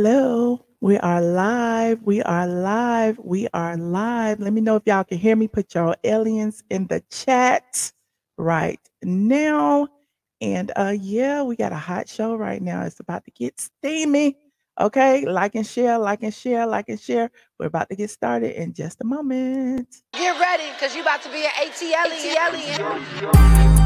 Hello. We are live. We are live. We are live. Let me know if y'all can hear me. Put your ATLiens in the chat right now. And uh yeah, we got a hot show right now. It's about to get steamy. Okay, like and share, like and share, like and share. We're about to get started in just a moment. Get ready, because you're about to be an ATL.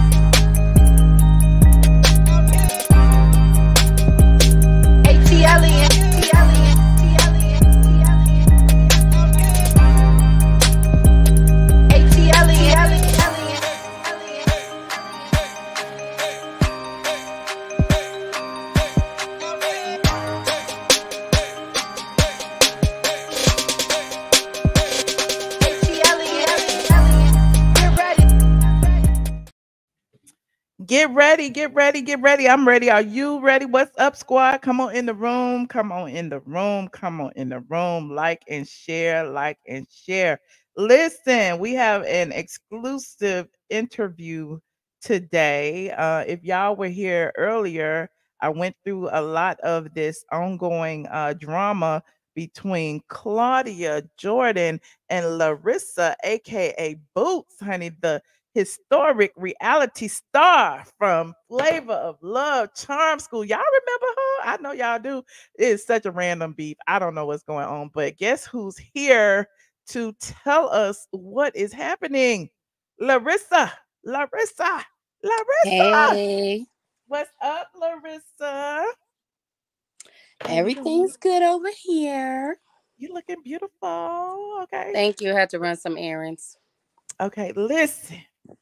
Get ready, get ready, get ready. I'm ready. Are you ready? What's up, squad? Come on in the room. Come on in the room. Come on in the room. Like and share, like and share. Listen, we have an exclusive interview today. Uh, if y'all were here earlier, I went through a lot of this ongoing uh, drama between Claudia Jordan and Larissa, aka Bootz, honey. The historic reality star from Flavor of Love Charm School. Y'all remember her? I know y'all do. It's such a random beef. I don't know what's going on, but guess who's here to tell us what is happening? Larissa, Larissa, Larissa. Hey, What's up, Larissa? everything's good over here. You looking beautiful. Okay. Thank you. Had to run some errands. Okay, listen.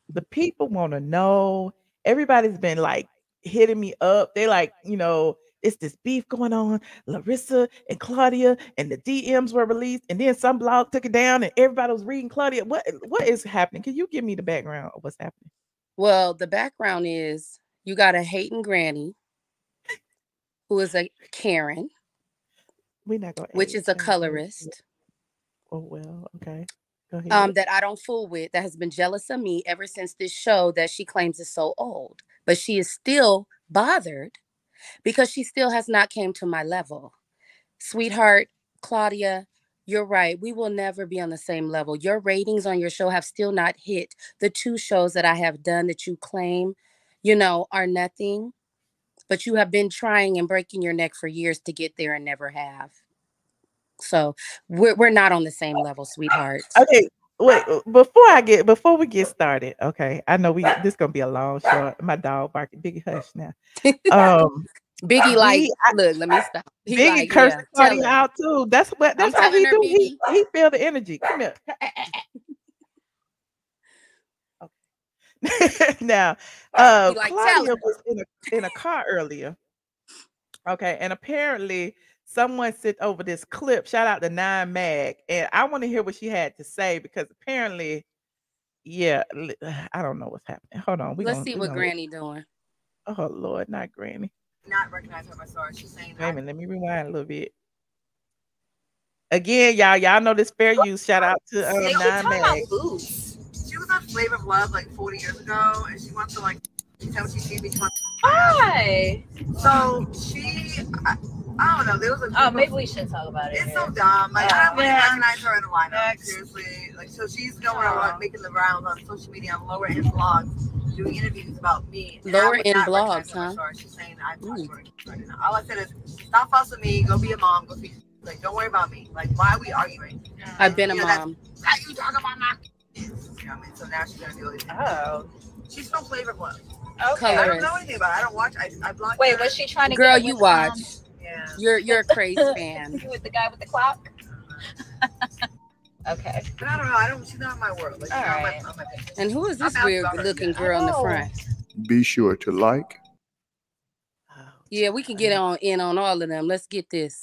The people want to know. Everybody's been like hitting me up. They like, you know, it's this beef going on. Larissa and Claudia and the DMs were released, and then some blog took it down, and everybody was reading Claudia. What what is happening? Can you give me the background of what's happening? Well, the background is you got a hating granny who is a Karen, We're not gonna which is a colorist Oh well, okay. Um, that I don't fool with, that has been jealous of me ever since this show that she claims is so old. But she is still bothered because she still has not came to my level. Sweetheart, Claudia, you're right. We will never be on the same level. Your ratings on your show have still not hit the two shows that I have done that you claim, you know, are nothing. But you have been trying and breaking your neck for years to get there and never have. So we're we're not on the same level, sweetheart. okay. Wait, uh, before I get before we get started, okay. I know we this gonna be a long show. My dog barking, Biggie hush now. Um Biggie, like, I- look, let me stop. He Biggie like, cursed yeah, her. out too. That's what that's how he do. He, he feel the energy. Come here. Now, uh, like, Claudia was in a in a car earlier. Okay, and apparently someone sent over this clip. Shout out to Nine Mag, and I want to hear what she had to say because apparently, yeah, I don't know what's happening. Hold on, we Let's gonna, see we what gonna- Granny doing. Oh Lord, not Granny. Not recognize her by source. She's saying Wait a minute, let me rewind a little bit. Again, y'all, y'all know this fair use. Shout out to um, Hey, Nine Mag. She was on Flavor of Love like 40 years ago, and she wants to like. tell said she seen me, she wants. So she, I, I don't know. There was a. Oh, maybe we should talk about it. It's here. so dumb. Like I don't really Yeah. recognize her in the lineup. Next. Seriously, like so she's going Aw. around making the rounds on social media on lower end blogs, doing interviews about me. Lower end not blogs, huh? source. She's saying I'm Ooh. talking right now. All I said is stop fussing me. Go be a mom. Go be like don't worry about me. Like why are we arguing? I've been a Yeah, that's- mom. How you talking about my kids? You know what I mean? So now she's gonna deal with it. Oh. She's from Flavor of Love. Okay. I don't know anything about. it. I don't watch. I, I blocked Wait, her. was she trying to Girl, get you watch. um, Yeah. You're you're a crazy fan. with the guy with the clock? okay. But I don't know. I don't. She's not in my world. Like, she's not my, Alright. my. And who is this I'm weird looking I girl in the front? Be sure to like, Oh, Yeah, we can get on in on all of them. Let's get this.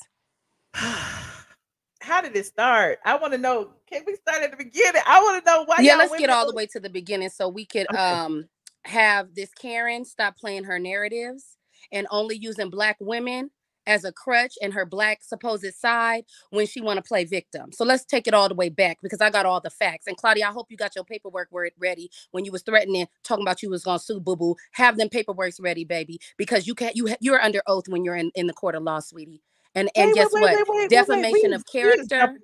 How did it start? I want to know. Can we start at the beginning? I want to know why. yeah, let's get all the way to the beginning so we could Okay. um have this Karen stop playing her narratives and only using black women as a crutch and her black supposed side when she want to play victim. So let's take it all the way back because I got all the facts. And Claudia, I hope you got your paperwork word ready when you was threatening, talking about you was gonna sue Boo Boo. Have them paperworks ready, baby, because you can't. You you're under oath when you're in in the court of law, sweetie. And and Wait, guess wait, what? wait, Defamation of character.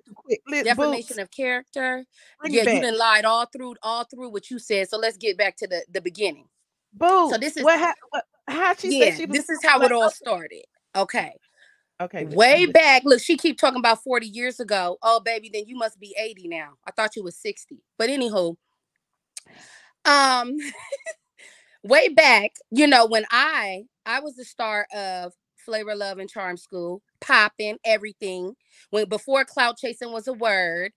Defamation of character. Yeah, you done lied all through all through what you said. So let's get back to the the beginning. Boo. So this is- what, ha- what how she yeah, said she was this is how it all started. Okay. Okay. Way back, look, she keep talking about 40 years ago. Oh, baby, then you must be 80 now. I thought you was 60. But anywho, um, way back, you know, when I I was the star of Flavor Love and Charm School, popping everything. When before clout chasing was a word,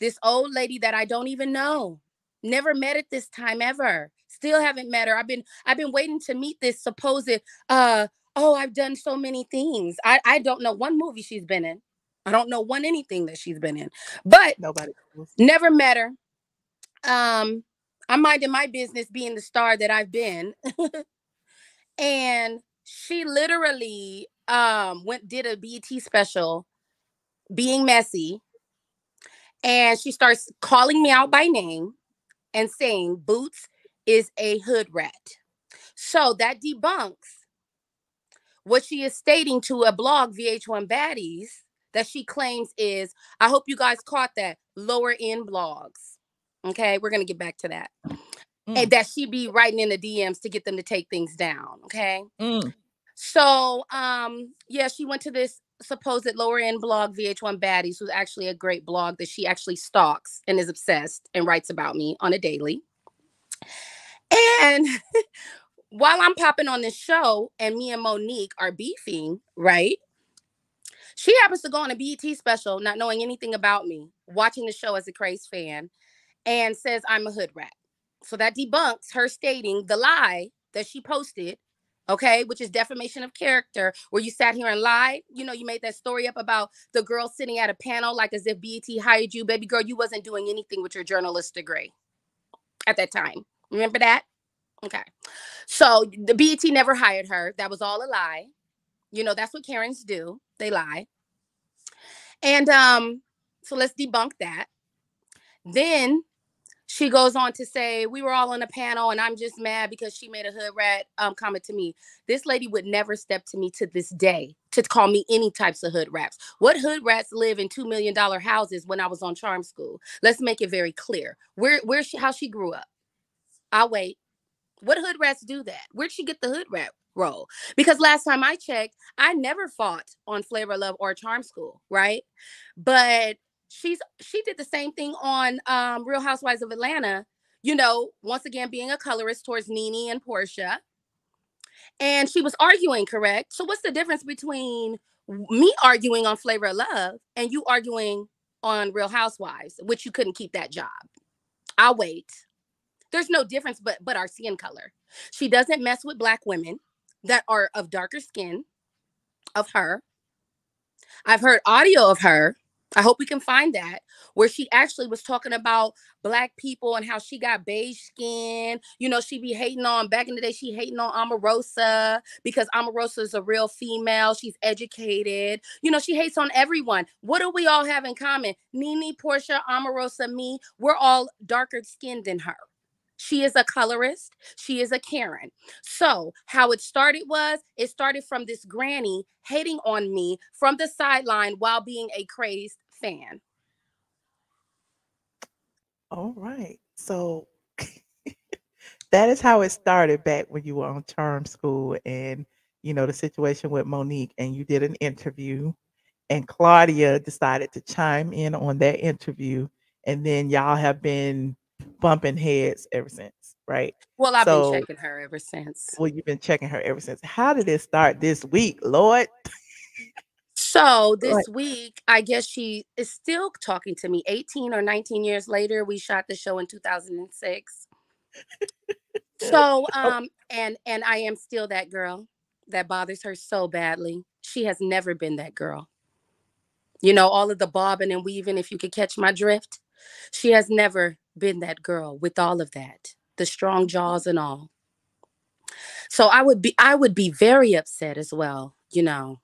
this old lady that I don't even know, never met at this time ever. Still haven't met her. I've been I've been waiting to meet this supposed uh oh, I've done so many things. I, I don't know one movie she's been in. I don't know one anything that she's been in, but Nobody. knows. never met her. Um, I'm minding my business being the star that I've been. and she literally um went did a BET special being messy. And she starts calling me out by name and saying Bootz is a hood rat. So that debunks what she is stating to a blog VH1 Baddies that she claims is I hope you guys caught that lower end blogs. Okay, we're gonna get back to that. And that she be writing in the DMs to get them to take things down. Okay. Mm. So um yeah, she went to this supposed lower end blog VH1 Baddies, who's actually a great blog that she actually stalks and is obsessed and writes about me on a daily. And while I'm popping on this show and me and Monique are beefing, right? She happens to go on a BET special, not knowing anything about me, watching the show as a Craze fan, and says I'm a hood rat. So that debunks her stating the lie that she posted, okay, which is defamation of character, where you sat here and lied. You know, you made that story up about the girl sitting at a panel like as if BET hired you. Baby girl, you wasn't doing anything with your journalist degree at that time. Remember that? Okay. So the BET never hired her. That was all a lie. You know, that's what Karens do. They lie. And um, so let's debunk that. Then she goes on to say, We were all on a panel, and I'm just mad because she made a hood rat um, comment to me. This lady would never step to me to this day to call me any types of hood rats. What hood rats live in $2 million houses when I was on charm school? Let's make it very clear. Where, where she, how she grew up. I'll wait. What hood rats do that? Where'd she get the hood rat role? Because last time I checked, I never fought on Flavor of Love or Charm School, right? But she's she did the same thing on um, Real Housewives of Atlanta. You know, once again being a colorist towards Nene and Porsha, and she was arguing. Correct. So what's the difference between me arguing on Flavor of Love and you arguing on Real Housewives, which you couldn't keep that job? I'll wait. There's no difference but but our skin color. She doesn't mess with black women that are of darker skin of her. I've heard audio of her. I hope we can find that where she actually was talking about black people and how she got beige skin. You know, she be hating on back in the day, she hating on Omarosa because Omarosa is a real female. She's educated. You know, she hates on everyone. What do we all have in common? Nene, Porsha, Omarosa, me, we're all darker skinned than her. She is a colorist. She is a Karen. So, how it started was it started from this granny hating on me from the sideline while being a crazed fan. All right. So that is how it started back when you were on charm school and you know the situation with Monique and you did an interview and Claudia decided to chime in on that interview and then y'all have been bumping heads ever since, right? Well, I've So- been checking her ever since. Well, you've been checking her ever since. How did it start this week, Lord? So this week, I guess she is still talking to me. 18 or 19 years later, we shot the show in 2006. so um and and I am still that girl that bothers her so badly. She has never been that girl. You know, all of the bobbing and weaving, if you could catch my drift. She has never been that girl with all of that, the strong jaws and all. So I would be I would be very upset as well, you know,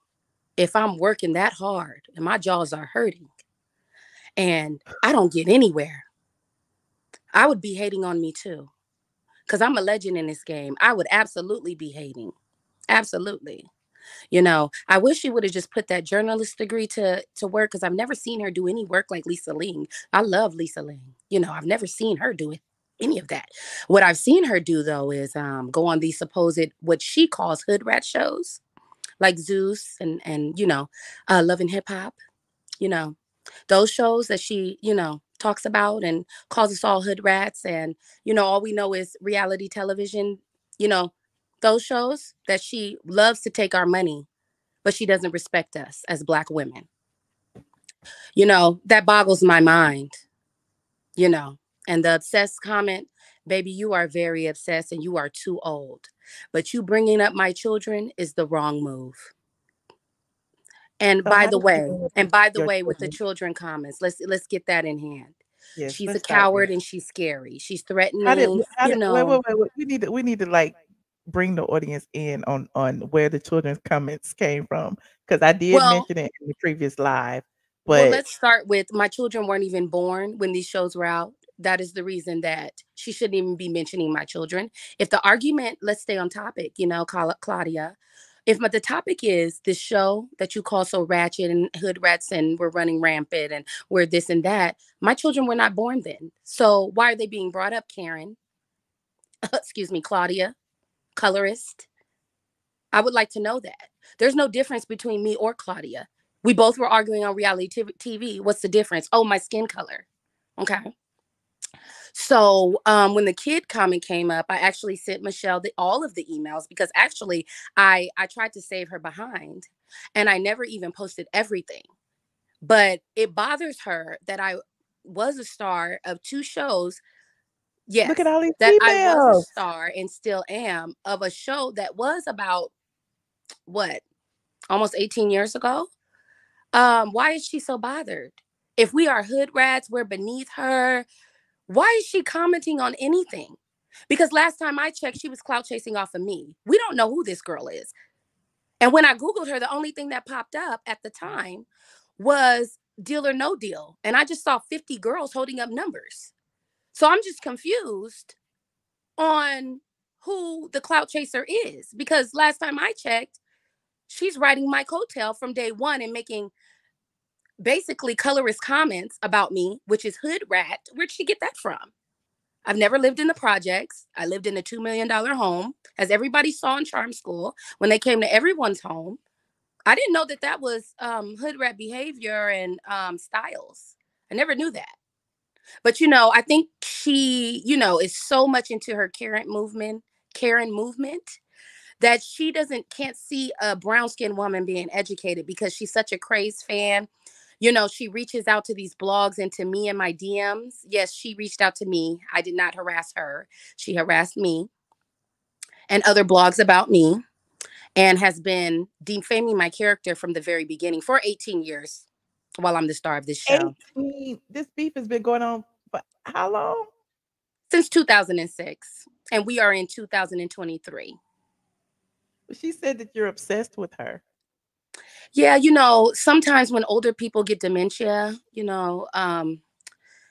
if I'm working that hard and my jaws are hurting and I don't get anywhere, I would be hating on me too. Because I'm a legend in this game. I would absolutely be hating. Absolutely. You know, I wish she would have just put that journalist degree to to work because I've never seen her do any work like Lisa Ling. I love Lisa Ling. You know, I've never seen her do it any of that. What I've seen her do though is um, go on these supposed what she calls hood rat shows, like Zeus and and you know, uh, Hip Hop. You know, those shows that she you know talks about and calls us all hood rats and you know all we know is reality television. You know, those shows that she loves to take our money, but she doesn't respect us as black women. You know, that boggles my mind. You know, and the obsessed comment, baby, you are very obsessed and you are too old. But you bringing up my children is the wrong move. And So by the way, and by the way, with the children? comments, let's let's get that in hand. Yes, She's a coward and she's scary. She's did threatening, you did wait, know. wait, wait, wait. We need to we need to like bring the audience in on on where the children's comments came from. Because I did Well, mention it in the previous live, well, but let's start with my children weren't even born when these shows were out. That is the reason that she shouldn't even be mentioning my children. If the argument, let's stay on topic, you know, call it Claudia. If my, the topic is this show that you call so ratchet and hood rats and we're running rampant and we're this and that, my children were not born then. So why are they being brought up, Karen? Excuse me, Claudia, colorist. I would like to know that. There's no difference between me or Claudia. We both were arguing on reality TV. What's the difference? Oh, my skin color. Okay. So um, when the kid comment came up, I actually sent Michelle the, all of the emails because actually I I tried to save her behind, and I never even posted everything. But it bothers her that I was a star of two shows. Look at all these that I was a star and still am of a show that was about what almost 18 years ago. Um, why is she so bothered? If we are hood rats, we're beneath her. Why is she commenting on anything? Because last time I checked, she was clout chasing off of me. We don't know who this girl is. And when I Googled her, the only thing that popped up at the time was deal or no deal. And I just saw 50 girls holding up numbers. So I'm just confused on who the clout chaser is because last time I checked, she's riding my coattail from day one and making basically colorist comments about me, which is hood rat. Where'd she get that from? I've never lived in the projects. I lived in a $2 million home, as everybody saw in charm school when they came to everyone's home. I didn't know that that was um, hood rat behavior and um, styles. I never knew that. But you know, I think she, you know, is so much into her Karen movement, Karen movement, that she doesn't can't see a brown skinned woman being educated because she's such a crazed fan. You know, she reaches out to these blogs and to me in my DMs. Yes, she reached out to me. I did not harass her. She harassed me and other blogs about me and has been defaming my character from the very beginning for 18 years while I'm the star of this show. 18. This beef has been going on for how long? Since 2006. And we are in 2023. She said that you're obsessed with her. Yeah, you know, sometimes when older people get dementia, you know, um,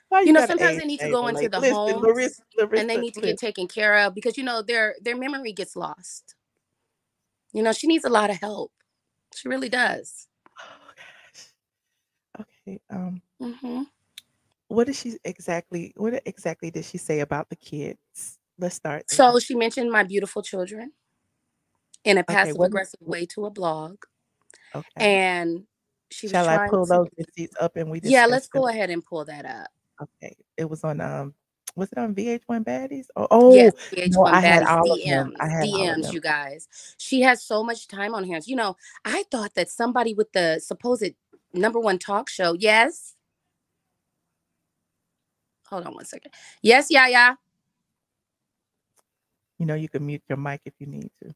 Why you know, sometimes they need to go into like- the listen, homes Larissa, Larissa, and they need to get taken care of because you know their their memory gets lost. You know, she needs a lot of help. She really does. Okay. Um. hmm What did she exactly? What exactly did she say about the kids? Let's start. there. So she mentioned my beautiful children in a Okay, passive is- aggressive way to a blog, Okay. and she was Shall I pull to. those receipts up and we just Yeah, let's discuss go ahead and pull that up. Okay. It was on um. Was it on VH1 Baddies? Oh, oh yes, no, VH1 I had Baddies, all of them. DMs, I had all of them. you guys. She has so much time on hands. You know, I thought that somebody with the supposed number one talk show. Yes. Hold on one second. Yes, yeah, yeah. You know, you can mute your mic if you need to.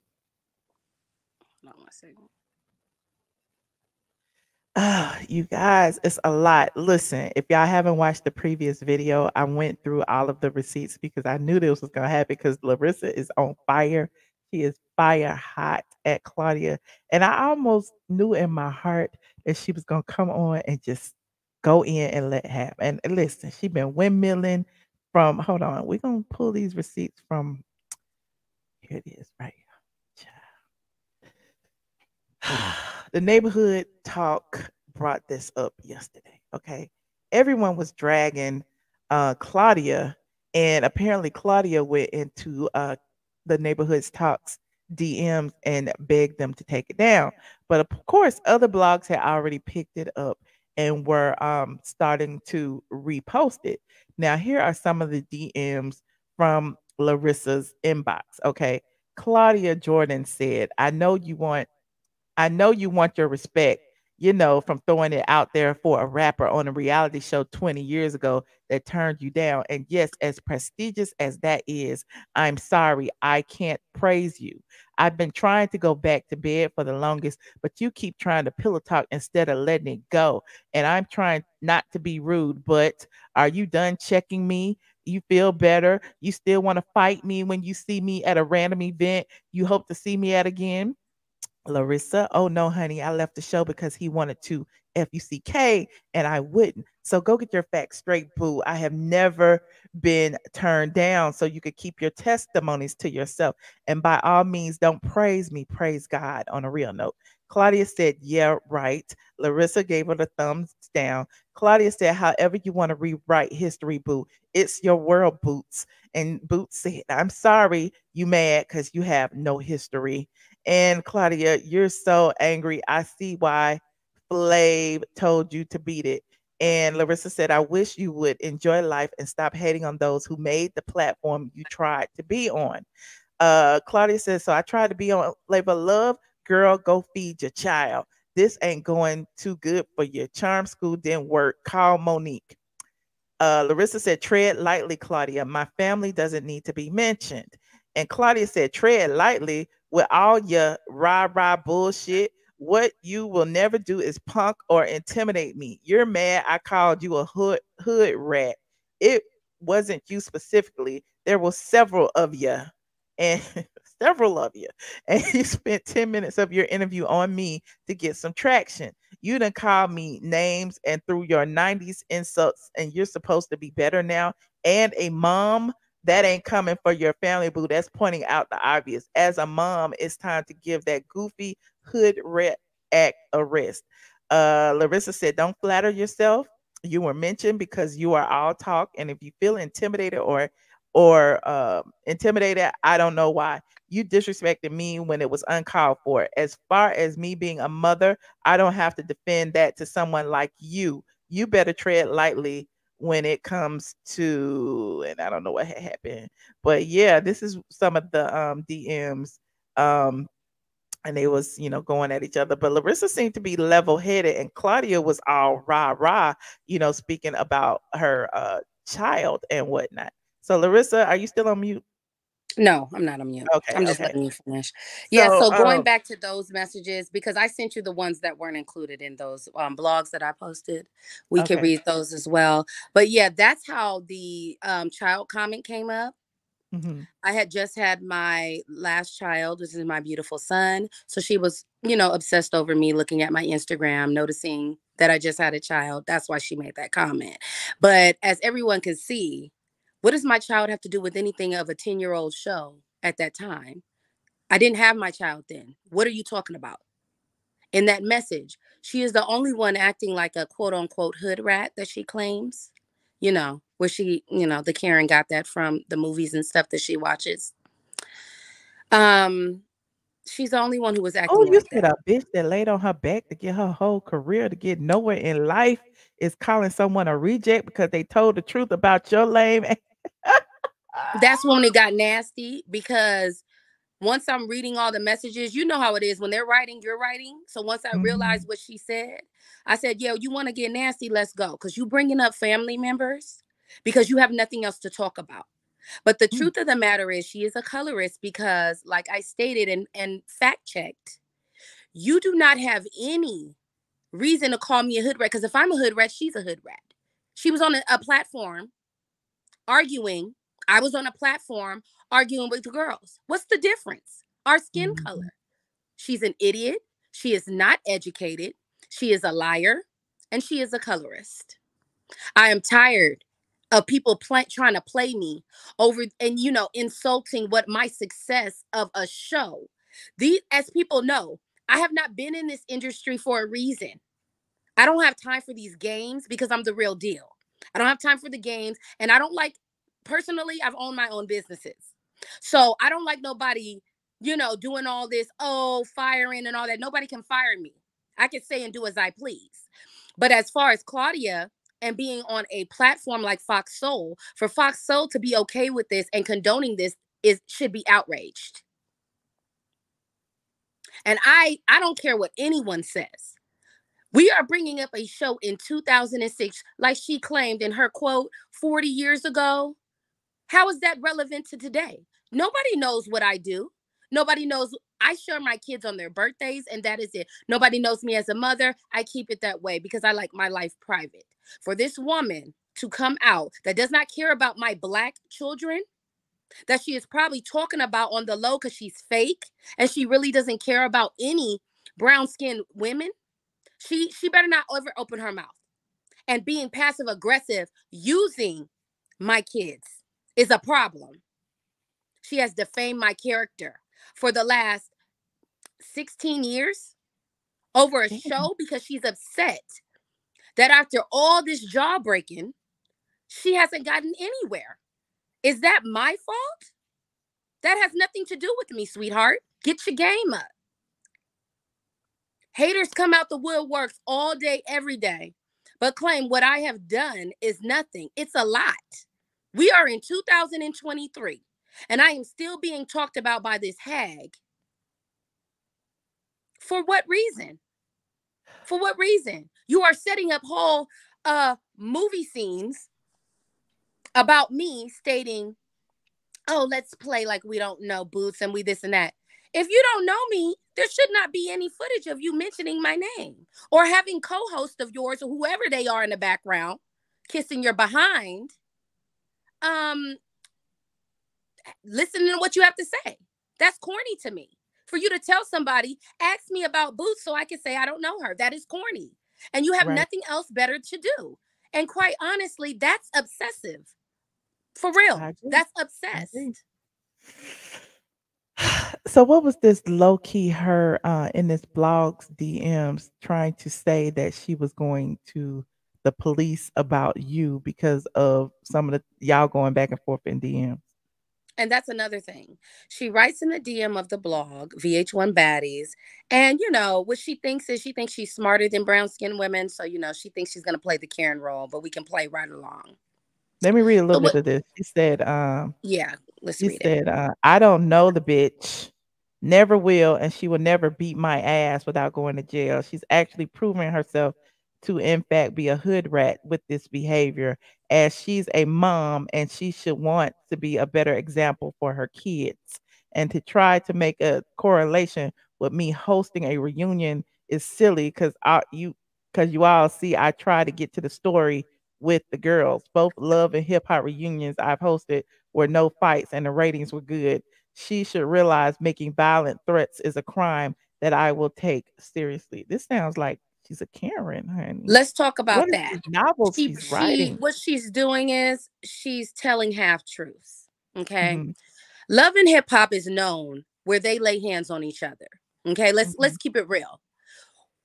Hold on one second. Ah, you guys, it's a lot. Listen, if y'all haven't watched the previous video, I went through all of the receipts because I knew this was gonna happen because Larissa is on fire. She is fire hot at Claudia. And I almost knew in my heart that she was gonna come on and just go in and let happen. And listen, she been windmilling from hold on, we're gonna pull these receipts from here it is right here. The neighborhood talk brought this up yesterday. Okay. Everyone was dragging uh, Claudia, and apparently Claudia went into uh, the neighborhood's talks DMs and begged them to take it down. But of course, other blogs had already picked it up and were um, starting to repost it. Now, here are some of the DMs from Larissa's inbox. Okay. Claudia Jordan said, I know you want, I know you want your respect, you know, from throwing it out there for a rapper on a reality show 20 years ago that turned you down. And yes, as prestigious as that is, I'm sorry, I can't praise you. I've been trying to go back to bed for the longest, but you keep trying to pillow talk instead of letting it go. And I'm trying not to be rude, but are you done checking me? You feel better? You still want to fight me when you see me at a random event you hope to see me at again? Larissa, oh no, honey, I left the show because he wanted to F U C K and I wouldn't. So go get your facts straight, boo. I have never been turned down. So you could keep your testimonies to yourself. And by all means, don't praise me, praise God on a real note. Claudia said, Yeah, right. Larissa gave her the thumbs down. Claudia said, However, you want to rewrite history, boo. It's your world, Bootz. And Bootz said, I'm sorry you mad because you have no history. And Claudia, you're so angry. I see why Flav told you to beat it. And Larissa said, I wish you would enjoy life and stop hating on those who made the platform you tried to be on. Uh, Claudia says, So I tried to be on Flavor Love. Girl, go feed your child. This ain't going too good for your Charm school didn't work. Call Monique. Uh, Larissa said, Tread lightly, Claudia. My family doesn't need to be mentioned. And Claudia said, Tread lightly with all your rah rah bullshit. What you will never do is punk or intimidate me. You're mad. I called you a hood hood rat. It wasn't you specifically. There were several of you, and several of you, and you spent 10 minutes of your interview on me to get some traction. You didn't call me names and through your 90s insults, and you're supposed to be better now. And a mom that ain't coming for your family, boo. That's pointing out the obvious. As a mom, it's time to give that goofy hood rat act a rest. Uh, Larissa said, Don't flatter yourself. You were mentioned because you are all talk. And if you feel intimidated or or uh, intimidated, I don't know why. You disrespected me when it was uncalled for. As far as me being a mother, I don't have to defend that to someone like you. You better tread lightly when it comes to and I don't know what had happened. But yeah, this is some of the um DMs um and they was you know going at each other but larissa seemed to be level-headed and claudia was all rah rah you know speaking about her uh child and whatnot so larissa are you still on mute No, I'm not on mute. okay I'm just okay letting you finish. Yeah, so so going um back to those messages, because I sent you the ones that weren't included in those um, blogs that I posted. We can read those as well. But yeah, that's how the um, child comment came up. hmm I had just had my last child, which is my beautiful son. So she was, you know, obsessed over me looking at my Instagram, noticing that I just had a child. That's why she made that comment. But as everyone can see, what does my child have to do with anything of a 10 year old show at that time? I didn't have my child then. What are you talking about? In that message, she is the only one acting like a quote unquote hood rat that she claims, you know, where she, you know, the Karen got that from the movies and stuff that she watches. Um, she's the only one who was acting. oh you like said that. a bitch that laid on her back to get her whole career to get nowhere in life is calling someone a reject because they told the truth about your lame That's when it got nasty because once I'm reading all the messages, you know how it is when they're writing, you're writing. So once I Mhm. realized what she said, I said, "Yo, you want to get nasty? Let's go." Because you bringing up family members because you have nothing else to talk about. But the Mm. truth of the matter is, she is a colorist because, like I stated and and fact checked, you do not have any reason to call me a hood rat. Because if I'm a hood rat, she's a hood rat. She was on a, a platform arguing. I was on a platform arguing with the girls. What's the difference? Our skin Mhm. color. She's an idiot. She is not educated. She is a liar. And she is a colorist. I am tired of people trying to play me over and, you know, insulting what my success of a show. These, as people know, I have not been in this industry for a reason. I don't have time for these games because I'm the real deal. I don't have time for the games. And I don't like, personally, I've owned my own businesses. So I don't like nobody, you know, doing all this, oh, firing and all that. Nobody can fire me. I can say and do as I please. But as far as Claudia and being on a platform like Fox Soul, for Fox Soul to be okay with this and condoning this is should be outraged. And I I don't care what anyone says. We are bringing up a show in 2006 like she claimed in her quote 40 years ago. How is that relevant to today? Nobody knows what I do. Nobody knows I share my kids on their birthdays and that is it. Nobody knows me as a mother. I keep it that way because I like my life private. For this woman to come out that does not care about my black children that she is probably talking about on the low because she's fake and she really doesn't care about any brown skinned women she she better not ever open her mouth and being passive aggressive using my kids is a problem she has defamed my character for the last 16 years over a show because she's upset that after all this jaw breaking she hasn't gotten anywhere is that my fault? That has nothing to do with me, sweetheart. Get your game up. Haters come out the woodworks all day, every day, but claim what I have done is nothing. It's a lot. We are in 2023, and I am still being talked about by this hag. For what reason? For what reason? You are setting up whole uh movie scenes about me stating, oh, let's play like we don't know bootz and we this and that. If you don't know me, there should not be any footage of you mentioning my name or having co-hosts of yours or whoever they are in the background kissing your behind. Um listening to what you have to say. That's corny to me. For you to tell somebody, ask me about bootz so I can say I don't know her. That is corny. And you have right. nothing else better to do. And quite honestly, that's obsessive. For real. That's obsessed. So what was this low key her uh in this blog's DMs trying to say that she was going to the police about you because of some of the y'all going back and forth in DMs? And that's another thing. She writes in the DM of the blog, VH1 Baddies, and you know, what she thinks is she thinks she's smarter than brown skinned women. So, you know, she thinks she's gonna play the Karen role, but we can play right along. Let me read a little bit of this. She said, um, yeah, let's read it. she said, uh, I don't know the bitch, never will, and she will never beat my ass without going to jail. She's actually proving herself to, in fact, be a hood rat with this behavior, as she's a mom and she should want to be a better example for her kids. And to try to make a correlation with me hosting a reunion is silly because you because you all see I try to get to the story with the girls. Both love and hip hop reunions I've hosted were no fights and the ratings were good. She should realize making violent threats is a crime that I will take seriously. This sounds like she's a Karen, honey. Let's talk about what that. Novel she, she's writing. what she's doing is she's telling half truths. Okay. Mm-hmm. Love and hip hop is known where they lay hands on each other. Okay, let's mm-hmm. let's keep it real.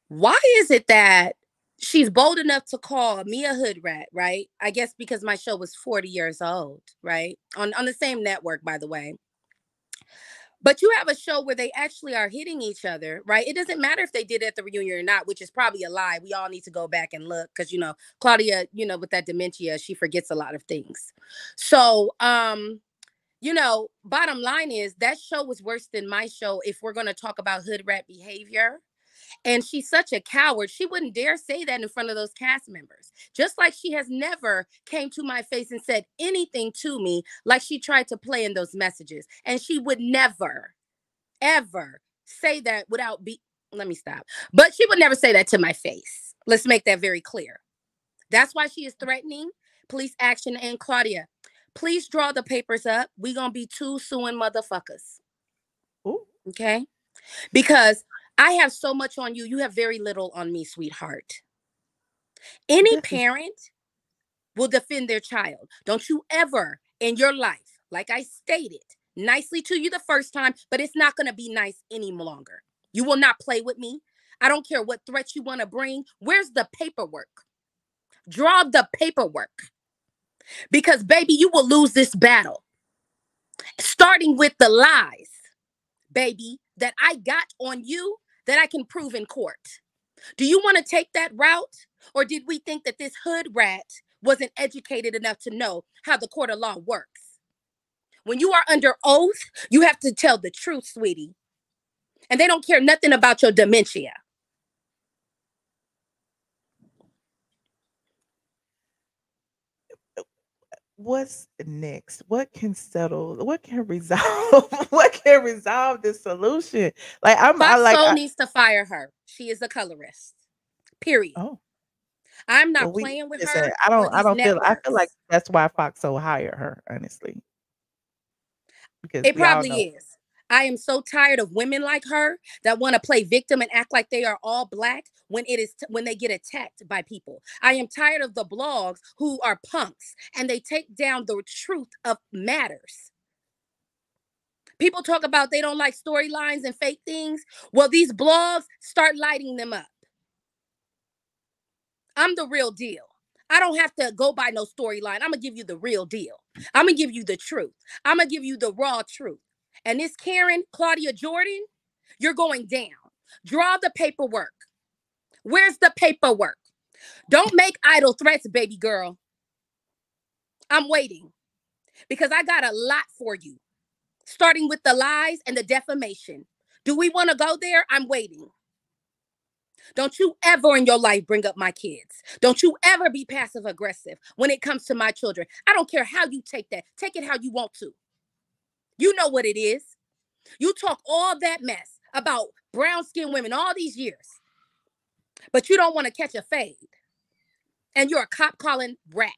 Why is it that she's bold enough to call me a hood rat, right? I guess because my show was 40 years old, right? On on the same network, by the way. But you have a show where they actually are hitting each other, right? It doesn't matter if they did at the reunion or not, which is probably a lie. We all need to go back and look because you know, Claudia, you know, with that dementia, she forgets a lot of things. So um, you know, bottom line is that show was worse than my show if we're gonna talk about hood rat behavior and she's such a coward. She wouldn't dare say that in front of those cast members. Just like she has never came to my face and said anything to me like she tried to play in those messages. And she would never, ever say that without be let me stop. But she would never say that to my face. Let's make that very clear. That's why she is threatening police action and Claudia. Please draw the papers up. we gonna be two suing motherfuckers. Ooh. Okay. Because I have so much on you. You have very little on me, sweetheart. Any parent will defend their child. Don't you ever in your life, like I stated nicely to you the first time, but it's not going to be nice any longer. You will not play with me. I don't care what threats you want to bring. Where's the paperwork? Draw the paperwork. Because, baby, you will lose this battle. Starting with the lies, baby, that I got on you that I can prove in court. Do you want to take that route? Or did we think that this hood rat wasn't educated enough to know how the court of law works? When you are under oath, you have to tell the truth, sweetie. And they don't care nothing about your dementia. What's next? What can settle? What can resolve? what can resolve this solution? Like I'm, I like. Soul I- needs to fire her. She is a colorist. Period. oh, I'm not well, we playing with listen, her. I don't. I don't feel. I feel like that's why Fox Soul hired her. Honestly, because It probably is. I am so tired of women like her that want to play victim and act like they are all black when it is t- when they get attacked by people. I am tired of the blogs who are punks and they take down the truth of matters. People talk about they don't like storylines and fake things. Well, these blogs start lighting them up. I'm the real deal. I don't have to go by no storyline. I'm gonna give you the real deal. I'm gonna give you the truth. I'm gonna give you the raw truth. And this Karen Claudia Jordan, you're going down. Draw the paperwork. Where's the paperwork? Don't make idle threats, baby girl. I'm waiting because I got a lot for you, starting with the lies and the defamation. Do we want to go there? I'm waiting. Don't you ever in your life bring up my kids. Don't you ever be passive aggressive when it comes to my children. I don't care how you take that. Take it how you want to. You know what it is. You talk all that mess about brown skinned women all these years, but you don't want to catch a fade. And you're a cop calling rat.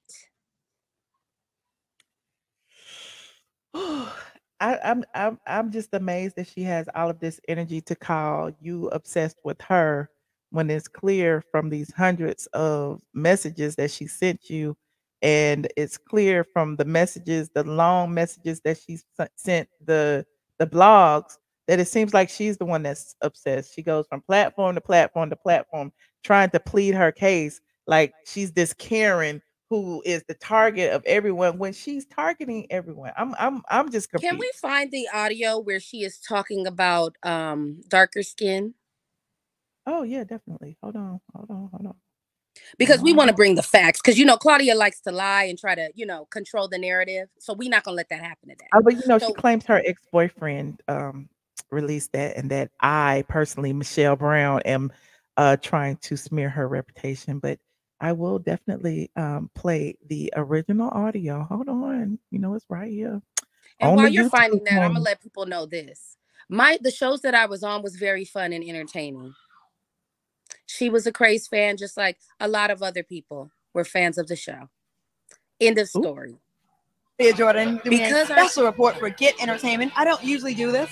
I, I'm I'm I'm just amazed that she has all of this energy to call you obsessed with her when it's clear from these hundreds of messages that she sent you, and it's clear from the messages, the long messages that she sent the the blogs that it seems like she's the one that's obsessed. She goes from platform to platform to platform, trying to plead her case like she's this Karen who is the target of everyone when she's targeting everyone. I'm I'm I'm just confused. Can we find the audio where she is talking about um darker skin? Oh yeah, definitely. Hold on, hold on, hold on. Because we want to bring the facts. Because you know, Claudia likes to lie and try to, you know, control the narrative. So we're not gonna let that happen today. Oh, but you know, she claims her ex-boyfriend um released that and that I personally, Michelle Brown, am uh trying to smear her reputation. But I will definitely um play the original audio. Hold on. You know, it's right here. And on while you're finding that, I'm gonna let people know this. My the shows that I was on was very fun and entertaining. She was a craze fan, just like a lot of other people were fans of the show. End of Ooh. story. Claudia Jordan doing Because a I- special report for Get Entertainment. I don't usually do this,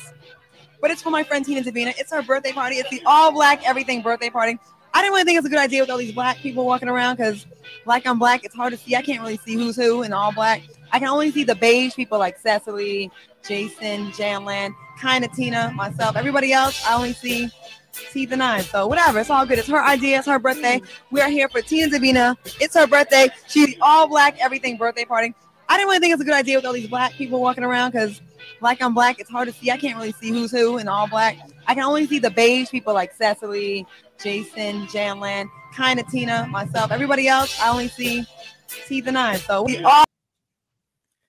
but it's for my friend Tina Davina. It's her birthday party. It's the all black everything birthday party. I didn't really think it's a good idea with all these black people walking around because, like I'm black, it's hard to see. I can't really see who's who in all black. I can only see the beige people like Cecily, Jason, Janland, kind of Tina, myself. Everybody else, I only see T the nine. So whatever, it's all good. It's her idea. It's her birthday. We are here for Tina Davina. It's her birthday. She's all black everything birthday party. I didn't really think it's a good idea with all these black people walking around because, like I'm black, it's hard to see. I can't really see who's who in all black. I can only see the beige people like Cecily, Jason, Janland, kind of Tina, myself. Everybody else, I only see T the nine. So we all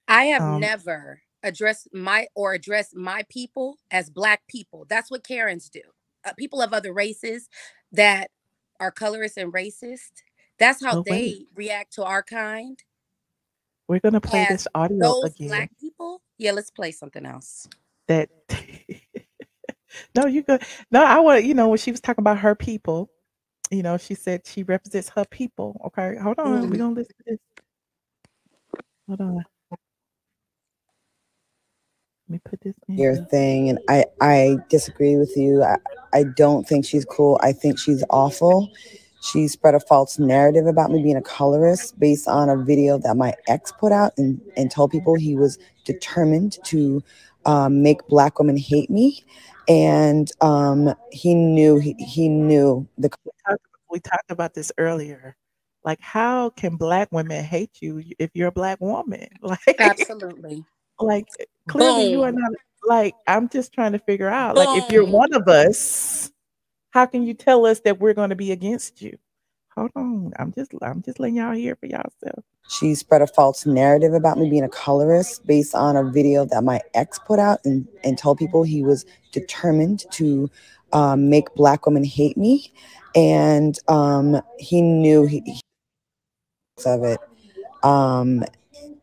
I have Um, never addressed my or addressed my people as black people. That's what Karens do. Uh, people of other races that are colorist and racist. That's how Oh, they wait. react to our kind. We're gonna play as this audio Those again. black people. Yeah, let's play something else. that no you good no i want you know when she was talking about her people you know she said she represents her people okay hold on we're gonna listen to this hold on let me put this in your thing and I I disagree with you. I, I don't think she's cool. I think she's awful. She spread a false narrative about me being a colorist based on a video that my ex put out and, and told people he was determined to um, make black women hate me, and um, he knew he, he knew the We talked, we talked about this earlier. Like, how can black women hate you if you're a black woman? Like, Absolutely. Like clearly you are not. Like, I'm just trying to figure out. Like, if you're one of us, how can you tell us that we're going to be against you? Hold on, I'm just, I'm just letting y'all hear for yourself. she spread a false narrative about me being a colorist based on a video that my ex put out and, and told people he was determined to um, make black women hate me and um, he knew he, he of it um,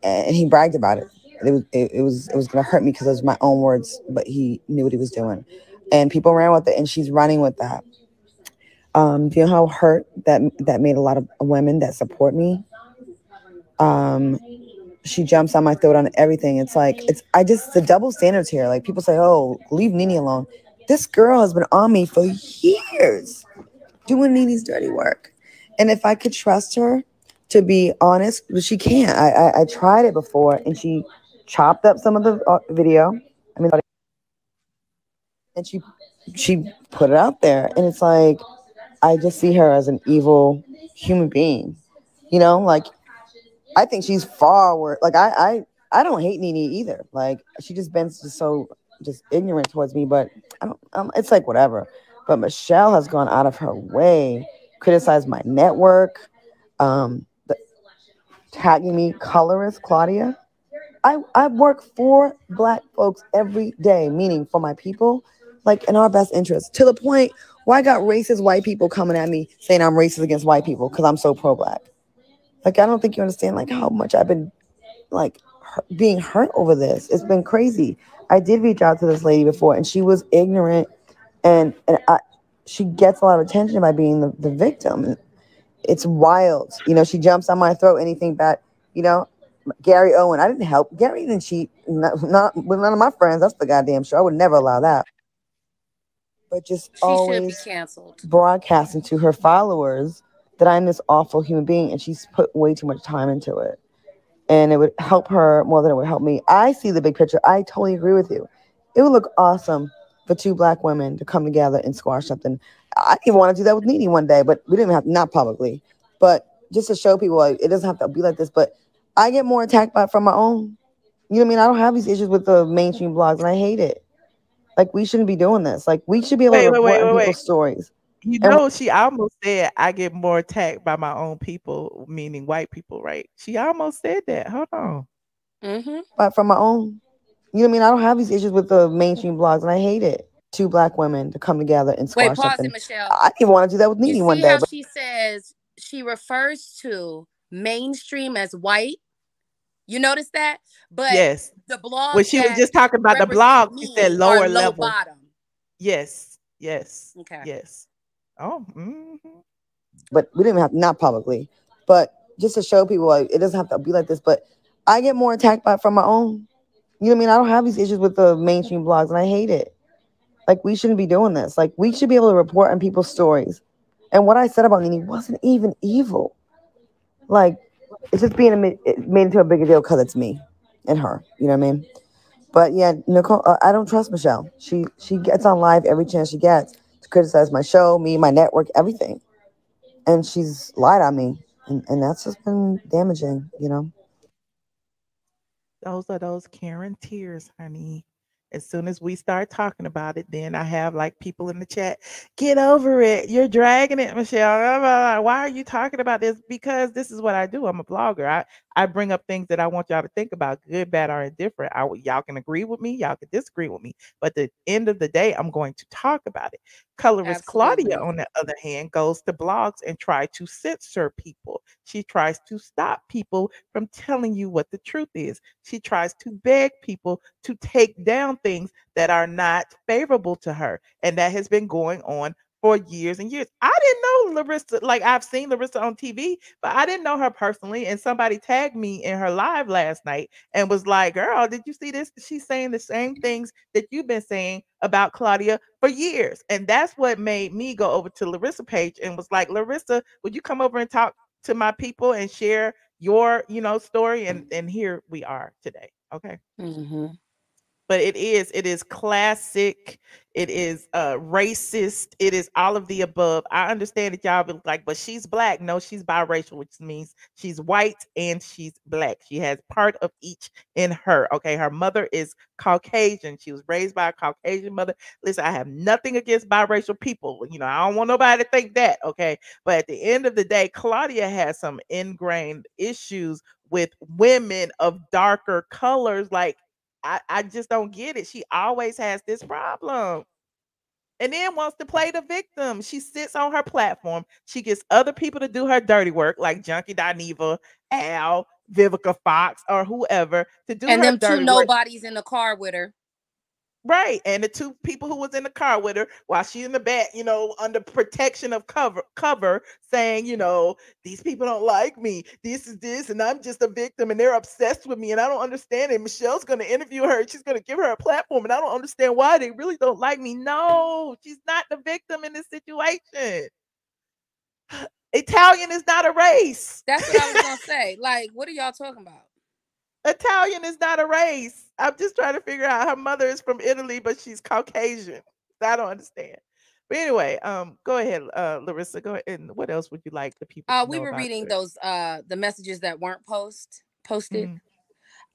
and he bragged about it it was it, it was it was gonna hurt me because it was my own words but he knew what he was doing. And people ran with it and she's running with that. Um, do you know how hurt that that made a lot of women that support me? Um she jumps on my throat on everything. It's like it's i just the double standards here. Like people say oh leave Nene alone. This girl has been on me for years doing Nene's dirty work. And if i could trust her to be honest but she can't. I i, I tried it before and she chopped up some of the uh, video i mean and she she put it out there and it's like i just see her as an evil human being you know like I think she's far worse. Like I, I, I don't hate Nene either. Like she just been just so just ignorant towards me. But I don't. Um, it's like whatever. But Michelle has gone out of her way, criticized my network, um, the, tagging me colorist Claudia. I I work for black folks every day, meaning for my people, like in our best interest. To the point where I got racist white people coming at me saying I'm racist against white people because I'm so pro black. Like I don't think you understand like how much I've been like being hurt over this. It's been crazy. I did reach out to this lady before and she was ignorant and and I, she gets a lot of attention by being the, the victim. It's wild. You know, she jumps on my throat anything bad, you know, Gary Owen, I didn't help. Gary didn't cheat. Not, not with none of my friends. That's the goddamn show. I would never allow that. But just She always canceled. broadcasting to her followers that I'm this awful human being, and she's put way too much time into it. And it would help her more than it would help me. I see the big picture. I totally agree with you. It would look awesome for two black women to come together and squash something. I even want to do that with Nene one day, but we didn't have not publicly, but just to show people like, it doesn't have to be like this. But I get more attacked by from my own. You know what I mean? I don't have these issues with the mainstream blogs, and I hate it. Like we shouldn't be doing this. Like we should be able Wait, to report wait, on wait, people's wait. stories. You And- know, she almost said, "I get more attacked by my own people," meaning white people, right? She almost said that. Hold on. Mm-hmm. but from my own. You know what I mean? I don't have these issues with the mainstream blogs, and I hate it. Two black women to come together and Wait, squash pause something. it, Michelle. I didn't want to do that with You Nene one see day, how but she says she refers to mainstream as white? You notice that? But yes, the blog when she was just talking about the blog, she said lower low level. bottom. Yes, yes, Okay. yes. Oh, mhm. but we didn't have not publicly, but just to show people like it doesn't have to be like this. But I get more attacked by from my own. You know what I mean? I don't have these issues with the mainstream blogs, and I hate it. Like we shouldn't be doing this. Like we should be able to report on people's stories. And what I said about Nene wasn't even evil. Like it's just being a, it made into a bigger deal because it's me and her. You know what I mean? But yeah, Nicole, uh, I don't trust Michelle. She she gets on live every chance she gets to criticize my show, me, my network, everything, and she's lied on me, and, and that's just been damaging. You know. those are those Karen tears, honey. As soon as we start talking about it, then I have like people in the chat, get over it. You're dragging it, Michelle. Why are you talking about this? Because this is what I do. I'm a blogger. I, I bring up things that I want y'all to think about, good, bad, or indifferent. I, y'all can agree with me, y'all can disagree with me. But at the end of the day, I'm going to talk about it. Colorist Claudia, on the other hand, goes to blogs and try to censor people. She tries to stop people from telling you what the truth is. She tries to beg people to take down things that are not favorable to her. And that has been going on for years and years. I didn't know Larissa, like I've seen Larissa on TV, but I didn't know her personally. And somebody tagged me in her live last night and was like, Girl, did you see this? She's saying the same things that you've been saying about Claudia for years. And that's what made me go over to Larissa page and was like, Larissa, would you come over and talk to my people and share your, you know, story? And and here we are today. Okay. Mm-hmm. But it is it is classic it is uh racist it is all of the above. I understand that y'all be like but she's black. No she's biracial which means she's white and she's black. She has part of each in her okay? Her mother is caucasian. She was raised by a caucasian mother. Listen i have nothing against biracial people. You know i don't want nobody to think that okay? But at the end of the day claudia has some ingrained issues with women of darker colors like I, I just don't get it. She always has this problem. And then wants to play the victim. She sits on her platform. She gets other people to do her dirty work, like Funky Dineva, Al, Vivica Fox, or whoever, to do and them two work. nobodies in the car with her. Right. And the two people who was in the car with her while she in the back, you know, under protection of cover cover, saying, you know, these people don't like me. This is this, and I'm just a victim, and they're obsessed with me, and I don't understand it. Michelle's gonna interview her, she's gonna give her a platform, and I don't understand why they really don't like me. No, she's not the victim in this situation. Italian is not a race. That's what I was gonna say. Like, what are y'all talking about? Italian is not a race. I'm just trying to figure out her mother is from Italy, but she's Caucasian. I don't understand. But anyway, um, go ahead, uh, Larissa. Go ahead. And what else would you like the people? Uh, we were reading her? those uh the messages that weren't post posted.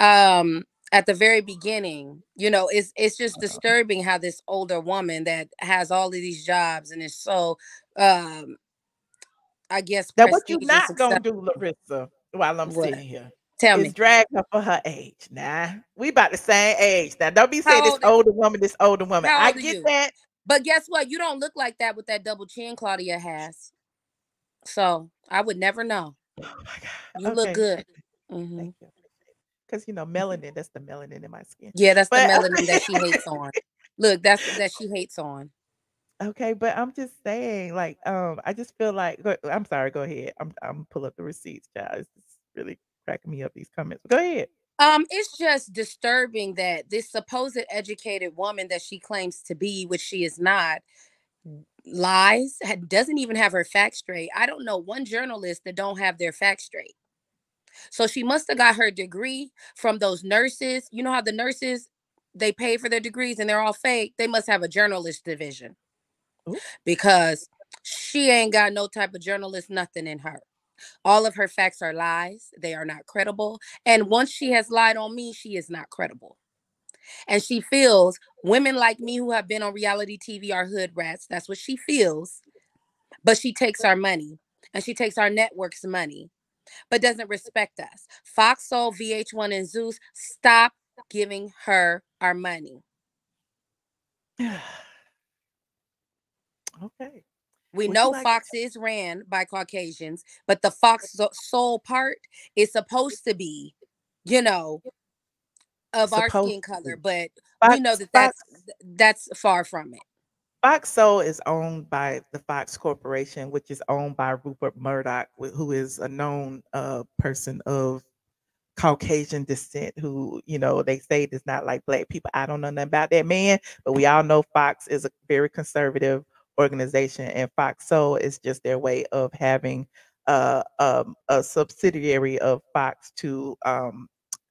Mhm. Um at the very beginning, you know, it's it's just disturbing how this older woman that has all of these jobs and is so um I guess Now, what you not gonna do, Larissa, while I'm What? sitting here, Tell is me. drag her for her age. Nah, we about the same age. Now, don't be saying this older woman, this older woman. I get that. But guess what? You don't look like that with that double chin Claudia has. So I would never know. Oh my God. You look good. okay, Mhm. Thank you. Because you know, melanin, that's the melanin in my skin. Yeah, that's the melanin that she hates on. Look, that's that she hates on. Okay, but I'm just saying, like, um, I just feel like I'm sorry, go ahead. I'm I'm pull up the receipts, child. It's really cracking me up these comments. Go ahead. Um, it's just disturbing that this supposed educated woman that she claims to be, which she is not, lies, doesn't even have her facts straight. I don't know one journalist that don't have their facts straight. So she must have got her degree from those nurses. You know how the nurses they pay for their degrees and they're all fake. They must have a journalist division Ooh. because she ain't got no type of journalist nothing in her. All of her facts are lies. They are not credible. And once she has lied on me, she is not credible. And she feels women like me who have been on reality TV are hood rats. That's what she feels. But she takes our money and she takes our network's money, but doesn't respect us. Fox Soul, VH1, and Zeus, stop giving her our money. okay. We Would know like- Fox is ran by Caucasians, but the Fox Soul part is supposed to be, you know, of our skin color, but Fox, we know that that's that's far from it. Fox Soul is owned by the Fox Corporation, which is owned by Rupert Murdoch, who is a known uh, person of Caucasian descent who, you know, they say does not like black people. I don't know nothing about that man, but we all know Fox is a very conservative organization, and Fox Soul is just their way of having uh, um, a subsidiary of Fox to um,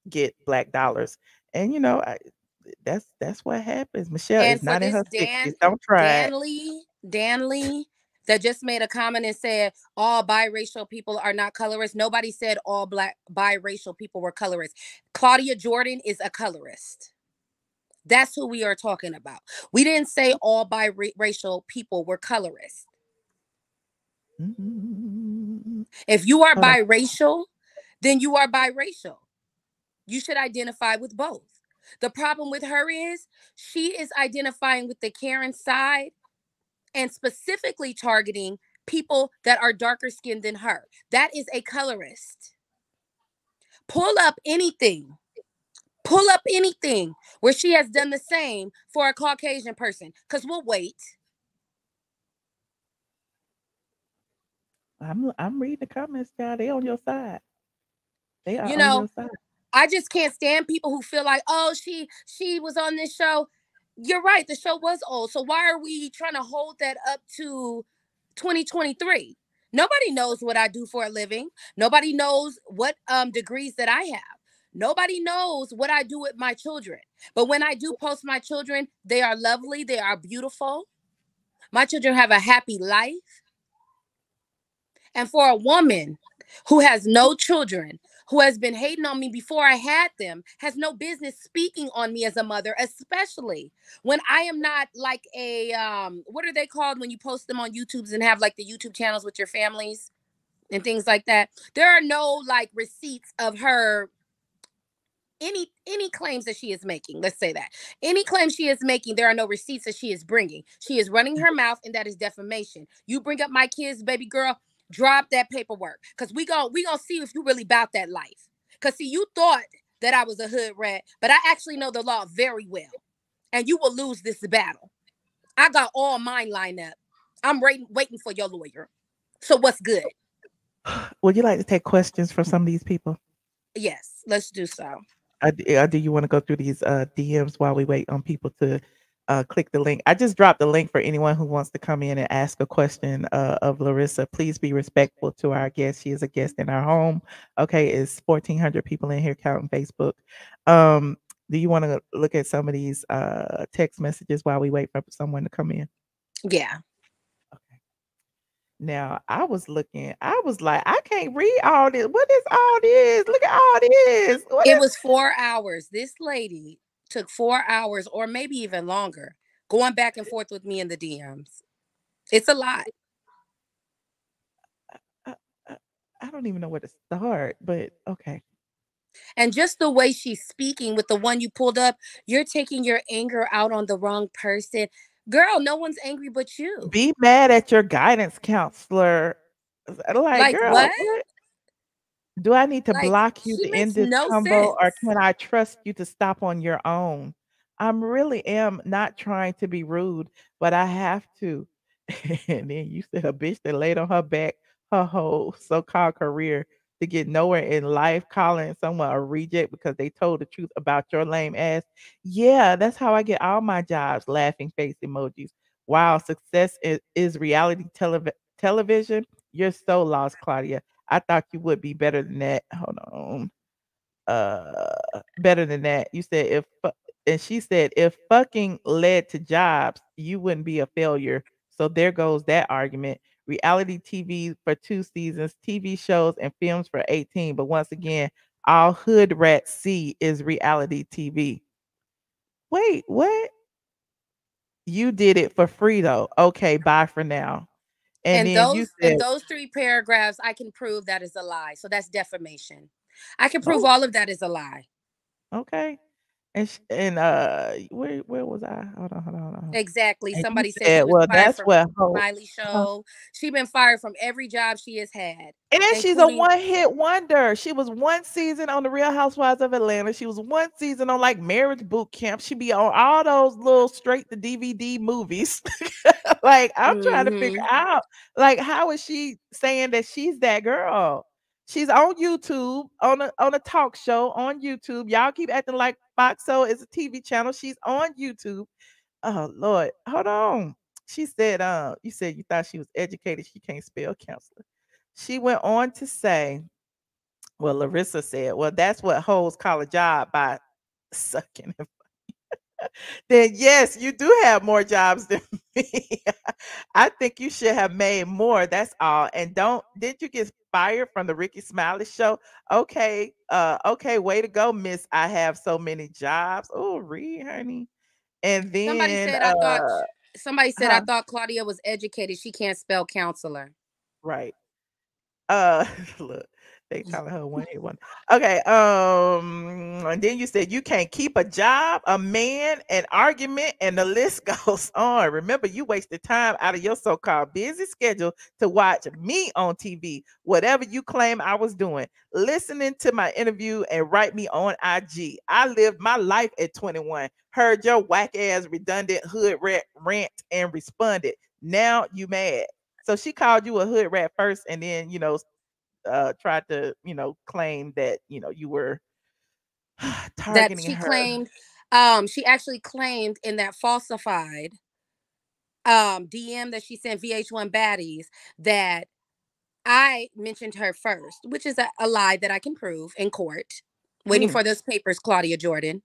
get black dollars. And you know, I, that's that's what happens. Michelle And is not in her Dan- sixties. Don't try. Dan Lee, Dan Lee, that just made a comment and said all biracial people are not colorists. Nobody said all black biracial people were colorists. Claudia Jordan is a colorist. That's who we are talking about. We didn't say all biracial people were colorists. Mhm. If you are biracial, then you are biracial. You should identify with both. The problem with her is she is identifying with the Karen side and specifically targeting people that are darker skinned than her. That is a colorist. Pull up anything. Pull up anything where she has done the same for a Caucasian person because we'll wait. I'm I'm reading the comments, child. They on your side. They are You on know, your side. I just can't stand people who feel like, oh, she she was on this show. You're right, the show was old. So why are we trying to hold that up to 2023? Nobody knows what I do for a living. Nobody knows what um degrees that I have. Nobody knows what I do with my children. But when I do post my children, they are lovely, they are beautiful. My children have a happy life. And for a woman who has no children, who has been hating on me before I had them, has no business speaking on me as a mother, especially when I am not like a um what are they called when you post them on YouTubes and have like the YouTube channels with your families and things like that. There are no like receipts of her any any claims that she is making let's say that. Any claim she is making there are no receipts that she is bringing. She is running mm-hmm. her mouth and that is defamation. You bring up my kids baby girl drop that paperwork because we going we gonna see if you really about that life. Because see you thought that i was a hood rat but i actually know the law very well and you will lose this battle. I got all mine lined up. I'm waiting waiting for your lawyer. So what's good? Would you like to take questions from some of these people? yes let's do so Uh, d- uh, do you want to go through these uh, DMs while we wait on people to uh, click the link? I just dropped the link for anyone who wants to come in and ask a question uh, of Larissa. Please be respectful to our guest. She is a guest in our home. Okay, it's 1,400 people in here counting Facebook. Um, do you want to look at some of these uh, text messages while we wait for someone to come in? yeah Now, I was looking, I was like, I can't read all this. What is all this? Look at all this. What it is- was four hours this lady took four hours or maybe even longer going back and forth with me in the dms it's a lot I don't even know where to start, but okay. and just the way she's speaking with the one you pulled up you're taking your anger out on the wrong person girl no one's angry but you Be mad at your guidance counselor. Like, Like girl, what? Do I need to Like, block you to end this no combo, or can I trust you to stop on your own? I'm really am not trying to be rude, but I have to. and then you said a bitch that laid on her back her whole so-called career to get nowhere in life, calling someone a reject because they told the truth about your lame ass. Yeah, that's how I get all my jobs. Laughing face emojis. Wow, success is, is reality televi- television. You're so lost, Claudia. I thought you would be better than that. Hold on. Uh better than that. You said if and she said if fucking led to jobs, you wouldn't be a failure. So there goes that argument. Reality TV for two seasons, TV shows and films for 18. But once again, all hood rats see is reality TV. Wait, what? You did it for free though. Okay, bye for now. And, and, then those you said, in those three paragraphs i can prove that is a lie so that's defamation i can prove Oh. all of that is a lie okay. And sh- and uh where where was I? Hold on, hold on, hold on. exactly And somebody said, said, well, that's what Miley show. She been fired from every job she has had. And then she's a one hit wonder. She was one season on the Real Housewives of Atlanta. She was one season on like Marriage Boot Camp. She be on all those little straight to DVD movies. like I'm trying to figure Mhm. out, like, how is she saying that she's that girl? She's on YouTube on a on a talk show on YouTube. Y'all keep acting like Fox Soul is a TV channel. She's on YouTube. Oh Lord, hold on. She said, uh, you said you thought she was educated. She can't spell counselor. She went on to say, well, Larissa said, well, that's what hoes call a job by sucking and fucking." Then yes, you do have more jobs than me. I think you should have made more. That's all. And don't didn't you get fired from the Rickey Smiley show? Okay, uh, okay, way to go, Miss. I have so many jobs. Oh, read, honey. And then Somebody said I thought uh, somebody said I thought Claudia was educated. She can't spell counselor. Right. Uh look, they calling her one hit one. Okay. Um, and then you said you can't keep a job, a man, an argument, and the list goes on. Remember, you wasted time out of your so-called busy schedule to watch me on TV, whatever you claim I was doing, listening to my interview and write me on IG. I lived my life at 21, heard your whack ass redundant hood rat rant and responded. Now you mad. So she called you a hood rat first, and then you know, uh, tried to you know claim that you know you were That targeting she her. claimed um she actually claimed in that falsified um DM that she sent VH1 baddies that I mentioned her first, which is a, a lie that I can prove in court. waiting Mm. for those papers, Claudia Jordan.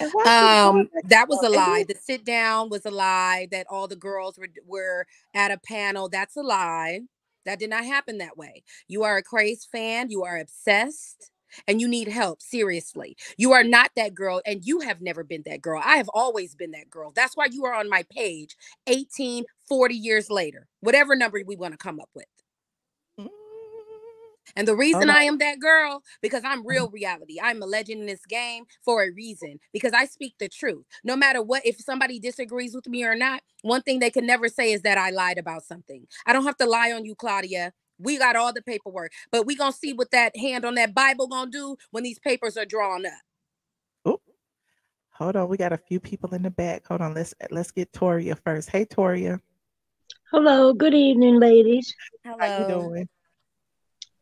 And why she Um, that was a lie. The sit down was a lie. That all the girls were were at a panel. That's a lie. That did not happen that way. You are a crazed fan. You are obsessed. And you need help, seriously. You are not that girl, and you have never been that girl. I have always been that girl. That's why you are on my page 18, 40 years later, whatever number we want to come up with. And the reason no. I am that girl, because I'm uh-huh. real reality. I'm a legend in this game for a reason, because I speak the truth. No matter what, if somebody disagrees with me or not, one thing they can never say is that I lied about something. I don't have to lie on you, Claudia. We got all the paperwork, but we gonna see what that hand on that Bible gonna do when these papers are drawn up. Oh, Hold on, we got a few people in the back. Hold on, let's let's get Toria first. Hey Toria, Hello, good evening, ladies. how are you Hello. doing?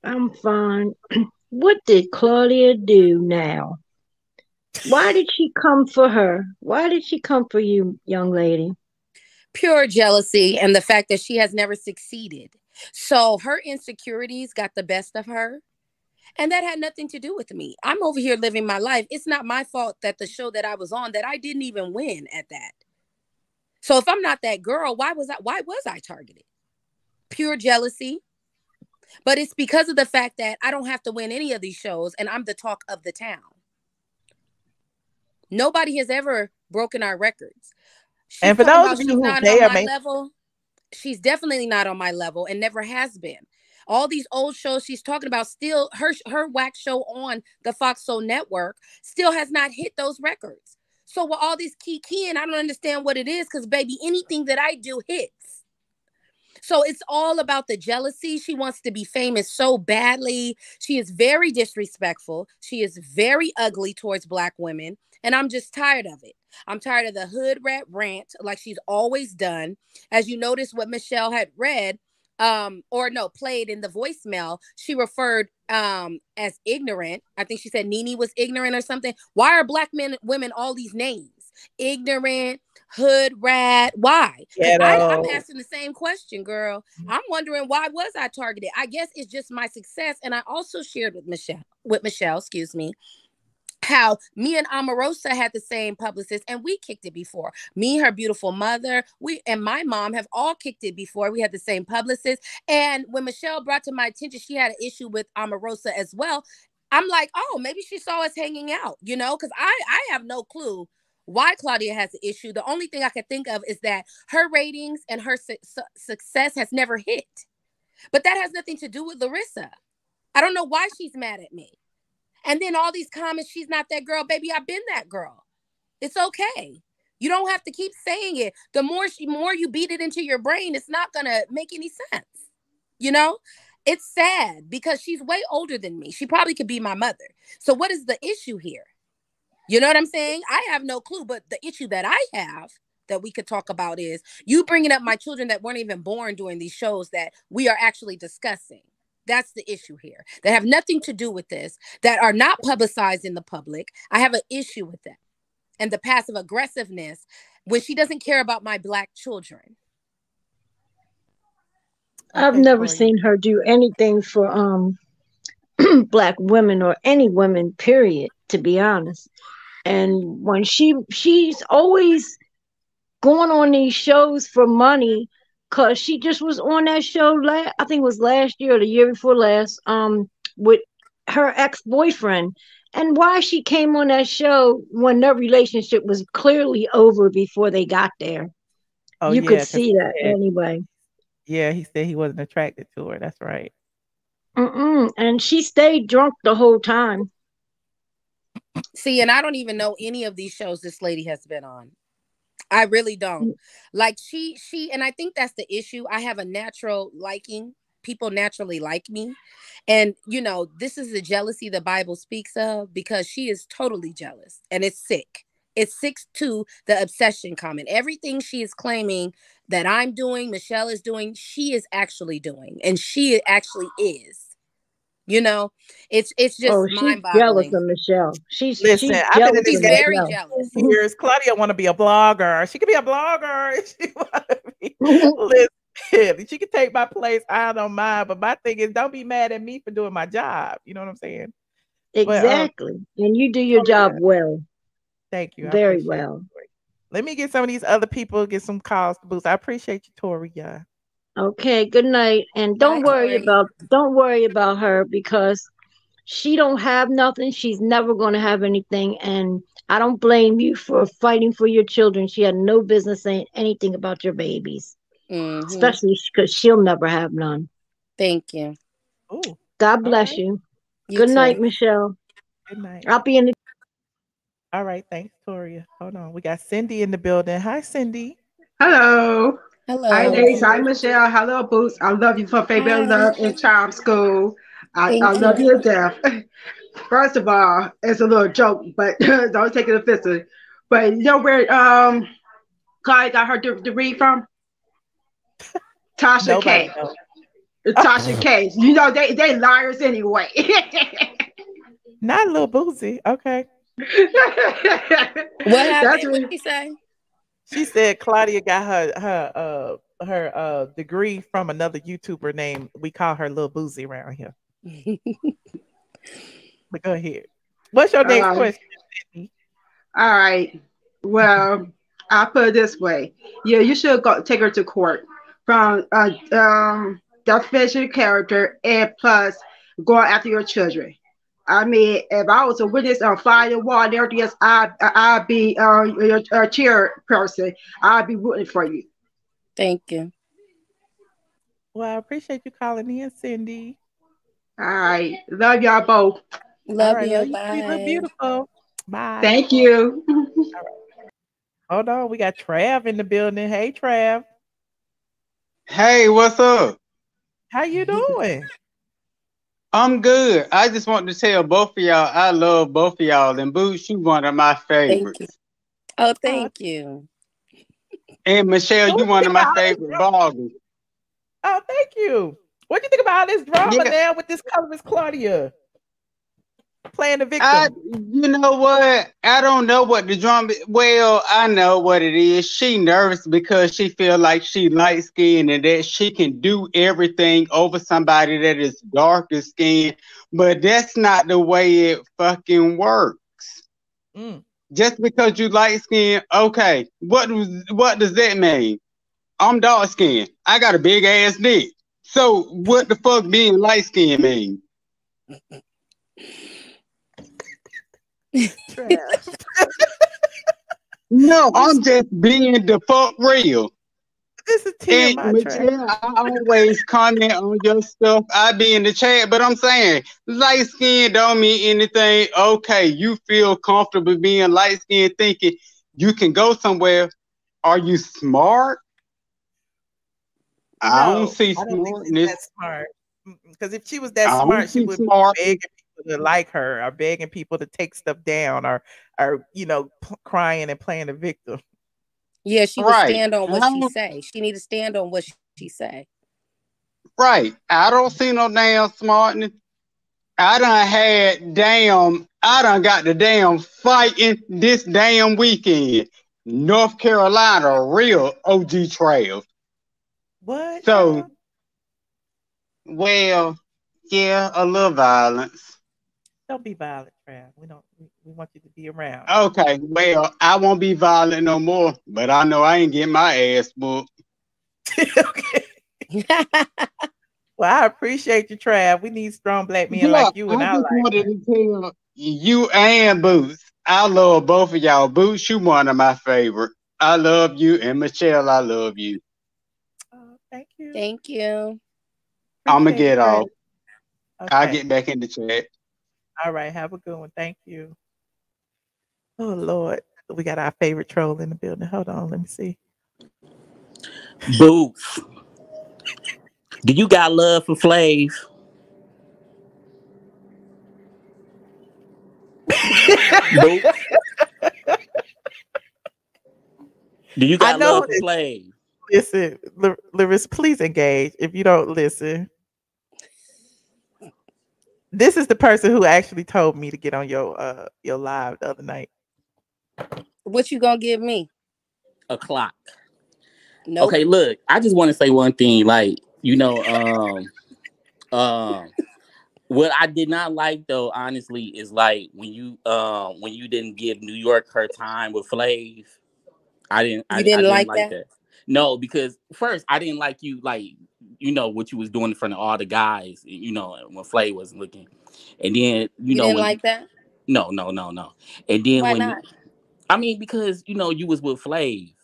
I'm fine. What did Claudia do now? Why did she come for her? Why did she come for you, young lady? Pure jealousy and the fact that she has never succeeded. So her insecurities got the best of her. And that had nothing to do with me. I'm over here living my life. It's not my fault that the show that I was on that I didn't even win at that. So if I'm not that girl, why was I why was I targeted? Pure jealousy. But it's because of the fact that I don't have to win any of these shows and I'm the talk of the town. Nobody has ever broken our records. She's And for those of you who not may on or my may- level, she's definitely not on my level and never has been. All these old shows she's talking about still her her wax show on the Fox Soul Network still has not hit those records. So with all this key keying, I don't understand what it is because baby, anything that I do hits. So it's all about the jealousy. She wants to be famous so badly. She is very disrespectful. She is very ugly towards black women. And I'm just tired of it. I'm tired of the hood rat rant like she's always done. As you notice, what Michelle had read, um, or no, played in the voicemail, she referred um as ignorant. I think she said Nene was ignorant or something. Why are black men women all these names? Ignorant, hood rat. Why? I, I'm asking the same question, girl. Mm-hmm. I'm wondering why was I targeted? I guess it's just my success. And I also shared with Michelle, with Michelle, excuse me, how me and Omarosa had the same publicist and we kicked it before. Me, her beautiful mother, we and my mom have all kicked it before. We had the same publicist. And when Michelle brought to my attention she had an issue with Omarosa as well, I'm like, oh, maybe she saw us hanging out, you know, because I I have no clue why Claudia has an issue. The only thing I can think of is that her ratings and her su- su- success has never hit. But that has nothing to do with Larissa. I don't know why she's mad at me. And then all these comments, she's not that girl, baby. I've been that girl. It's okay. You don't have to keep saying it. The more she more you beat it into your brain, it's not gonna make any sense. You know? It's sad because she's way older than me. She probably could be my mother. So what is the issue here? You know what I'm saying? I have no clue, but the issue that I have that we could talk about is you bringing up my children that weren't even born during these shows that we are actually discussing. That's the issue here. That have nothing to do with this, that are not publicized in the public. I have an issue with that. And the passive aggressiveness when she doesn't care about my black children. I've never seen her do anything for um black women or any women, period, to be honest. And when she she's always going on these shows for money because she just was on that show last I think it was last year or the year before last, um, with her ex-boyfriend. And why she came on that show when their relationship was clearly over before they got there. Oh you yeah, could see that said- anyway. yeah, he said he wasn't attracted to her. That's right. Mm-mm. And she stayed drunk the whole time. See, and I don't even know any of these shows this lady has been on. I really don't. Mm. Like she she and I think that's the issue. I have a natural liking. People naturally like me. And you know, this is the jealousy the Bible speaks of because she is totally jealous and it's sick. It's sick to the obsession comment. Everything she is claiming that I'm doing, Michelle is doing, she is actually doing, and she actually is. You know, it's it's just oh, she's jealous of Michelle. She's Listen, she's I've been in this She's very Michelle. jealous. years. Claudia want to be a blogger. She could be a blogger. She want to be. Listen, she could take my place. I don't mind. But my thing is, don't be mad at me for doing my job. You know what I'm saying? Um, exactly. and you do your oh, job well. Thank you. I Very appreciate it, well. Let me get some of these other people, get some calls to boost. I appreciate you, Tori. Yeah. Okay, good night. And don't Bye, worry Tori. about don't worry about her because she don't have nothing. She's never going to have anything and I don't blame you for fighting for your children. She had no business saying anything about your babies, Mhm. especially because she'll never have none. Thank you. Ooh, God bless right. you. You Good too. night, Michelle. good night. I'll be in the All right. Thanks, Toria. Hold on. We got Cindy in the building. Hi, Cindy. Hello. Hello. Hi, ladies. Hi, Michelle. Hello, Bootz. I love you for Favorite Hi. Love and Charm School. I, Thank I love you. you to death. First of all, it's a little joke, but don't take it offensive. But you know where um Chloe got her de- read from? Tasha Nobody K. knows. Tasha K. You know they they liars anyway. Not a little boozy. Okay. What That's happened? what- What he say? She said Claudia got her her uh her uh degree from another YouTuber named we call her Little Boozy around here. But go ahead. What's your next Um, question? All right. Well, I'll put it this way. Yeah, you should go take her to court from uh, um definition of character and plus going after your children. I mean, if I was a witness on fire, the wall and everything else, I I'd be uh, your uh, chairperson. I'd be rooting for you. Thank you. Well, I appreciate you calling in, Cindy. All right. Love y'all both. Love All right, you. love you too. You look beautiful. Bye. Thank you. Hold on, we got Trav in the building. Hey, Trav, Hey, what's up? how you doing? I'm good. I just want to tell both of y'all I love both of y'all, and Bootz, you one of my favorites. you. Oh, thank oh. you. And Michelle, you you one of my about all this favorite drama? bloggers. Oh, thank you. What do you think about all this drama Yeah. now with this colorist Claudia playing the victim? I, you know what? I don't know what the drama. Well, I know what it is. She nervous because she feel like she light skinned and that she can do everything over somebody that is darker skinned. But that's not the way it fucking works. Mm. Just because you light skinned, okay. What what does that mean? I'm dark skinned. I got a big ass dick. So what the fuck being light skinned mean? No, I'm just being the fuck real. this is And Trav. Michelle, I always comment on your stuff. I be in the chat, but I'm saying light skin don't mean anything. Okay, you feel comfortable being light skinned thinking you can go somewhere. Are you smart? I don't see I don't smartness. Because if she was that I smart, she would smart. be begging people to like her or begging people to take stuff down or, or you know, p- crying and playing the victim. Yeah, she would stand on what she say. She need to stand on what she, she say. Right. I don't see no damn smartness. I done had damn, I done got the damn fighting this damn weekend. North Carolina, real OG trail. What? So- Well, yeah, a little violence. Don't be violent, Trav. We don't. We, we want you to be around. Okay, well, I won't be violent no more, but I know I ain't getting my ass whooped. okay. Well, I appreciate you, Trav. We need strong black men like you, and I I just like. wanted to tell you and Bootz. I love both of y'all. Bootz, you one of my favorite. I love you, and Michelle, I love you. Oh, thank you. Thank you. I'ma get it, Trav. off. I'll get back in the chat. All right. Have a good one. Thank you. Oh Lord, we got our favorite troll in the building. Hold on. Let me see. Bootz. Do you got love for Flav? Bootz. Do you got love for Flav? Listen, Lar- Larissa, please engage. If you don't listen, this is the person who actually told me to get on your uh your live the other night. What you gonna give me? A clock. Nope. Okay, look, I just want to say one thing. Like, you know, um, um, What I did not like though, honestly, is like when you um when you didn't give New York her time with Flav. I didn't. I, You didn't I like that? No, because first I didn't like you like you know what you was doing in front of all the guys. You know when Flav wasn't looking, and then you, You, know didn't when, like that? no no no no, and then Why when not? I mean because you know you was with Flav.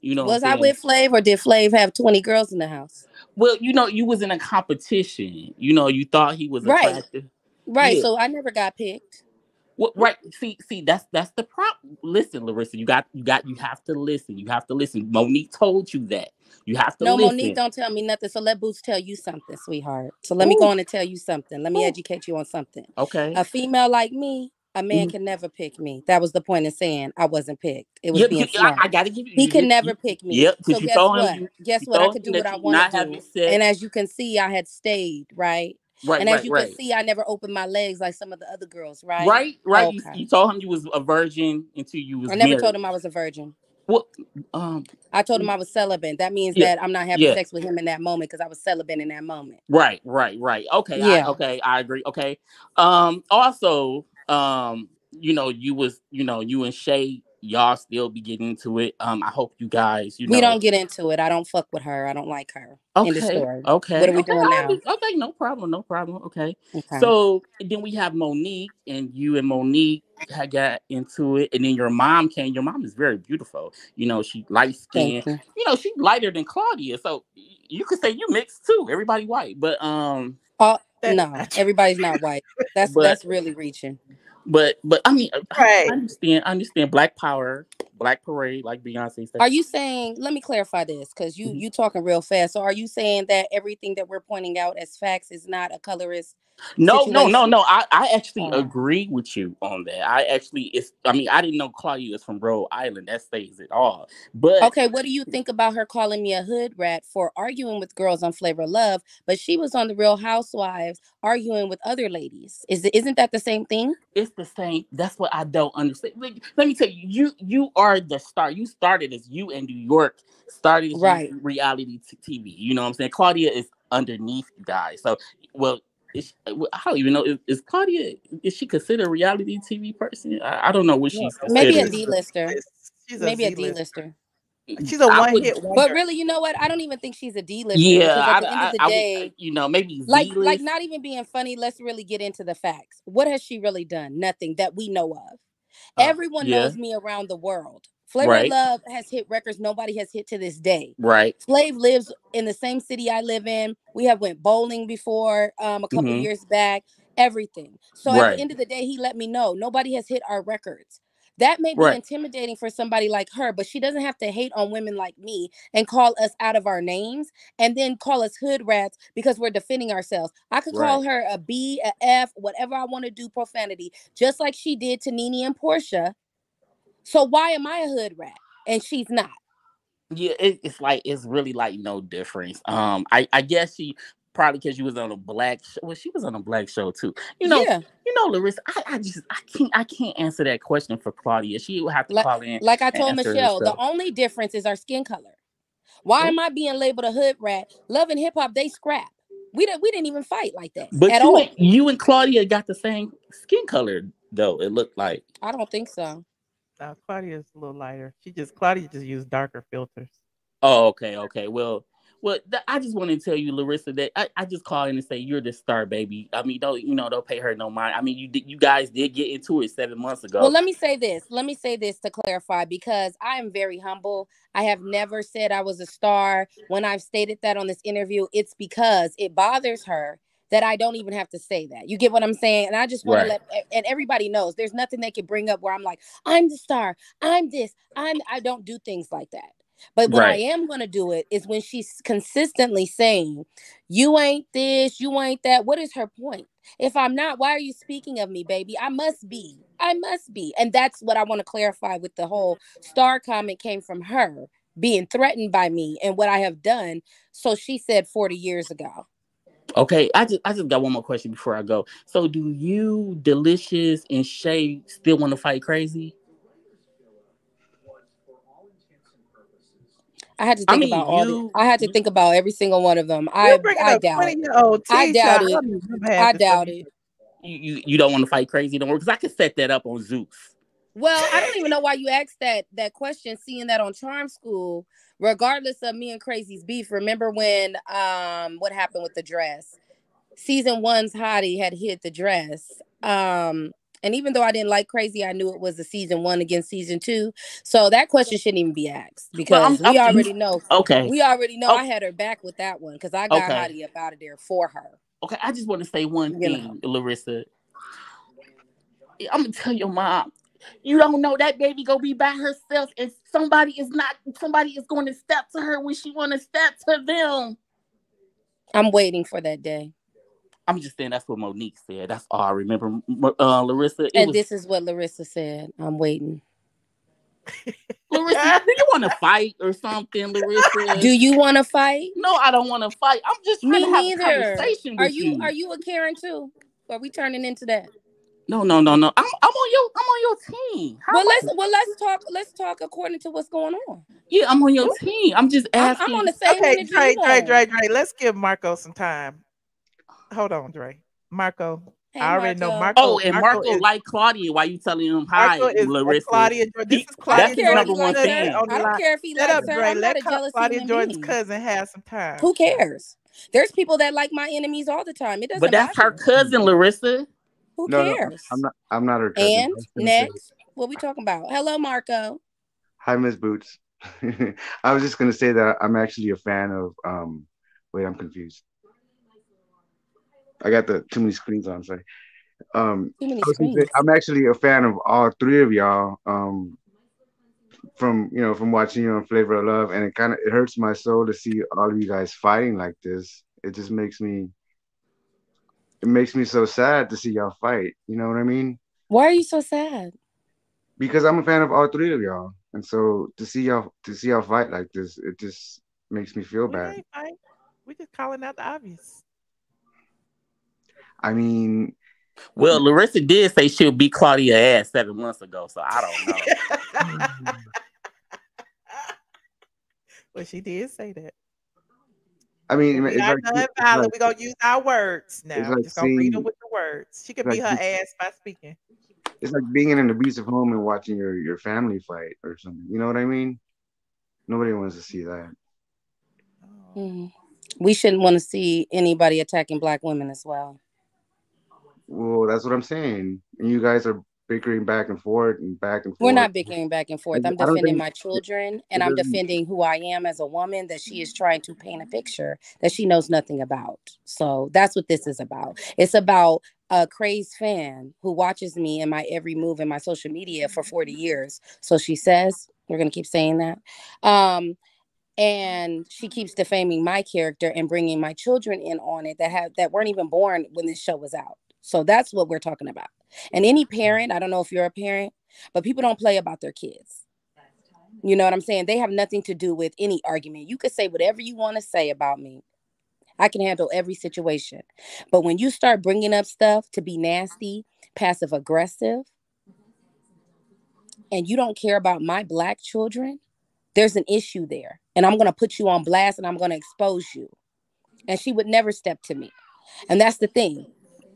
You know Was I with Flav or did Flav have 20 girls in the house? Well, you know, you was in a competition. You know, you thought he was Right. attractive. Right. Yeah. So I never got picked. Well, right. See, see, that's that's the problem. Listen, Larissa, you got you got you have to listen. You have to listen. Monique told you that. You have to No, listen. Monique don't tell me nothing. So let Bootz tell you something, sweetheart. So let me go on and tell you something. Let me Ooh. educate you on something. Okay. A female like me, a man Mhm. can never pick me. That was the point of saying I wasn't picked. It was Yeah, being I. I gotta give you. He you can never you- pick me. Yep, So you guess what? him. Guess what? I could do what I want not to do. And as you can see, I had stayed, right? Right, and as right, you right. can see, I never opened my legs like some of the other girls, right? Right, right. You, Okay. you told him you was a virgin until you was I never married. told him I was a virgin. What? Um. I told him I was celibate. That means Yeah, that I'm not having yeah. sex with him in that moment because I was celibate in that moment. Right, right, right. Okay, I, Yeah. okay, I agree. Okay. Um. Also, um, you know, you was, you know, you and Shay, y'all still be getting into it. Um. I hope you guys, you know. we don't get into it. I don't fuck with her. I don't like her. Okay. story. Okay. What are we okay, doing now? Okay. No problem. No problem. Okay. Okay. So then we have Monique, and you and Monique had got into it, and then your mom came. Your mom is very beautiful. You know, she light skinned. You. You know, she's lighter than Claudia, so you could say you mixed too. Everybody white, but um, That's no, everybody's not white. That's but that's really reaching. But but I mean, I, I understand. I understand. Black Power, Black Parade, like Beyonce said. Are you saying? Let me clarify this because you Mhm. you talking real fast. So are you saying that everything that we're pointing out as facts is not a colorist No, no, no, no. I, I actually Oh. agree with you on that. I actually, it's. I mean, I didn't know Claudia was from Rhode Island. That says at all. But Okay, what do you think about her calling me a hood rat for arguing with girls on Flavor of Love, but she was on the Real Housewives arguing with other ladies? Is it isn't that the same thing? it's the same. That's what I don't understand. Like, let me tell you, you you are the star. You started as you in New York, started Right. reality t- TV. You know what I'm saying? Claudia is underneath you guys. So, well, is, well, I don't even know. Is, is Claudia? Is she considered a reality TV person? I, I don't know what No, she's Maybe a considered. D-lister. She's a Maybe a Z-list. D-lister. She's a I one would- hit But really, you know what? I don't even think she's a D-lister Yeah, because I, at the end I, of the I would, day, you know, maybe like Z-list. like not even being funny, let's really get into the facts. What has she really done? Nothing that we know of. Uh, Everyone yeah. knows me around the world. Flavor Right. Love has hit records nobody has hit to this day. Right. Flav lives in the same city I live in. We have went bowling before um, a couple Mhm. years back. Everything. So at the end of the day, he let me know nobody has hit our records. That may be Right. intimidating for somebody like her, but she doesn't have to hate on women like me and call us out of our names and then call us hood rats because we're defending ourselves. I could call her a B, a F, whatever I want to do, profanity, just like she did to Nene and Porsha. So why am I a hood rat and she's not? Yeah, it, it's like it's really like no difference. Um, I I guess she probably because she was on a black show. Well, she was on a black show too. You know, yeah, you know, Larissa. I, I just I can't I can't answer that question for Claudia. She would have to like, call in. like I told Michelle, the only difference is our skin color. Why am I being labeled a hood rat? Love and hip hop, they scrap. We didn't we didn't even fight like that But at you all. and, you and Claudia got the same skin color though. It looked like. I don't think so. No, Claudia's a little lighter. She just Claudia just used darker filters. Oh, okay, okay. Well, well, th- I just want to tell you, Larissa, that I, I just call in and say you're the star, baby. I mean, don't you know? Don't pay her no mind. I mean, you did- you guys did get into it seven months ago. Well, let me say this. Let me say this to clarify because I am very humble. I have never said I was a star. When I've stated that on this interview, it's because it bothers her that I don't even have to say that. You get what I'm saying? And I just want Right. to let and everybody knows there's nothing they can bring up where I'm like, I'm the star. I'm this. I'm I don't do things like that. But when I am going to do it is when she's consistently saying, You ain't this, you ain't that. What is her point? If I'm not, why are you speaking of me, baby? I must be. I must be. And that's what I want to clarify with the whole star comment came from her being threatened by me and what I have done. So she said 40 years ago. Okay, I just I just got one more question before I go. So, do you, Deelishis, and Shay still want to fight crazy? I had to I think mean, about all. The, I had to think about every single one of them. I You're I doubt it. 20 year old I doubt it. don't even have I doubt it. You, you, you don't want to fight crazy no more because I could set that up on Zeus. Well, I don't even know why you asked that that question. Seeing that on Charm School, regardless of me and Crazy's beef. Remember when um what happened with the dress? Season one's Hottie had hit the dress. Um, and even though I didn't like Crazy, I knew it was the season one against season two. So that question shouldn't even be asked because I'm- we I'm- already know. Okay. We already know Oh. I had her back with that one because I got Okay. Hottie up out of there for her. Okay, I just want to say one You thing, Larissa. I'm gonna tell your mom. You don't know that baby gonna be by herself, and somebody is not. Somebody is going to step to her when she want to step to them. I'm waiting for that day. I'm just saying that's what Monique said. That's all I remember. Uh, Larissa, And was, this is what Larissa said. I'm waiting. Larissa, do you want to fight or something, Larissa? Do you want to fight? No, I don't want to fight. I'm just trying Me to have neither. a conversation Are with you, you. are you a Karen too? Are we turning into that? No, no, no, no. I'm, I'm on your, I'm on your team. How well, let's well let's talk. Let's talk according to what's going on. Yeah, I'm on your team. I'm just I'm, asking. I'm on the same Okay, energy Dre, you Dre. Dre, Dre. Let's give Marco some time. Hold on, Dre. Marco. Hey, I already know Marco. Marco. Oh, and Marco, is, like Claudia. Why you telling him hi, Marco is Larissa? Claudia. This is Claudia that's don't care if his he number one fan. on I don't line. care if he Shut likes up, her. Dre. I'm not a jealous Claudia human Jordan's being. cousin have some time. Who cares? There's people that like my enemies all the time. It doesn't But that's her cousin, Larissa. Who No, no, cares? I'm not. I'm not her cousin. and I was gonna next, what we talking about? Hello, Marco. Hi, Miss Bootz. I was just gonna say that I'm actually a fan of. Um, wait, I'm confused. I got the too many screens on. Sorry. Um, Too many I was gonna say, screens. I'm actually a fan of all three of y'all. Um, from you know from watching you on Flavor of Love, and it kind of it hurts my soul to see all of you guys fighting like this. It just makes me. It makes me so sad to see y'all fight. You know what I mean? Why are you so sad? because I'm a fan of all three of y'all, and so to see y'all to see y'all fight like this, it just makes me feel We bad. ain't fight. We just calling out the obvious. I mean, Well, Larissa did say she'll beat Claudia ass seven months ago, so I don't know. well, she did say that. I mean, We it's are like, done it's violent. like, We're gonna use our words now. it's We're like just gonna read them with the words. She could like beat her ass by speaking. it's like being in an abusive home and watching your your family fight or something. You know what I mean? Nobody wants to see that. Mhm. We shouldn't want to see anybody attacking black women as well. Well, that's what I'm saying. And you guys are bickering back and forth and back and forth. We're not bickering back and forth. I'm defending my children and I'm defending who I am as a woman that she is trying to paint a picture that she knows nothing about. So that's what this is about. It's about a crazed fan who watches me and my every move in my social media for 40 years. So she says, we're going to keep saying that. Um, and she keeps defaming my character and bringing my children in on it that have that weren't even born when this show was out. So that's what we're talking about. And any parent, I don't know if you're a parent, but people don't play about their kids. You know what I'm saying? They have nothing to do with any argument. You could say whatever you want to say about me. I can handle every situation. But when you start bringing up stuff to be nasty, passive aggressive, and you don't care about my black children, there's an issue there. And I'm going to put you on blast and I'm going to expose you. And she would never step to me. And that's the thing.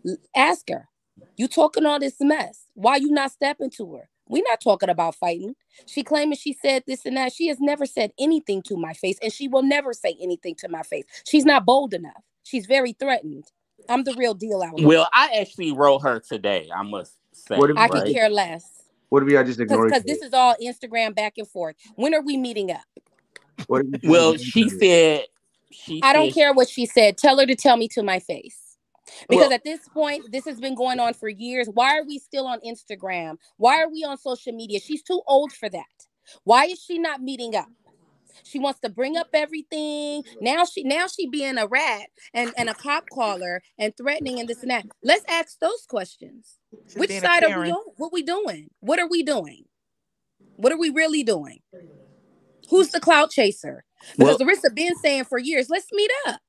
L- Ask her. You talking all this mess. Why you not stepping to her? we not talking about fighting. She claiming she said this and that. She has never said anything to my face, and she will never say anything to my face. She's not bold enough. She's very threatened. I'm the real deal out here. Well, I actually wrote her today. I must say. What if- I could right? care less. What if I just ignore Because this is all Instagram back and forth. When are we meeting up? What if Well, she said. She I don't said- care what she said. Tell her to tell me to my face. Because Well- at this point, this has been going on for years. Why are we still on Instagram? Why are we on social media? She's too old for that. Why is she not meeting up? She wants to bring up everything. Now she now she being a rat and, and a cop caller and threatening and this and that. Let's ask those questions. She's Which side are we on? What we doing? What are we doing? What are we really doing? Who's the clout chaser? Because Well- Larissa been saying for years, let's meet up.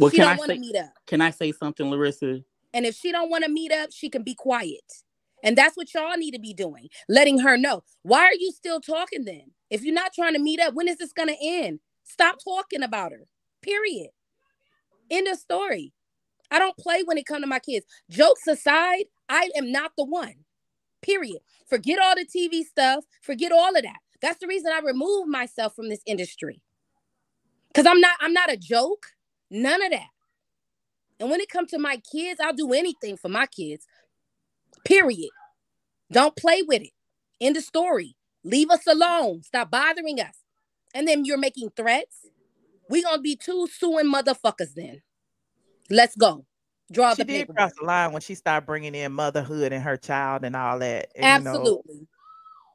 Well, she can don't I want say? to meet up. Can I say something, Larissa? And if she don't want to meet up, she can be quiet. And that's what y'all need to be doing, letting her know. Why are you still talking then? If you're not trying to meet up, when is this gonna end? Stop talking about her. Period. End of story. I don't play when it comes to my kids. Jokes aside, I am not the one. Period. Forget all the TV stuff. Forget all of that. That's the reason I removed myself from this industry. Cause I'm not. I'm not a joke. None of that. And when it comes to my kids, I'll do anything for my kids. Period. Don't play with it. End of story. Leave us alone. Stop bothering us. And then you're making threats. we gonna be two suing motherfuckers then. Let's go. Draw She the did cross the line when she started bringing in motherhood and her child and all that. and, you know, Absolutely.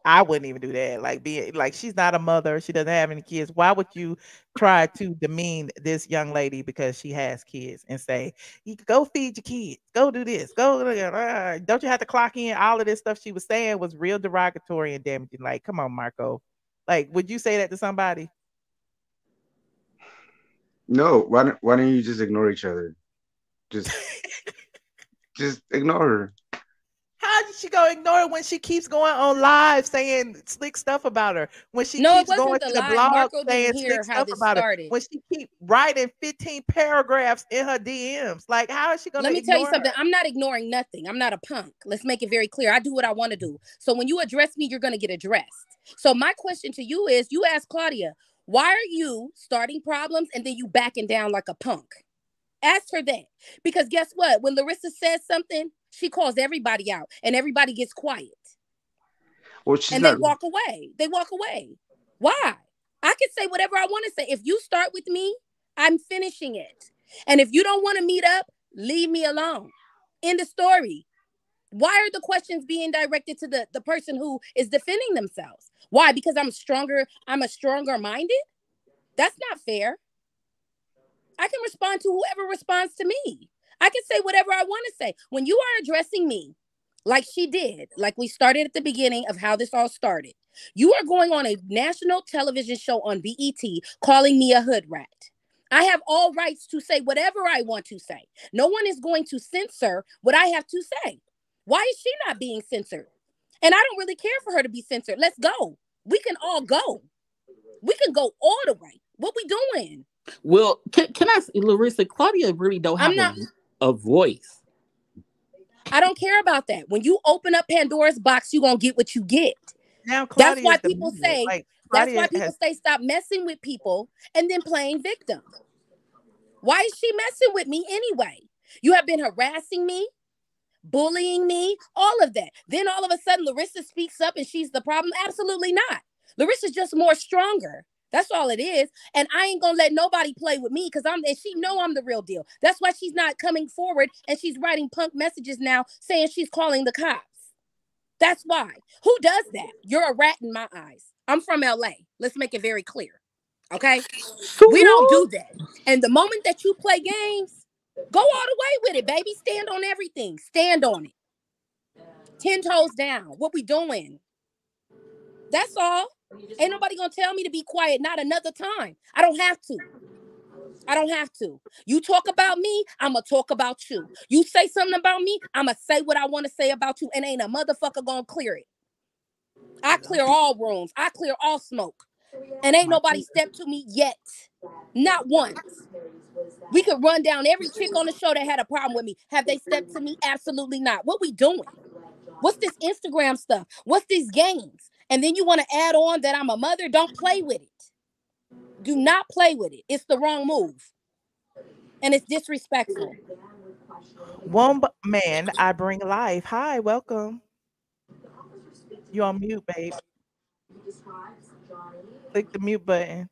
I wouldn't even do that. Like being like she's not a mother, she doesn't have any kids. Why would you try to demean this young lady because she has kids and say, "You go feed your kids, go do this, go uh, don't you have to clock in?" All of this stuff she was saying was real derogatory and damaging. Like, come on, Marco. Like, would you say that to somebody? No, why don't why don't you just ignore each other? Just just ignore her. She go ignore it when she keeps going on live saying slick stuff about her? When she No, keeps going the to the live. blog Marco saying slick stuff about her. When she keep writing 15 paragraphs in her DMs. Like, how is she gonna Let me tell you something. her? I'm not ignoring nothing. I'm not a punk. Let's make it very clear. I do what I want to do. So when you address me, you're going to get addressed. So my question to you is you ask Claudia, why are you starting problems and then you backing down like a punk? Ask her that. Because guess what? When Larissa says something, she calls everybody out and everybody gets quiet Well, and not. they walk away. They walk away. Why? I can say whatever I want to say. If you start with me, I'm finishing it. And if you don't want to meet up, leave me alone. End of story. Why are the questions being directed to the, the person who is defending themselves? Why? Because I'm stronger, I'm a stronger minded? That's not fair. I can respond to whoever responds to me. I can say whatever I want to say. When you are addressing me, like she did, like we started at the beginning of how this all started, you are going on a national television show on BET calling me a hood rat. I have all rights to say whatever I want to say. No one is going to censor what I have to say. Why is she not being censored? And I don't really care for her to be censored. Let's go. We can all go. We can go all the way. What we doing? Well, can, can I, Larissa? Claudia really don't have I'm not- a, a voice. I don't care about that. When you open up Pandora's box, you're gonna get what you get. Now That's why people media. say like that's why people has say stop messing with people and then playing victim. Why is she messing with me anyway? You have been harassing me, bullying me, all of that. Then all of a sudden Larissa speaks up and she's the problem. Absolutely not. Larissa's just more stronger. That's all it is. And I ain't gonna let nobody play with me because I'm and she know I'm the real deal. That's why she's not coming forward and she's writing punk messages now saying she's calling the cops. That's why. Who does that? You're a rat in my eyes. I'm from LA. Let's make it very clear. Okay? We don't do that. And the moment that you play games, go all the way with it, baby. Stand on everything. Stand on it. Ten toes down. What we doing? That's all. Ain't nobody gonna tell me to be quiet. Not another time. I don't have to. I don't have to. You talk about me, I'm gonna talk about you. You say something about me, I'm gonna say what I want to say about you, and ain't a motherfucker gonna clear it. I clear all rooms. I clear all smoke, and ain't nobody stepped to me yet. Not once. We could run down every chick on the show that had a problem with me. Have they stepped to me? Absolutely not. What we doing? What's this Instagram stuff? What's these games? And then you want to add on that I'm a mother? Don't play with it. Do not play with it. It's the wrong move. And it's disrespectful. one man I bring life. Hi, welcome. You on mute, babe. Click the mute button.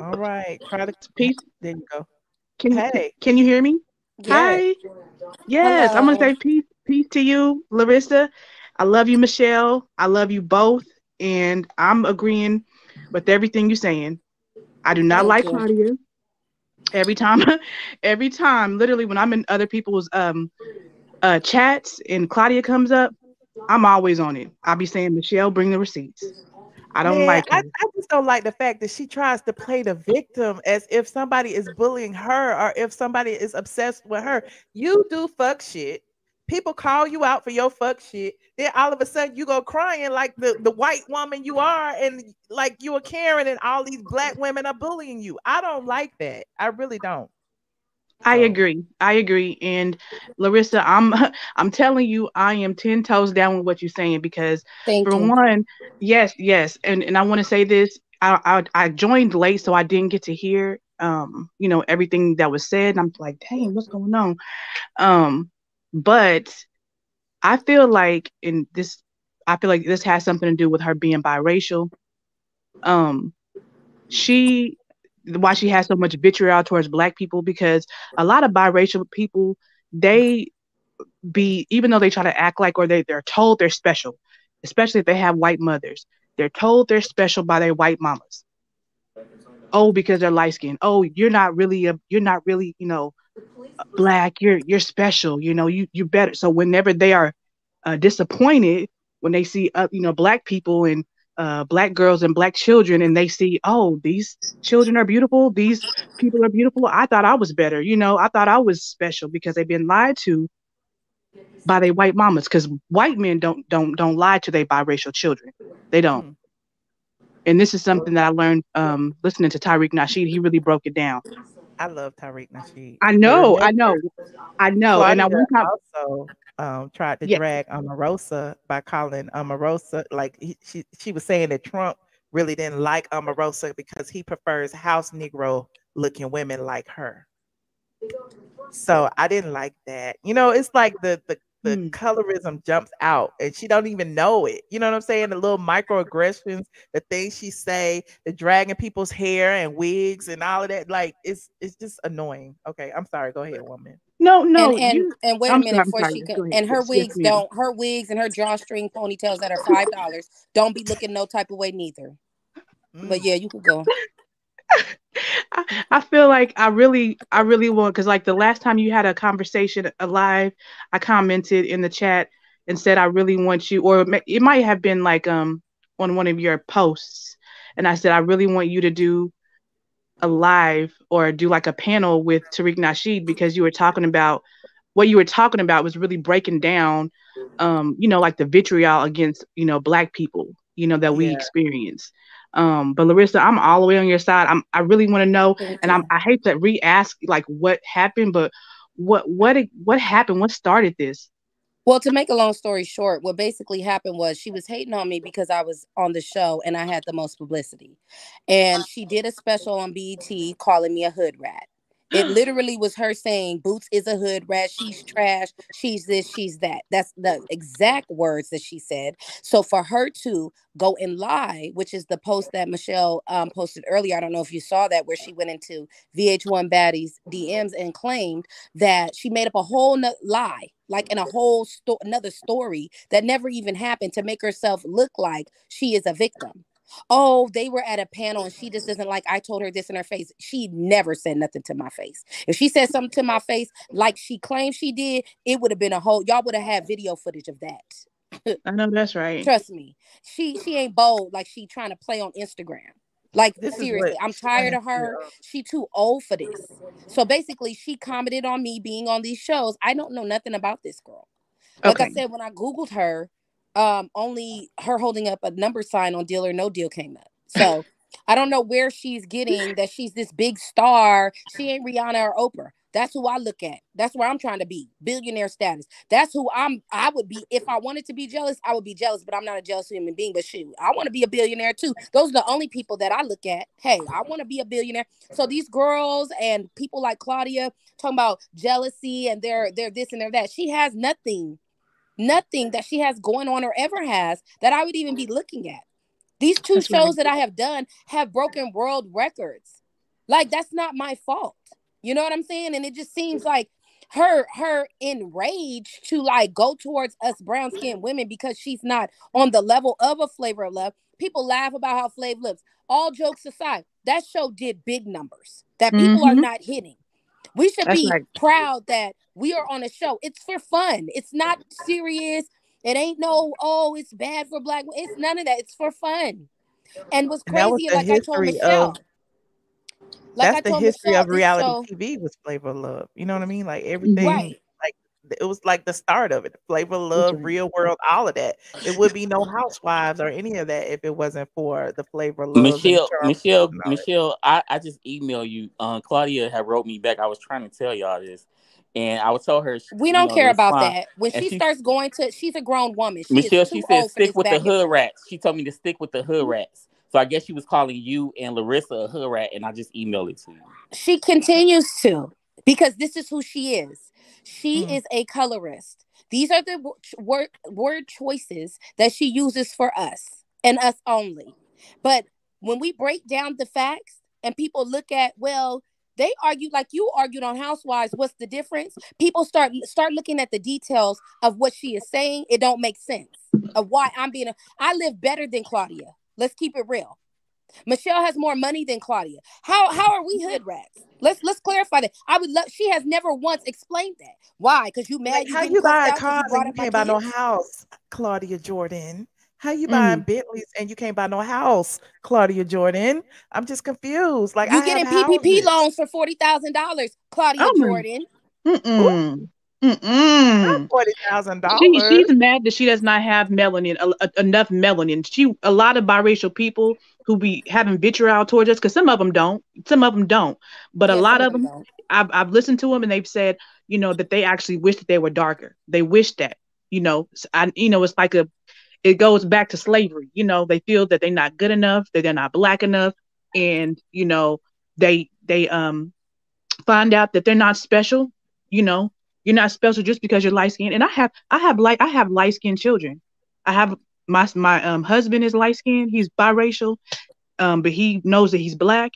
All right. Try to Peace. there you go. Can Hey. can you hear me? Hi. Yes, I'm gonna say peace, peace to you, Larissa. I love you, Michelle. I love you both, and I'm agreeing with everything you're saying. I do not Thank like you. Claudia. Every time, every time, literally, when I'm in other people's um uh chats and Claudia comes up, I'm always on it. I'll be saying, Michelle, bring the receipts. I don't like I. I just don't like the fact that she tries to play the victim as if somebody is bullying her or if somebody is obsessed with her. You do fuck shit people call you out for your fuck shit. Then all of a sudden you go crying like the, the white woman you are, and like you are Karen, and all these black women are bullying you. I don't like that. I really don't. I agree. I agree. And Larissa, I'm I'm telling you, I am ten toes down with what you're saying because Thank for you. one, yes, yes, and and I want to say this. I, I I joined late, so I didn't get to hear um you know everything that was said. And I'm like, dang, what's going on? Um, but I feel like in this, I feel like this has something to do with her being biracial. Um, she why she has so much vitriol towards black people because a lot of biracial people they be even though they try to act like or they, they're told they're special especially if they have white mothers they're told they're special by their white mamas oh because they're light skinned oh you're not really a you're not really you know black you're you're special you know you you better. So whenever they are uh, disappointed when they see uh, you know black people and uh, black girls and black children and they see oh these children are beautiful these people are beautiful i thought i was better you know i thought i was special because they've been lied to by their white mamas because white men don't don't don't lie to their biracial children. They don't. And this is something that i learned um listening to Tariq Nasheed. he really broke it down I love Tariq Nasheed. i know i know i know and i Claudia one time also um, tried to drag Omarosa by calling Omarosa like he, she she was saying that Trump really didn't like Omarosa because he prefers house Negro looking women like her. So I didn't like that. You know, it's like the the the Hmm. colorism jumps out and she don't even know it. You know what I'm saying? The little microaggressions, the things she say, the dragging people's hair and wigs and all of that. Like it's it's just annoying. Okay, I'm sorry. Go ahead, woman. no no and and, you, and wait a I'm minute sorry, before sorry. she can and her Yes, yes, wigs ma'am. don't her wigs and her drawstring ponytails that are five dollars don't be looking no type of way neither. Mm. But yeah, you can go. I, I feel like I really, I really want because like the last time you had a conversation alive, I commented in the chat and said I really want you, or it it might have been like um on one of your posts, and I said I really want you to do a live or do like a panel with Tariq Nasheed because you were talking about what you were talking about was really breaking down, um, you know, like the vitriol against you know black people, you know, that we Yeah. experience. Um, but Larissa, I'm all the way on your side. I'm I really want to know, Thank and I'm. I hate to re-ask like what happened, but what what what happened? What started this? Well, to make a long story short, what basically happened was she was hating on me because I was on the show and I had the most publicity. And she did a special on BET calling me a hood rat. It literally was her saying Bootz is a hood rat. She's trash. She's this, she's that. That's the exact words that she said. So for her to go and lie, which is the post that Michelle um, posted earlier, I don't know if you saw that, where she went into VH1 Baddies DMs and claimed that she made up a whole no- lie, like in a whole sto- another story that never even happened to make herself look like she is a victim. Oh, they were at a panel and she just doesn't like. I told her this in her face. She never said nothing to my face. If she said something to my face like she claimed she did, it would have been a whole. Y'all would have had video footage of that. I know that's right. Trust me. She she ain't bold like she trying to play on Instagram. Like This seriously, I'm tired of her. She too old for this. So basically, she commented on me being on these shows. I don't know nothing about this girl. Like I said, when I googled her, um, only her holding up a number sign on Deal or No Deal came up. So I don't know where she's getting that she's this big star. She ain't Rihanna or Oprah. That's who I look at. That's where I'm trying to be. Billionaire status. That's who I'm I would be if I wanted to be jealous, I would be jealous, but I'm not a jealous human being. But shoot, I want to be a billionaire too. Those are the only people that I look at. Hey, I want to be a billionaire. So these girls and people like Claudia talking about jealousy and they're they're this and they're that. She has nothing, nothing that she has going on or ever has that I would even be looking at. These two That's shows that I have done have broken world records. Like that's not my fault. You know what I'm saying? And it just seems like her her enraged to like go towards us brown skinned women because she's not on the level of a flavor of love. People laugh about how Flav looks. All jokes aside, that show did big numbers that people are Mhm. not hitting. We should That's be proud that we are on a show. It's for fun. It's not serious. It ain't no, oh, it's bad for black. It's none of that. It's for fun. And what's And that was crazy, the like I told history Michelle, of like I that's the history Michelle, of reality show, TV was Flavor of Love. You know what I mean? Like everything, right? like it was like the start of it. Flavor of Love, Okay. Real World, all of that. It would be no Housewives or any of that if it wasn't for the Flavor Love. Michelle, Michelle, and all that. Michelle, I, I just emailed you. Uh, Claudia had wrote me back. I was trying to tell y'all this, and I would tell her. We don't know, care about respond. that. When she, she- starts going to, she's a grown woman. She Michelle, she said stick with the hood rats. She told me to stick with the hood rats. So I guess she was calling you and Larissa a hood rat, and I just emailed it to you. She continues to because this is who she is. She Mm. is a colorist. These are the wo- word word choices that she uses for us and us only. But when we break down the facts and people look at, well, they argue like you argued on Housewives. What's the difference? People start start looking at the details of what she is saying. It don't make sense of why I'm being. A, I live better than Claudia. Let's keep it real. Michelle has more money than Claudia. How how are we hood rats? Let's let's clarify that. I would love. She has never once explained that. Why? Because you mad? Like, you how you cussed buying out 'cause you cars and you can't buy no house, Claudia Jordan? How you Mm. buying Bentleys and you can't buy no house, Claudia Jordan? I'm just confused. Like You I getting PPP houses. loans for forty thousand dollars, Claudia Oh Jordan? Mm-mm. Mm-mm. Forty thousand She, dollars. she's mad that she does not have melanin, a, a- enough melanin. She, a lot of biracial people who be having vitriol towards us, because some of them don't, some of them don't, but a lot of them, don't. I've, I've listened to them and they've said, you know, that they actually wish that they were darker. They wish that, you know, s- I, you know, it's like a, it goes back to slavery. You know, they feel that they're not good enough, that they're not black enough, and you know, they they um find out that they're not special. You know, you're not special just because you're light skinned. And I have I have light I have light skinned children. I have my my um husband is light skinned. He's biracial, um, but he knows that he's black.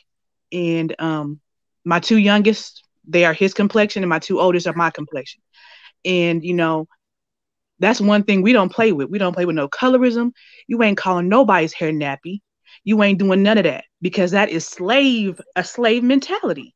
And um, my two youngest they are his complexion, and my two oldest are my complexion. And you know, that's one thing we don't play with. We don't play with no colorism. You ain't calling nobody's hair nappy. You ain't doing none of that because that is slave a slave mentality.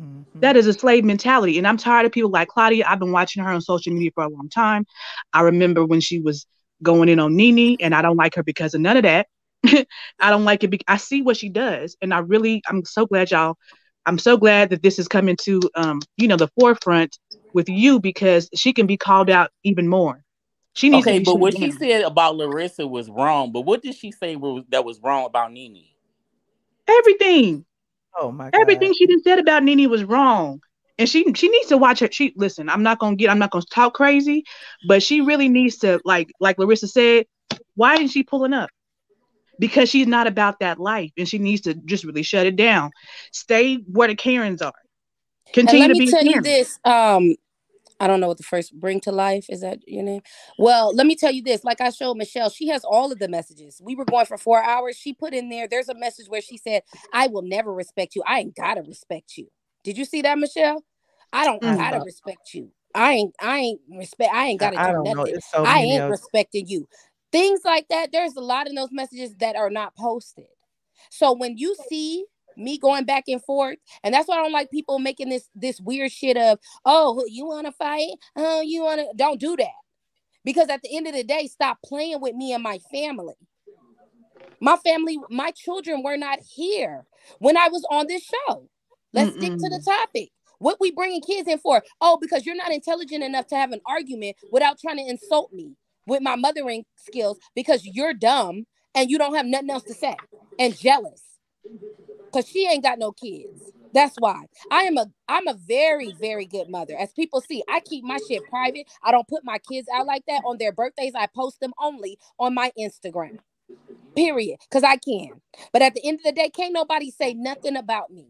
Mm-hmm. That is a slave mentality. And I'm tired of people like Claudia. I've been watching her on social media for a long time. I remember when she was going in on Nene, and I don't like her because of none of that. I don't like it. Be- I see what she does, and I really, I'm so glad y'all. I'm so glad that this is coming to, um, you know, the forefront with you because she can be called out even more. She needs Okay, to be but what she down. said about Larissa was wrong. But what did she say was, that was wrong about Nene? everything. Oh my god. Everything she done said about Nene was wrong. And she she needs to watch her. She listen, I'm not gonna get I'm not gonna talk crazy, but she really needs to like like Larissa said, why isn't she pulling up? Because she's not about that life and she needs to just really shut it down. Stay where the Karens are. Continue and let to me be tell you this. Um, I don't know what the first bring to life is that your name. Well, let me tell you this. Like I showed Michelle, she has all of the messages. We were going for four hours. She put in there. There's a message where she said, "I will never respect you. I ain't gotta respect you." Did you see that, Michelle? I don't I gotta respect you. I ain't. I ain't respect. I ain't gotta I do nothing. So I ain't respecting you. Things like that. There's a lot in those messages that are not posted. So when you see me going back and forth, and that's why I don't like people making this this weird shit of, oh, you want to fight? Oh, you want to? Don't do that. Because at the end of the day, stop playing with me and my family. My family, my children were not here when I was on this show. Let's stick to the topic. What we bringing kids in for? Oh, because you're not intelligent enough to have an argument without trying to insult me with my mothering skills because you're dumb and you don't have nothing else to say and jealous because she ain't got no kids. That's why I am a I'm a very very good mother. As people see, I keep my shit private. I don't put my kids out like that on their birthdays. I post them only on my Instagram. Period. Because I can. But at the end of the day, can't nobody say nothing about me.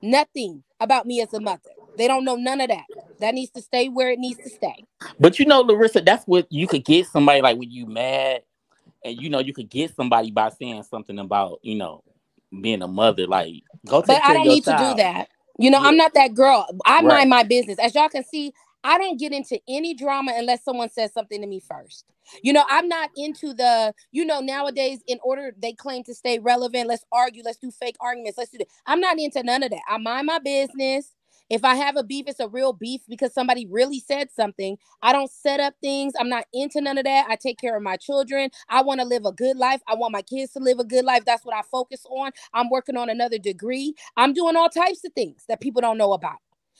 Nothing about me as a mother. They don't know none of that. That needs to stay where it needs to stay. But you know, Larissa, that's what you could get somebody like when you mad, and you know you could get somebody by saying something about you know being a mother. Like go take But care I don't of need to do that. You know, Yeah. I'm not that girl. I Right. mind my business. As y'all can see, I don't get into any drama unless someone says something to me first. You know, I'm not into the, you know, nowadays, in order they claim to stay relevant, let's argue, let's do fake arguments, let's do that. I'm not into none of that. I mind my business. If I have a beef, it's a real beef because somebody really said something. I don't set up things. I'm not into none of that. I take care of my children. I want to live a good life. I want my kids to live a good life. That's what I focus on. I'm working on another degree. I'm doing all types of things that people don't know about.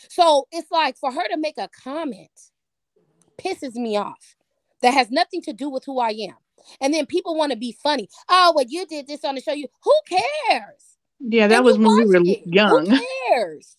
So it's like for her to make a comment pisses me off. That has nothing to do with who I am. And then people want to be funny. Oh, well, you did this on the show. You who cares? Yeah, that And was when we were it. young. Who cares?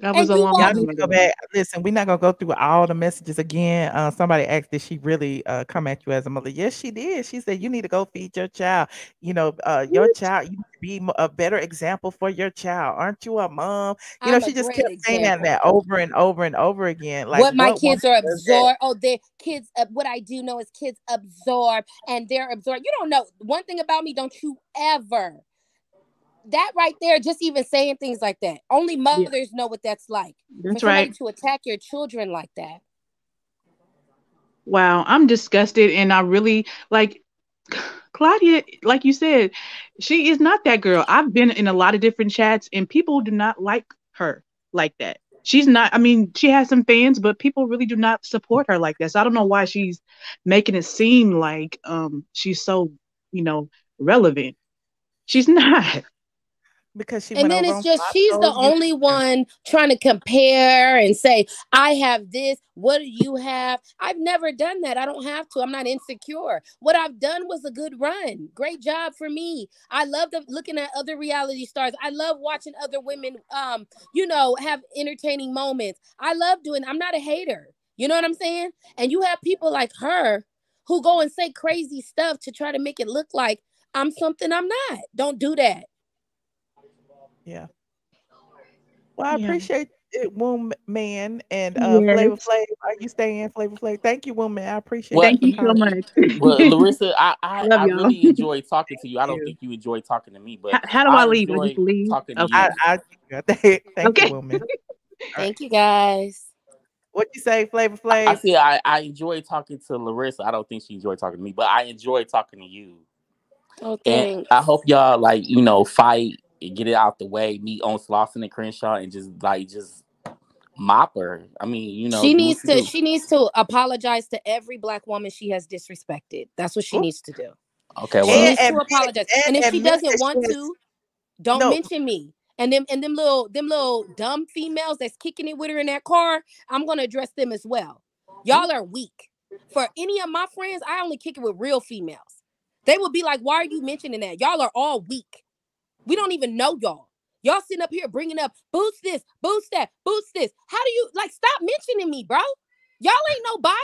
That was a long time to go ago. back. Listen, we're not gonna go through all the messages again. Uh, somebody asked, did she really uh, come at you as a mother? Yes, she did. She said you need to go feed your child. You know, uh, your child. You need to be a better example for your child. Aren't you a mom? You know, I'm a she just kept saying that, that over and over and over again. Like what my what kids are absorb. Oh, they kids. Uh, what I do know is kids absorb, and they're absorbed. You don't know one thing about me. Don't you ever? That right there, just even saying things like that. Only Yeah, mothers know what that's like. That's right. to attack your children like that. Wow, I'm disgusted, and I really like Claudia. Like you said, she is not that girl. I've been in a lot of different chats, and people do not like her like that. She's not. I mean, she has some fans, but people really do not support her like that. So I don't know why she's making it seem like um she's so you know relevant. She's not. Because she And then it's just she's the only one trying to compare and say, I have this. What do you have? I've never done that. I don't have to. I'm not insecure. What I've done was a good run. Great job for me. I love the, looking at other reality stars. I love watching other women um, you know, have entertaining moments. I love doing I'm not a hater. You know what I'm saying? And you have people like her who go and say crazy stuff to try to make it look like I'm something I'm not. Don't do that. Yeah. Well, I Yeah. appreciate it, woman, man, and uh, Yes. Flavor Flav. Are you staying, Flavor Flav? Thank you, woman. I appreciate Well, Thank you you so much. well, Larissa, I I, Love I really enjoy talking to you. I don't You. think you enjoy talking to me, but How, how do I I leave? Just enjoy leave. talking to Okay. you. I, I thank you, Okay. woman. All right. Thank you guys. What you say, Flavor I, I see. I, I enjoy talking to Larissa. I don't think she enjoyed talking to me, but I enjoy talking to you. Oh, And. I hope y'all like you know fight and get it out the way. Meet on Slauson and Crenshaw and just like just mop her. I mean, you know, She needs to do. she needs to apologize to every black woman she has disrespected. That's what she Ooh. needs to do. Okay, She well, needs to And admit, apologize. And and if she doesn't want she to, don't no. mention me. And them and them little them little dumb females that's kicking it with her in that car, I'm gonna address them as well. Mm-hmm. Y'all are weak. For any of my friends, I only kick it with real females. They would be like, "Why are you mentioning that? Y'all are all weak. We don't even know y'all. Y'all sitting up here bringing up Bootz this, Bootz that, Bootz this. How do you like stop mentioning me, bro? Y'all ain't nobody.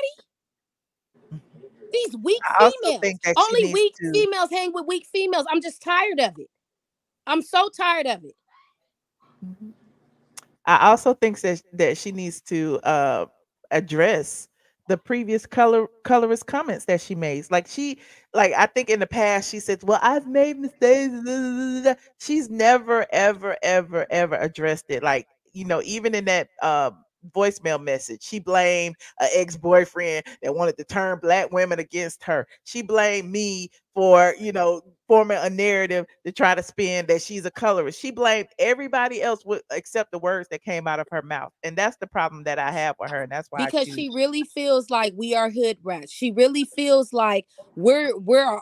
These weak females. think that she Only weak to. females hang with weak females. I'm just tired of it. I'm so tired of it. Mhm. I also think that that she needs to uh address the previous color colorist comments that she made. Like she like I think in the past she said, Well, I've made mistakes. blah, blah, blah, blah." She's never, ever, ever, ever addressed it. Like, you know, even in that uh voicemail message, she blamed an ex-boyfriend that wanted to turn black women against her. She blamed me for, you know, forming a narrative to try to spin that she's a colorist. She blamed everybody else with except the words that came out of her mouth. And that's the problem that I have with her. And that's why Because she really feels like we are hood rats. She really feels like we're we're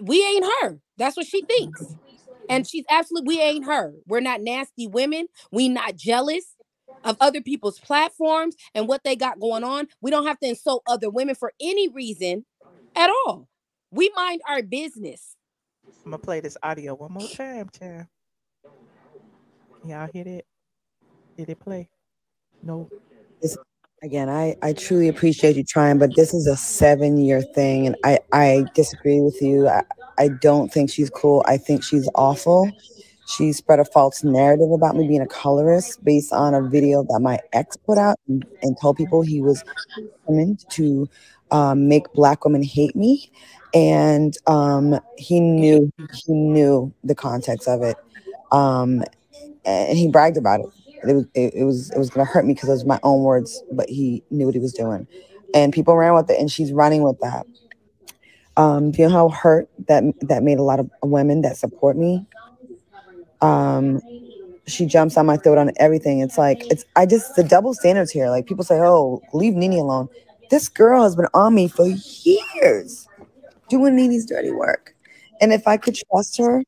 we ain't her. That's what she thinks. And she's absolutely we ain't her. We're not nasty women. We not jealous of other people's platforms and what they got going on. We don't have to insult other women for any reason at all. We mind our business. I'm gonna play this audio one more time, child. Y'all hear it? Did it play? No. This, again, I, I truly appreciate you trying, but this is a seven year thing, and I, I disagree with you. I, I don't think she's cool. I think she's awful. She spread a false narrative about me being a colorist based on a video that my ex put out and, and told people he was coming to um, make black women hate me. And um, he knew he knew the context of it, um, and he bragged about it. It was it, it was it was gonna hurt me because it was my own words, but he knew what he was doing, and people ran with it, and she's running with that. Um, do you know how hurt that that made a lot of women that support me? Um, she jumps on my throat on everything. It's like it's I just the double standards here. Like people say, "Oh, leave Nene alone." This girl has been on me for years, doing Nene's dirty work, and if I could trust her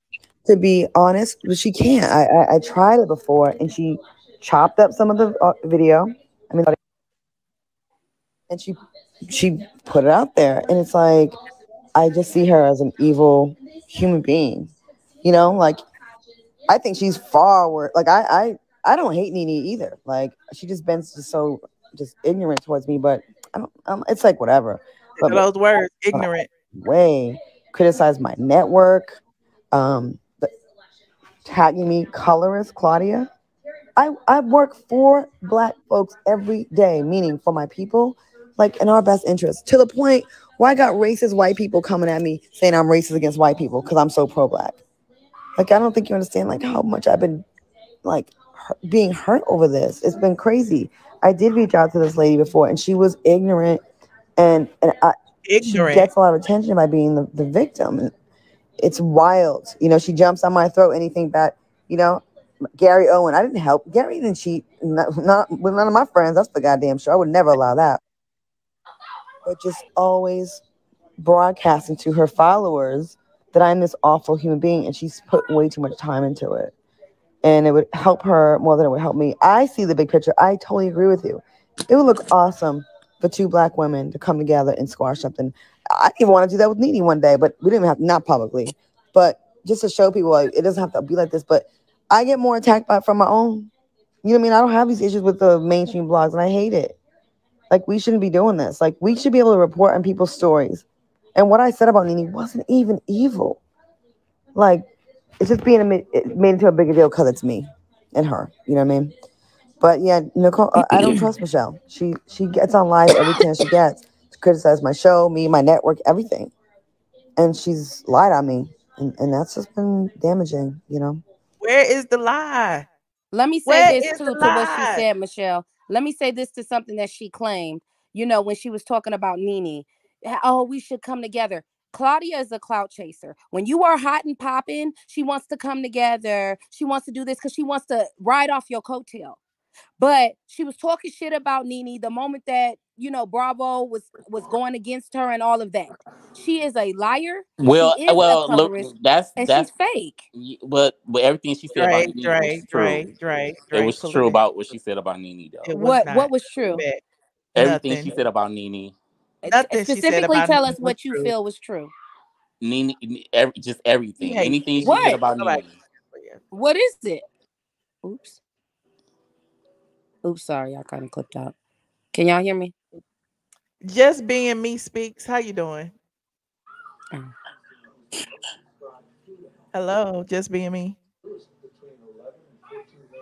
to be honest, but she can't. I I, I tried it before, and she chopped up some of the uh, video. I mean, and she she put it out there, and it's like I just see her as an evil human being. You know, like I think she's far worse. Like I I I don't hate Nene either. Like she just bends just so just ignorant towards me, but I don't. Um, it's like whatever. But Those words, ignorant. way criticize my network, um, the, tagging me colorist Claudia. I I work for black folks every day, meaning for my people, like in our best interest. To the point where I got racist white people coming at me saying I'm racist against white people because I'm so pro black. Like I don't think you understand like how much I've been like being hurt over this. It's been crazy. I did reach out to this lady before, and she was ignorant, and and I, Ignorant. she gets a lot of attention by being the, the victim. And it's wild. You know, she jumps on my throat. Anything bad, you know. Gary Owen, I didn't help. Gary didn't cheat. Not, not with none of my friends. That's for goddamn sure. I would never allow that. But just always broadcasting to her followers that I'm this awful human being, and she's put way too much time into it. And it would help her more than it would help me. I see the big picture. I totally agree with you. It would look awesome for two black women to come together and squash something. I even want to do that with Nene one day, but we didn't have to not publicly, but just to show people like it doesn't have to be like this. But I get more attacked by from my own. You know what I mean? I don't have these issues with the mainstream blogs, and I hate it. Like we shouldn't be doing this. Like we should be able to report on people's stories. And what I said about Nene wasn't even evil. Like it's just being a, it made into a bigger deal because it's me and her. You know what I mean? But yeah, Nicole, uh, I don't trust Michelle. She she gets on live every chance she gets to criticize my show, me, my network, everything, and she's lied on me, and, and that's just been damaging. You know. Where is the lie? Let me say Where this too the to what she said, Michelle. Let me say this to something that she claimed. You know, when she was talking about Nene, h- oh, we should come together. Claudia is a clout chaser. When you are hot and popping, she wants to come together. She wants to do this because she wants to ride off your coattail. But she was talking shit about Nene the moment that you know Bravo was was going against her and all of that. She is a liar. Well, she is well, a look, that's and that's she's fake. but but everything she said Dre, about Nene Dre, was true. Dre, Dre, It was pull it true about what she said about Nene though. Was What what was true? Bet. Everything she said about Nene, Uh, Nothing she said Specifically, about tell us what you true. feel was true. Nene, every, just everything, hate anything she What? said about Nobody. Nene. What is it? Oops. Oops. Sorry, I kind of clipped out. Can y'all hear me? Just being me speaks. How you doing? Oh. Hello, just being me.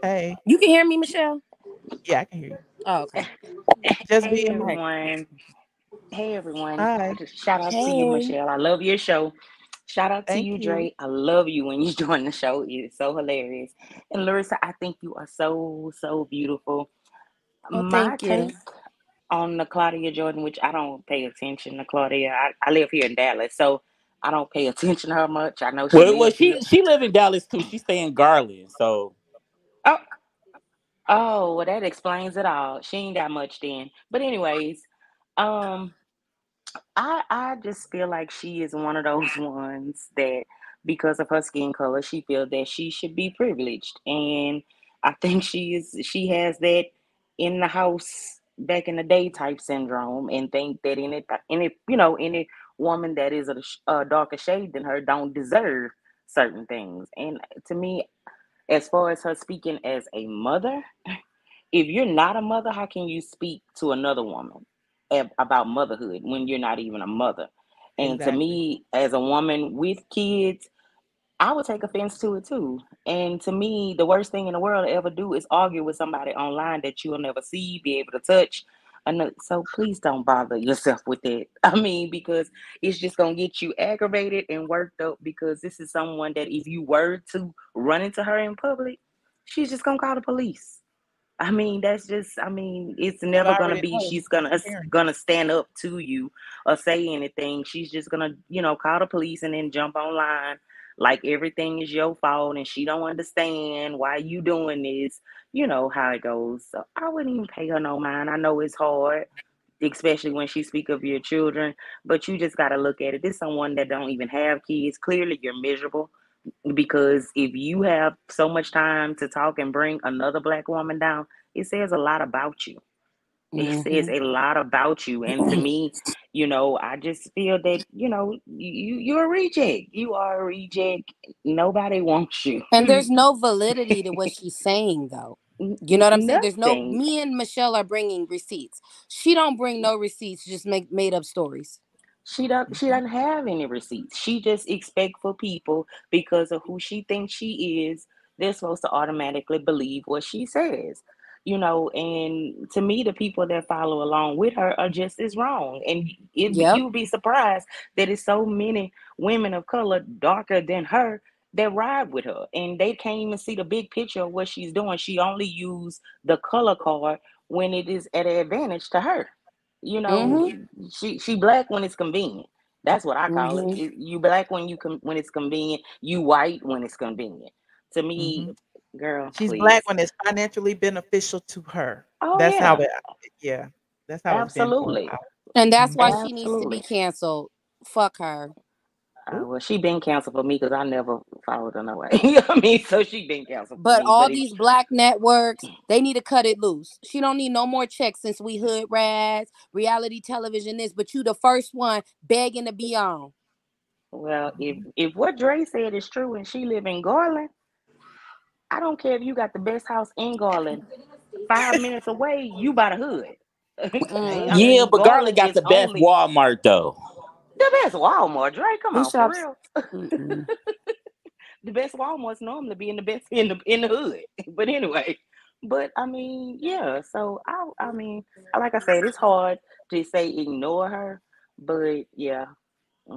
Hey, You can hear me, Michelle. yeah, I can hear you. Oh, okay. Just Hey being me. Everyone. Hey everyone. Hi. Shout out to you, Michelle. I love your show. Shout out to Thank you, you. Dre. I love you when you join the show. It's so hilarious. And Larissa, I think you are so, so beautiful. Oh, My thank you. take on the Claudia Jordan, which I don't pay attention to Claudia. I, I live here in Dallas, so I don't pay attention to her much. I know she Well, well, lives here. she she live in Dallas too. She stay in Garland, so Oh, oh, well, that explains it all. She ain't got much then. But anyways, um, I I just feel like she is one of those ones that because of her skin color, she feels that she should be privileged, and I think she is. She has that in the house back in the day type syndrome, and think that any any you know any woman that is a, a darker shade than her don't deserve certain things. And to me, as far as her speaking as a mother, if you're not a mother, how can you speak to another woman ab- about motherhood when you're not even a mother? And to me, as a woman with kids, I would take offense to it too. And to me, the worst thing in the world to ever do is argue with somebody online that you'll never see, be able to touch. And so please don't bother yourself with it. I mean, because it's just gonna get you aggravated and worked up because this is someone that if you were to run into her in public, she's just gonna call the police. I mean, that's just, I mean, it's never gonna be she's gonna gonna stand up to you or say anything. She's just gonna, you know, call the police and then jump online like everything is your fault and she don't understand why you doing this. You know how it goes. So I wouldn't even pay her no mind. I know it's hard, especially when she speak of your children, but you just gotta look at it. This someone that don't even have kids. Clearly you're miserable because if you have so much time to talk and bring another black woman down, it says a lot about you. It says Mhm. a lot about you. And to me, you know, I just feel that, you know, you you're a reject. You are a reject. Nobody wants you. And there's no validity to what she's saying, though. You know what I'm saying? There's no. Me and Michelle are bringing receipts. She don't bring no receipts. Just make made up stories. She don't she mm-hmm. doesn't have any receipts. She just expect for people because of who she thinks she is, they're supposed to automatically believe what she says. You know, and to me, the people that follow along with her are just as wrong. And it, Yep. you'll be surprised that it's so many women of color darker than her that ride with her, and they can't even see the big picture of what she's doing. She only use the color card when it is at an advantage to her. You know, Mhm. she she black when it's convenient. That's what I call Mhm. it. It- You black when you com- when it's convenient. You white when it's convenient. To me, Mm-hmm. girl, She's please. black when it's financially beneficial to her. Oh That's how yeah, it. Yeah, that's how it's been for a absolutely, while. And that's why Mhm. she needs to be canceled. Fuck her. Uh, well, she been canceled for me because I never followed her no way. you know what I mean? So she been canceled for But me. all But it, these black networks, they need to cut it loose. She don't need no more checks since we hood rats, reality television this, but you the first one begging to be on. well, if if what Dre said is true and she live in Garland, I don't care if you got the best house in Garland. Five minutes away, you by the hood. Mm. I Yeah, mean, but Garland Garland got the best only Walmart though. The best Walmart. Dre, come Who on, for real. The best Walmart's normally be in the best in the in the hood. But anyway, but I mean, yeah. So I I mean, like I said, it's hard to say ignore her, but yeah,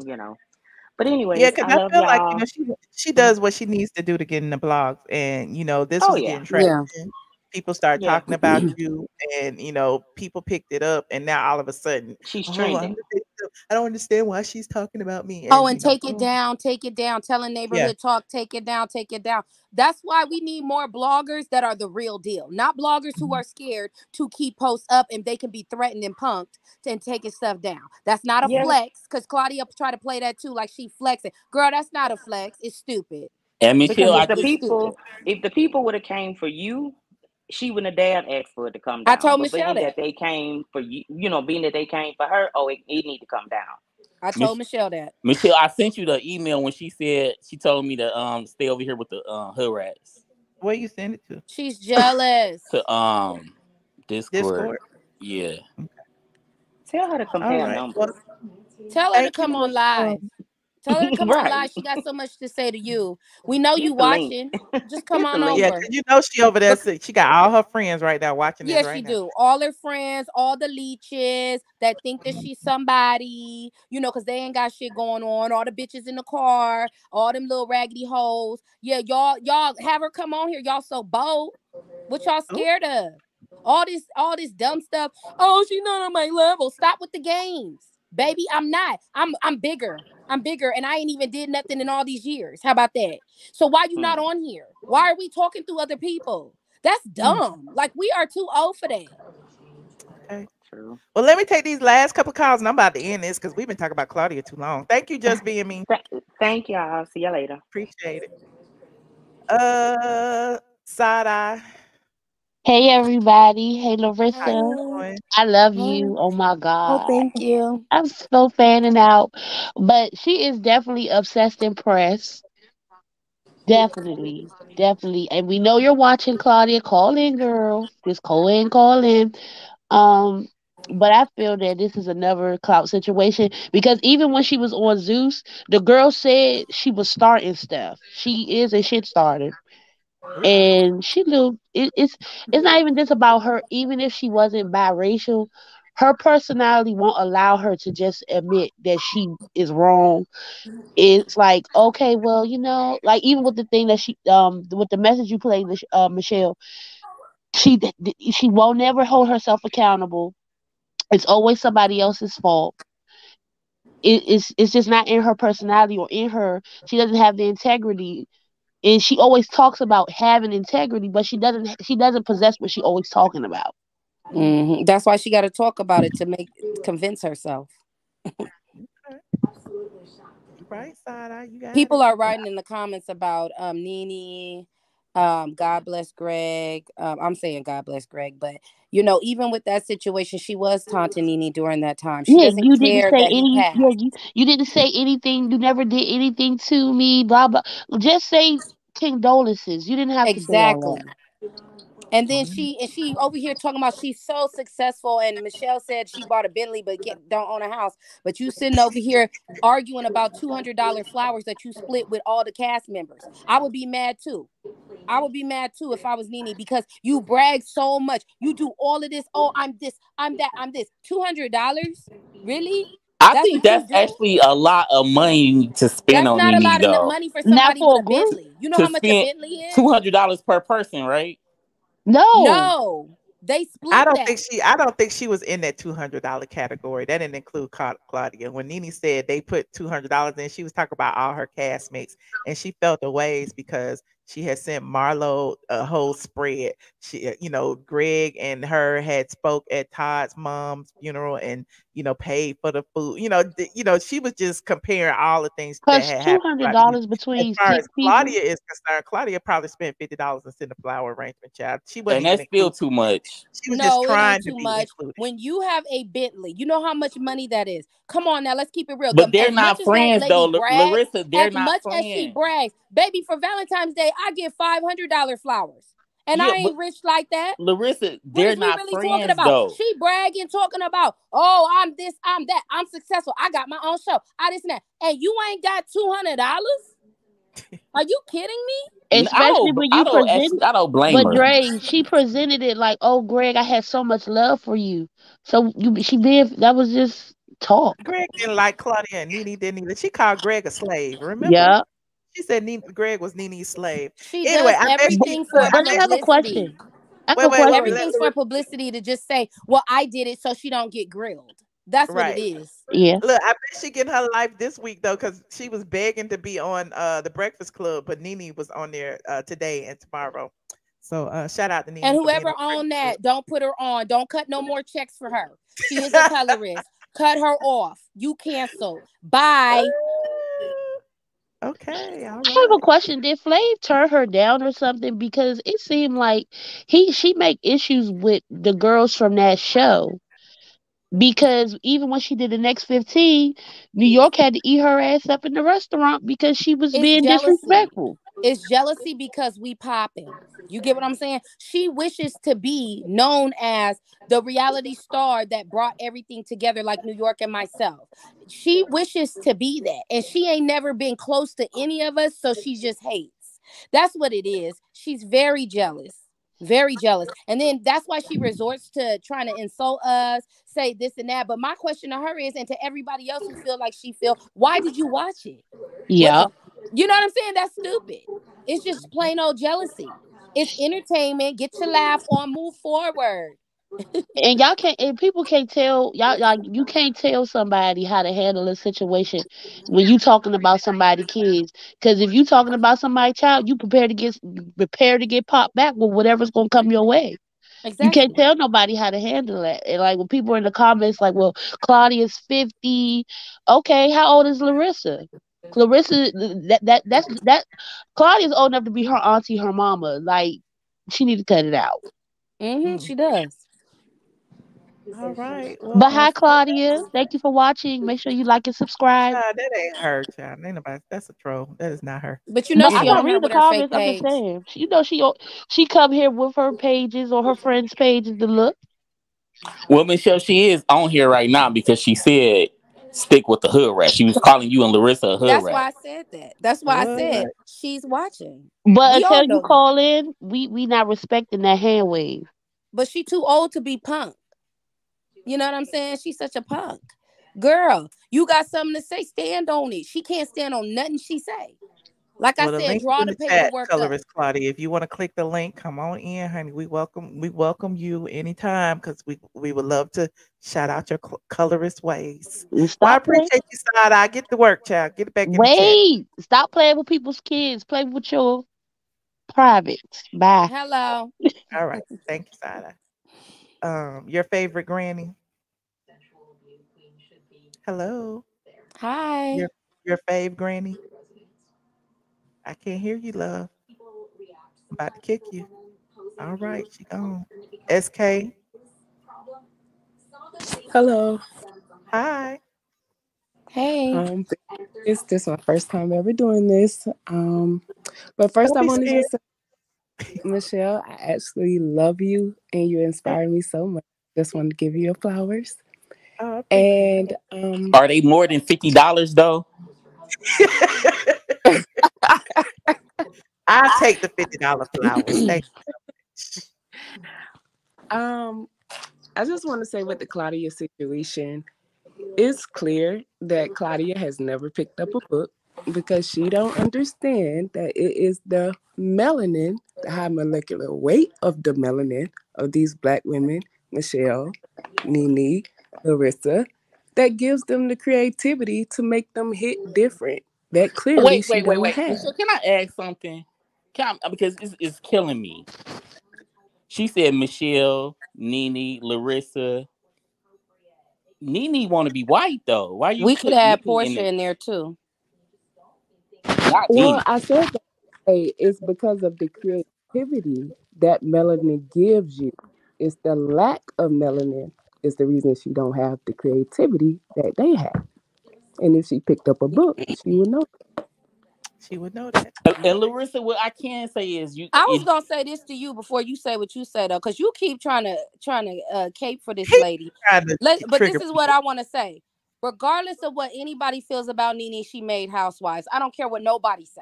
you know. But anyway, Yeah, because I I love feel like you know she she mm-hmm. does what she needs to do to get in the blogs, and you know this Oh was yeah, getting traction. Yeah. People start yeah. talking about you, and you know people picked it up, and now all of a sudden, She's oh, trending. The victim. I don't understand why she's talking about me, Oh, and and you know, take it Mm. down, take it down, telling yeah, neighborhood talk, take it down, take it down. That's why we need more bloggers that are the real deal, not bloggers who are scared to keep posts up and they can be threatened and punked and taking stuff down. That's not a Yeah, flex because Claudia tried to play that too, like she flexing. Girl, that's not a flex. It's stupid. And because Michelle, I if the It's just stupid. people if the people would have came for you, she wouldn't have dared ask for it to come down. I told But Michelle being that. that they came for you, you know, being that they came for her, oh, it, it need to come down. I told Mich- Michelle that. Michelle, I sent you the email when she said she told me to um stay over here with the uh, hood rats where you send it to? She's jealous. to um Discord. Discord. Yeah. Tell her to All compare right. numbers. Well, Tell her to come you. on live. Tell her to come on right. live. She got so much to say to you. We know you Get the link. watching. Just come on link. yeah, you know she over there. sit- She got all her friends right now watching this Yes, right she now. do. All her friends, all the leeches that think that she's somebody, you know, because they ain't got shit going on. All the bitches in the car, all them little raggedy hoes. Yeah, y'all, y'all have her come on here. Y'all so bold. What y'all scared of? All this, all this dumb stuff. Oh, she's not on my level. Stop with the games, baby. I'm not. I'm, I'm bigger. I'm bigger, and I ain't even did nothing in all these years. How about that? So why you not Hmm. on here? Why are we talking through other people? That's mm, dumb. Like we are too old for that. okay. True. Well, let me take these last couple calls, and I'm about to end this because we've been talking about Claudia too long. Thank you, just being me. Th- thank y'all. See you later. Appreciate it. Uh, side eye. Hey everybody. Hey Larissa. I love Oh, you. Oh my oh, God. thank you. I'm so fanning out. But she is definitely obsessed and pressed. Definitely. Definitely. And we know you're watching, Claudia. Call in, girl. Just call in, call in. Um, but I feel that this is another clout situation because even when she was on Zeus, the girl said she was starting stuff. She is a shit starter and she knew it, it's it's not even just about her even if she wasn't biracial her personality won't allow her to just admit that she is wrong. It's like okay well you know like even with the thing that she um with the message you played uh, michelle she she won't never hold herself accountable. It's always somebody else's fault. It, it's it's just not in her personality or in her. She doesn't have the integrity and she always talks about having integrity, but she doesn't she doesn't possess what she always talking about. Mhm. That's why she got to talk about it to make convince herself. Right side. You got People it. are writing in the comments about um Nene, um God bless Greg. Um, I'm saying God bless Greg, but you know, even with that situation, she was mm-hmm. taunting Nene during that time. She Yeah, you didn't say any. Yeah, you you didn't say anything. You never did anything to me. Blah blah. Just say condolences. You didn't have to Exactly. That. And then mm-hmm. she and she over here talking about she's so successful. And Michelle said she bought a Bentley but get, don't own a house. But you sitting over here arguing about two hundred dollar flowers that you split with all the cast members. I would be mad too. I would be mad too if I was Nene because you brag so much. You do all of this. Oh, I'm this. I'm that. I'm this. Two hundred dollars? Really? I That's think that's actually a lot of money to spend That's on not a Nene lot of money for Not somebody for with a a. Bentley. You know how much a spend Bentley is? two hundred dollars per person, right? No. No, they split I don't that. think she. I don't think she was in that two hundred dollar category. That didn't include Claudia. When Nene said they put two hundred dollars in, she was talking about all her castmates, and she felt the ways because she had sent Marlo a whole spread. She, uh, you know, Greg and her had spoke at Todd's mom's funeral, and you know, paid for the food. You know, th- you know, she was just comparing all the things that Cause had two happened. hundred throughout the year. dollars As between far as six people. Claudia is concerned, Claudia probably spent fifty dollars and sent a flower arrangement, child. She wasn't And that's still too much. She was No, just trying ain't to too be much. included. When you have a Bentley, you know how much money that is. Come on now, let's keep it real. But Um, they're not friends though, lady brags, Larissa. They're as not much as she brags, baby, for Valentine's Day, I get five hundred dollar flowers, and Yeah, I ain't rich like that. Larissa, they're not really talking friends about? though. She bragging, talking about, oh, I'm this, I'm that, I'm successful. I got my own show. I this and that, and you ain't got two hundred dollars. Are you kidding me? N- I Especially don't. when you don't present. I don't blame But her. Dre, she presented it like, "Oh, Greg, I had so much love for you." So you, she did. That was just talk. Greg didn't like Claudia and Nene didn't either. She called Greg a slave. Remember? Yeah. She said Nene, Greg was Nene's slave. She Anyway, does I everything for Look, I But I bet have a question. I have Wait, a wait, wait. question. Everything's for publicity to just say, well, I did it so she don't get grilled. That's what it is. Yeah. Look, I bet she getting her life this week though, because she was begging to be on uh the Breakfast Club, but Nene was on there uh today and tomorrow. So uh shout out to Nene And whoever on owned that, don't put her on. Don't cut no more checks for her. She is a colorist. Cut her off. You cancel. Bye. Okay, all I have a question. Did Flav turn her down or something? Because it seemed like he she make issues with the girls from that show. Because even when she did the next 15, New York had to eat her ass up in the restaurant because she was It's being jealousy. disrespectful. It's jealousy because we popping. You get what I'm saying? She wishes to be known as the reality star that brought everything together, like New York and myself. She wishes to be that, and she ain't never been close to any of us, so she just hates. That's what it is. She's very jealous. Very jealous. And then that's why she resorts to trying to insult us, say this and that. But my question to her is, and to everybody else who feel like she feel, why did you watch it? Yeah. You know what I'm saying? That's stupid. It's just plain old jealousy. It's entertainment. Get your laugh on. Move forward. And y'all can't and people can't tell y'all like you can't tell somebody how to handle a situation when you talking about somebody kids. Cause if you talking about somebody's child, you prepare to get prepare to get popped back with whatever's gonna come your way. You can't tell nobody how to handle that. And like when people are in the comments like, well, Claudia's 50. Okay, how old is Larissa? Clarissa that that that's that Claudia's old enough to be her auntie, her mama. Like she need to cut it out. Mm-hmm, she does. All right. Well, But hi Claudia. Thank you for watching. Make sure you like and subscribe. child, that ain't her, child. Ain't nobody. That's a troll. That is not her. But you know But I she don't read the with her fake comments. I'm just saying. She- You know she o- she come here with her pages or her friends' pages to look. Well, Michelle, she is on here right now because she said stick with the hood rat. She was calling you and Larissa a hood That's rat. why I said that. That's why I said What? she's watching. But We until know you that. call in, we we not respecting that hand wave. But she too old to be punk. You know what I'm saying? She's such a punk. Girl, you got something to say, stand on it. She can't stand on nothing she say. Like I Well, the said, link draw in the the chat, paperwork colorist Claudia. If you want to click the link, come on in, honey. We welcome we welcome you anytime because we we would love to shout out your cl- colorist ways. And Well, I stop playing. appreciate you, side eye. Get to work, child. Get it back in the chat. Wait, stop playing with people's kids. Play with your private. Bye. Hello. All right. Thank you, side eye. Um, your favorite granny. Hello. Hi. Your your fave granny. I can't hear you, love. I'm about to kick you. All right, she gone. SK. Hello. Hi. Hey. Um, it's this my first time ever doing this. Um, but first I want wanted scared. to say, Michelle, I actually love you and you inspire me so much. Just want to give you your flowers. Oh, And um, Are they more than fifty dollars though? I'll take the fifty dollar flowers. Um, I just want to say with the Claudia situation, it's clear that Claudia has never picked up a book because she don't understand that it is the melanin, the high molecular weight of the melanin of these black women, Michelle, Nene, Larissa, that gives them the creativity to make them hit different. That clearly Wait, she wait, wait, don't wait. have. Michelle, can I ask something? Can I, because it's, it's killing me. She said Michelle, Nene, Larissa. Nene want to be white though. Why you We could add Nene Porsha in in, there too. Not Well, Nene. I said that hey, it's because of the creativity that melanin gives you. It's the lack of melanin is the reason she don't have the creativity that they have. And if she picked up a book, she would know. She would know that. And, and Larissa, what I can say is you. I was It, gonna say this to you before you say what you say though, because you keep trying to trying to uh, cape for this lady. Let, but this trigger is what I want to say. Regardless of what anybody feels about Nene, she made Housewives. I don't care what nobody say.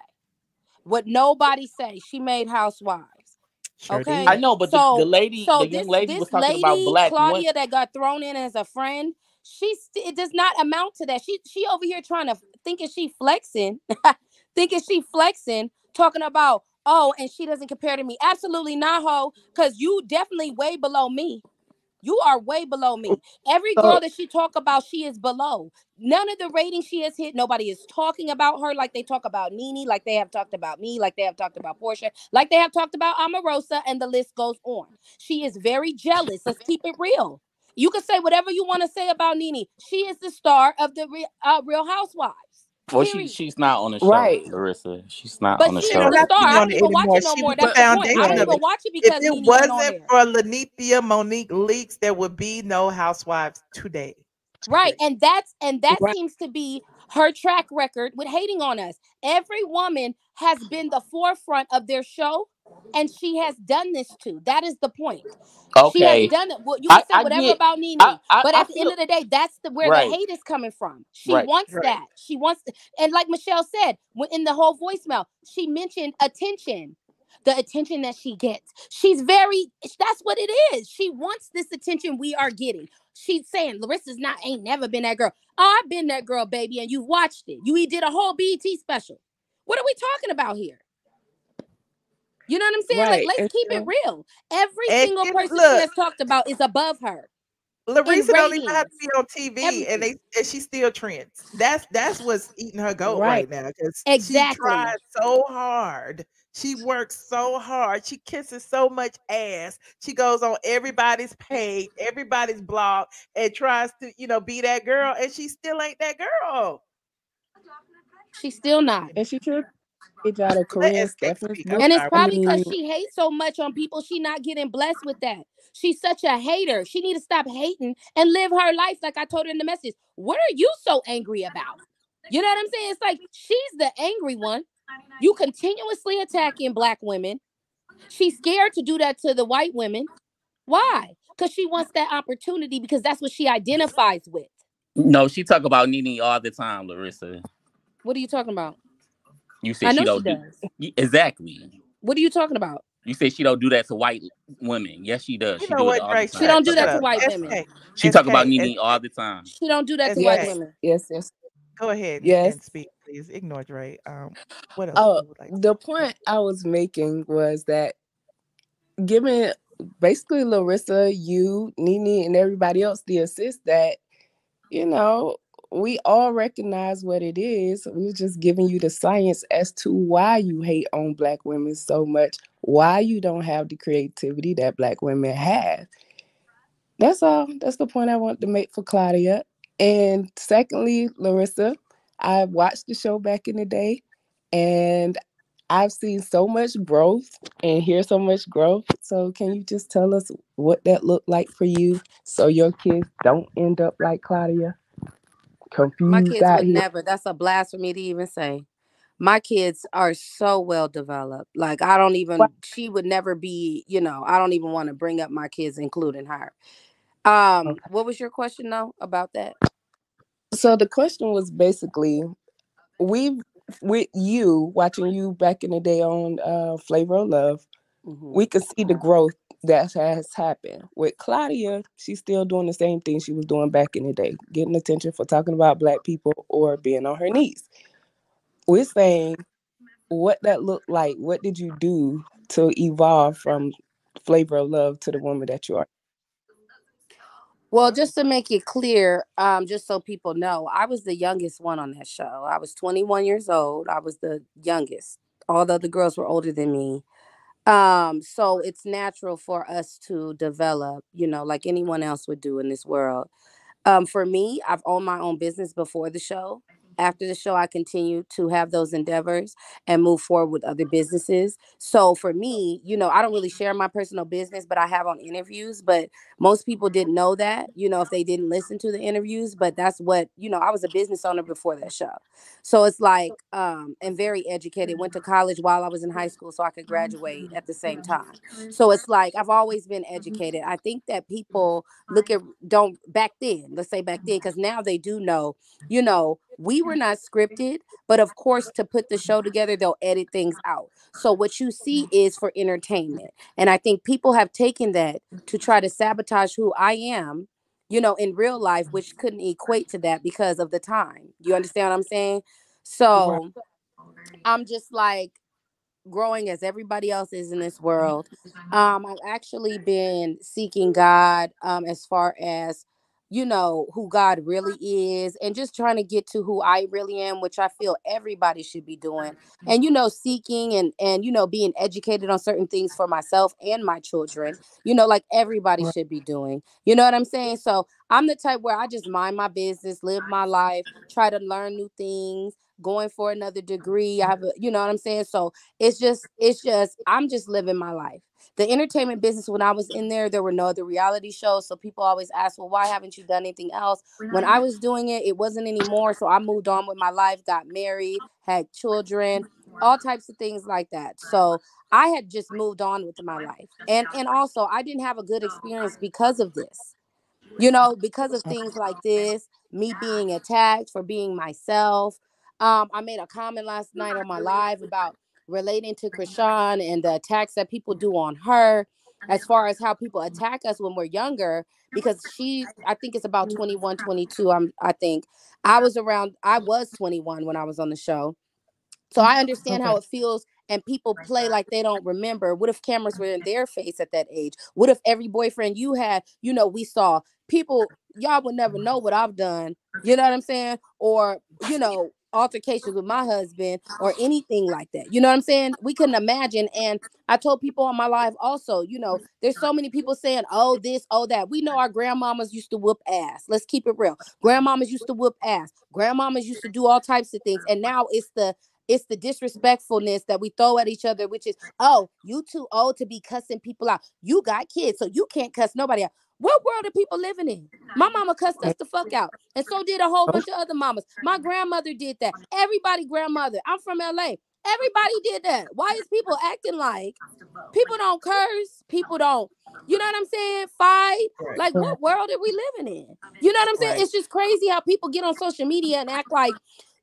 What nobody say, she made Housewives. Sure Okay, I know, but the, so the lady, so the this lady this was talking about black women. Claudia that got thrown in as a friend, she st- it does not amount to that. She she over here trying to thinking she flexing, thinking she flexing, talking about oh, and she doesn't compare to me. Absolutely not, ho, because you definitely way below me. You are way below me. Every oh. girl that she talk about, she is below. None of the ratings she has hit, nobody is talking about her like they talk about Nene, like they have talked about me, like they have talked about Porsha, like they have talked about Omarosa, and the list goes on. She is very jealous. Let's keep it real. You can say whatever you want to say about Nene. She is the star of the Re- uh, Real Housewives. Well, she she's not on the show, right. Larissa. She's not But on the she She is show. don't the have to star. be I on don't it even watch it no more. That's the point. I foundation don't even it. watch it If because it Nene wasn't there. for Linnethia Monique Leakes, there would be no Housewives today. Right. And that's and that Right. seems to be her track record with hating on us. Every woman has been the forefront of their show, and she has done this too. That is the point. She has Okay, done it. Well, you I can say I whatever get. about I Nene, I, but I at the end feel of the day, that's the where right, the hate is coming from. She right. wants Right. that. She wants, and like Michelle said when- in the whole voicemail, she mentioned attention. The attention that she gets. She's very, that's what it is. She wants this attention we are getting. She's saying Larissa's not, ain't never been that girl. Oh, I've been that girl, baby, and you watched it. You did a whole BET special. What are we talking about here? You know what I'm saying? Like, let's And keep it real. Every And, single and person she look, has talked about is above her in Larissa don't even have to be on TV, and Everything. they and she still trends. That's that's what's eating her goat right. right now because she tried so hard. She works so hard. She kisses so much ass. She goes on everybody's page, everybody's blog, and tries to, you know, be that girl, and she still ain't that girl. She's still not. And she took page out of Let Korean Escape Stephanie's speak. I'm book. And it's probably because she hates so much on people. She not getting blessed with that. She's such a hater. She need to stop hating and live her life like I told her in the message. What are you so angry about? You know what I'm saying? It's like she's the angry one. You continuously attacking black women. She's scared to do that to the white women. Why? Because she wants that opportunity because that's what she identifies with. No, she talk about Nene all the time, Larissa. What are you talking about? You I said she know she don't do does. Y- exactly. What are you talking about? You said she don't do that to white women. Yes, she does. You She know do it what, all the Drake? She time. Shut, don't do that to white SK, women. She talk about SK, Nene all the time. She don't do that to white women. yes, yes, Go ahead and, yes. and speak, please. Ignore Dre. Um, what else Oh, like? the point I was making was that given basically Larissa, you, Nene, and everybody else the assist that, you know, we all recognize what it is. We're just giving you the science as to why you hate on black women so much, why you don't have the creativity that black women have. That's all. That's the point I want to make for Claudia. And secondly, Larissa, I watched the show back in the day and I've seen so much growth and hear so much growth. So can you just tell us what that looked like for you so your kids don't end up like Claudia? My kids would here. never. That's a blasphemy to even say. My kids are so well developed. Like I don't even. She would never be. You know. I don't even want to bring up my kids, including her. Um. What was your question though about that? So the question was basically, we with you watching you back in the day on uh, Flavor of Love, Mm-hmm. we can see the growth that has happened. With Claudia, she's still doing the same thing she was doing back in the day, getting attention for talking about black people or being on her knees. We're saying what that looked like. What did you do to evolve from Flavor of Love to the woman that you are? Well, just to make it clear, um, just so people know, I was the youngest one on that show. I was 21 years old. I was the youngest. All the other girls were older than me. Um, so it's natural for us to develop, you know, like anyone else would do in this world. Um, for me, I've owned my own business before the show. After the show, I continue to have those endeavors and move forward with other businesses. So for me, you know, I don't really share my personal business, but I have on interviews. But most people didn't know that, you know, if they didn't listen to the interviews. But that's what, you know, I was a business owner before that show. So it's like, um, and very educated, went to mm-hmm. college while I was in high school so I could graduate mm-hmm. at the same time. So it's like I've always been mm-hmm. educated. I think that people look at don't back then, let's say back then, because now they do know, you know, we were not scripted, but of course, to put the show together, they'll edit things out. So what you see is for entertainment. And I think people have taken that to try to sabotage who I am, you know, in real life, which couldn't equate to that because of the time. You understand what I'm saying? So I'm just like growing as everybody else is in this world. Um, I've actually been seeking God um, as far as you know who God really is, and just trying to get to who I really am, which I feel everybody should be doing. Mm-hmm. And you know, seeking and and you know being educated on certain things for myself and my children. You know, like everybody should be doing. You know what I'm saying? So I'm the type where I just mind my business, live my life, try to learn new things going for another degree. I mm-hmm. have a, you know what I'm saying? So it's just, it's just, I'm just living my life. The entertainment business, when I was in there, there were no other reality shows. So people always ask, well, why haven't you done anything else? When I was doing it, it wasn't anymore. So I moved on with my life, got married, had children, all types of things like that. So I had just moved on with my life. And and also I didn't have a good experience because of this you know, because of things like this, me being attacked for being myself. Um, I made a comment last night on my live about relating to Krishan and the attacks that people do on her, as far as how people attack us when we're younger, because she, I think it's about 21, 22. I'm, I think I was around, I was 21 when I was on the show. So I understand how it feels and people play like they don't remember. What if cameras were in their face at that age? What if every boyfriend you had, you know, we saw people, y'all would never know what I've done. You know what I'm saying? Or, you know, altercations with my husband or anything like that. You know what I'm saying? We couldn't imagine. And I told people on my live also, you know, there's so many people saying, oh, this, oh, that. We know our grandmamas used to whoop ass. Let's keep it real. Grandmamas used to whoop ass. Grandmamas used to do all types of things. And now it's the it's the disrespectfulness that we throw at each other, which is, oh, you too old to be cussing people out. You got kids, so you can't cuss nobody out. What world are people living in? My mama cussed us the fuck out, and so did a whole bunch of other mamas. My grandmother did that. Everybody, grandmother. I'm from LA. Everybody did that. Why is people acting like people don't curse? People don't, you know what I'm saying? Fight. Like, what world are we living in? You know what I'm saying? It's just crazy how people get on social media and act like,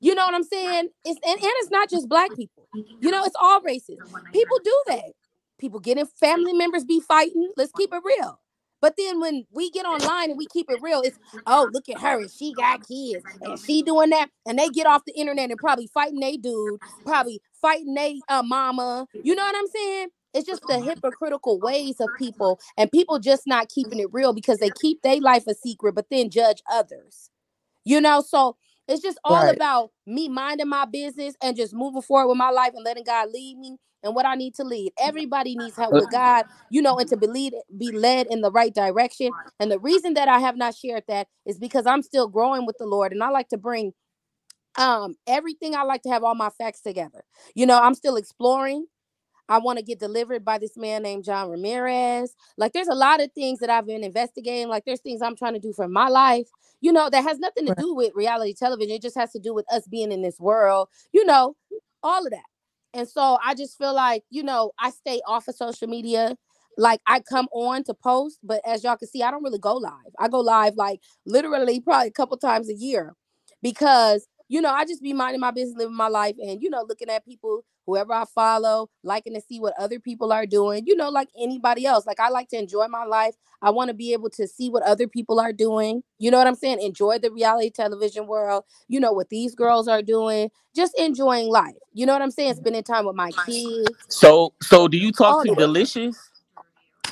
you know what I'm saying? It's and, and it's not just black people. You know, it's all races. People do that. People getting family members be fighting. Let's keep it real. But then when we get online and we keep it real, it's oh look at her and she got kids and she doing that, and they get off the internet and probably fighting they dude, probably fighting they uh, mama. You know what I'm saying? It's just the hypocritical ways of people, and people just not keeping it real because they keep their life a secret, but then judge others. You know, so it's just all Right. about me minding my business and just moving forward with my life and letting God lead me and what I need to lead. Everybody needs help with God, you know, and to be lead, be led in the right direction. And the reason that I have not shared that is because I'm still growing with the Lord, and I like to bring Um, everything I like to have all my facts together. You know, I'm still exploring. I want to get delivered by this man named John Ramirez. Like, there's a lot of things that I've been investigating. Like, there's things I'm trying to do for my life, you know, that has nothing to do with reality television. It just has to do with us being in this world, you know, all of that. And so I just feel like, you know, I stay off of social media. Like I come on to post, but as y'all can see, I don't really go live. I go live like literally probably a couple times a year because, you know, I just be minding my business, living my life, and, you know, looking at people, whoever I follow, liking to see what other people are doing, you know, like anybody else. Like I like to enjoy my life. I want to be able to see what other people are doing. You know what I'm saying? Enjoy the reality television world, you know, what these girls are doing, just enjoying life. You know what I'm saying? Spending time with my kids. So so do you talk to. Deelishis?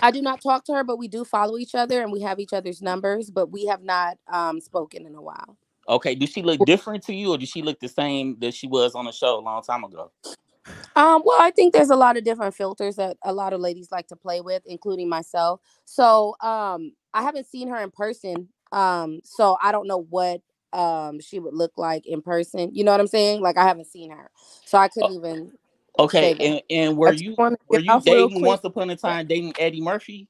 I do not talk to her, but we do follow each other and we have each other's numbers, but we have not um spoken in a while. Okay, does she look different to you, or does she look the same that she was on the show a long time ago? Um, well, I think there's a lot of different filters that a lot of ladies like to play with, including myself. So um I haven't seen her in person. Um, so I don't know what um she would look like in person. You know what I'm saying? Like I haven't seen her. So I couldn't even Okay, and, and were you were you dating once upon a time dating Eddie Murphy?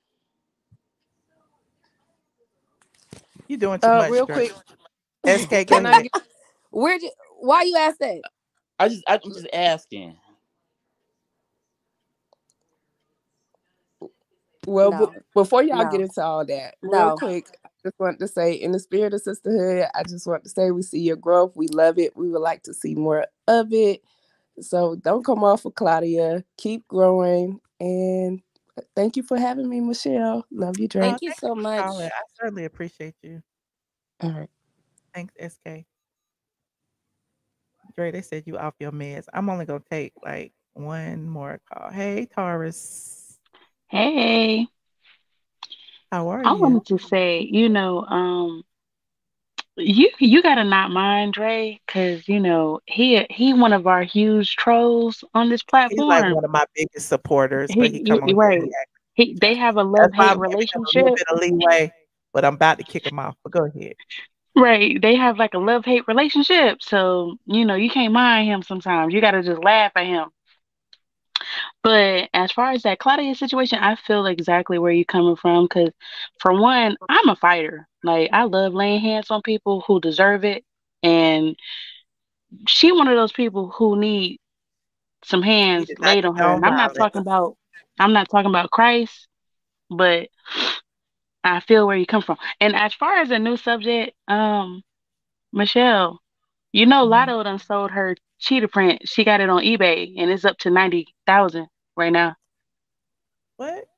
You doing too Uh, much, real girl. quick, SK, can I get Where'd you why you ask that? I just I'm just asking. Well, No. be- before y'all get into all that, real No. quick, I just want to say, in the spirit of sisterhood, I just want to say we see your growth. We love it. We would like to see more of it. So don't come off of Claudia. Keep growing. And thank you for having me, Michelle. Love you, Drake. Thank you so much. I certainly appreciate you. All right. Thanks, SK. Dre, they said you off your meds. I'm only gonna take like one more call. Hey, Taurus, Hey, how are I you? wanted to say, you know, um, you you gotta not mind Dre, cause you know he he one of our huge trolls on this platform. He's like one of my biggest supporters, but He, he you right. he they have a love hate I'm giving him a little relationship. of leeway, but I'm about to kick him off. But go ahead. Right. They have like a love hate relationship. So, you know, you can't mind him sometimes. You gotta just laugh at him. But as far as that Claudia situation, I feel exactly where you're coming from. Because for one, I'm a fighter. Like I love laying hands on people who deserve it, and she one of those people who need some hands laid on her. And I'm not talking about I'm not talking about Christ, but I feel where you come from. And as far as a new subject, um, Michelle, you know Mhm. Lotto done sold her cheetah print. She got it on eBay and it's up to ninety thousand right now. What?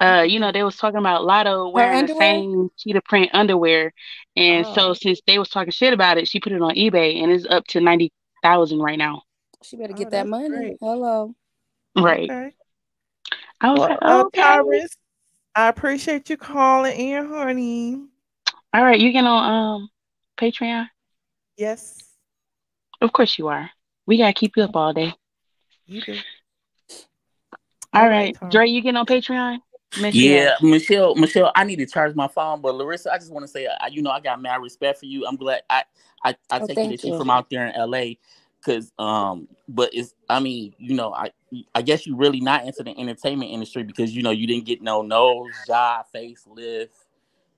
Uh, you know, they was talking about Lotto Her wearing the same cheetah print underwear. And so Oh, since they was talking shit about it, she put it on eBay and it's up to ninety thousand right now. She better oh, get that money. great. Hello. Right. Okay. I was Well, like, uh, okay. Taurus, I appreciate you calling in, honey. All right, you get on um Patreon? Yes, Of course you are. We gotta keep you up all day. you do. All All right, right. Dre, you get on Patreon? Michelle. Yeah, Michelle, Michelle, I need to charge my phone, but Larissa, I just want to say, I, you know, I got mad respect for you. I'm glad I, I, I Oh, take it thank that you you. from out there in LA, because, um, but it's, I mean, you know, I, I guess you really not into the entertainment industry because you know you didn't get no nose job, facelift,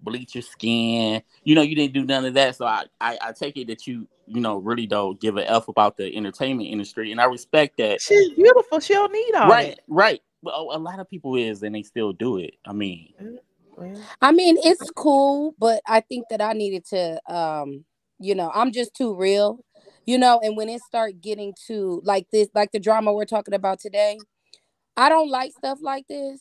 bleach your skin. You know, you didn't do none of that. So I, I, I take it that you, you know, really don't give a f about the entertainment industry, and I respect that. She's beautiful. She don't need all Right, that. right. But a, a lot of people is, and they still do it. I mean, I mean, it's cool, but I think that I needed to um, you know, I'm just too real. You know, and when it start getting to like this, like the drama we're talking about today, I don't like stuff like this.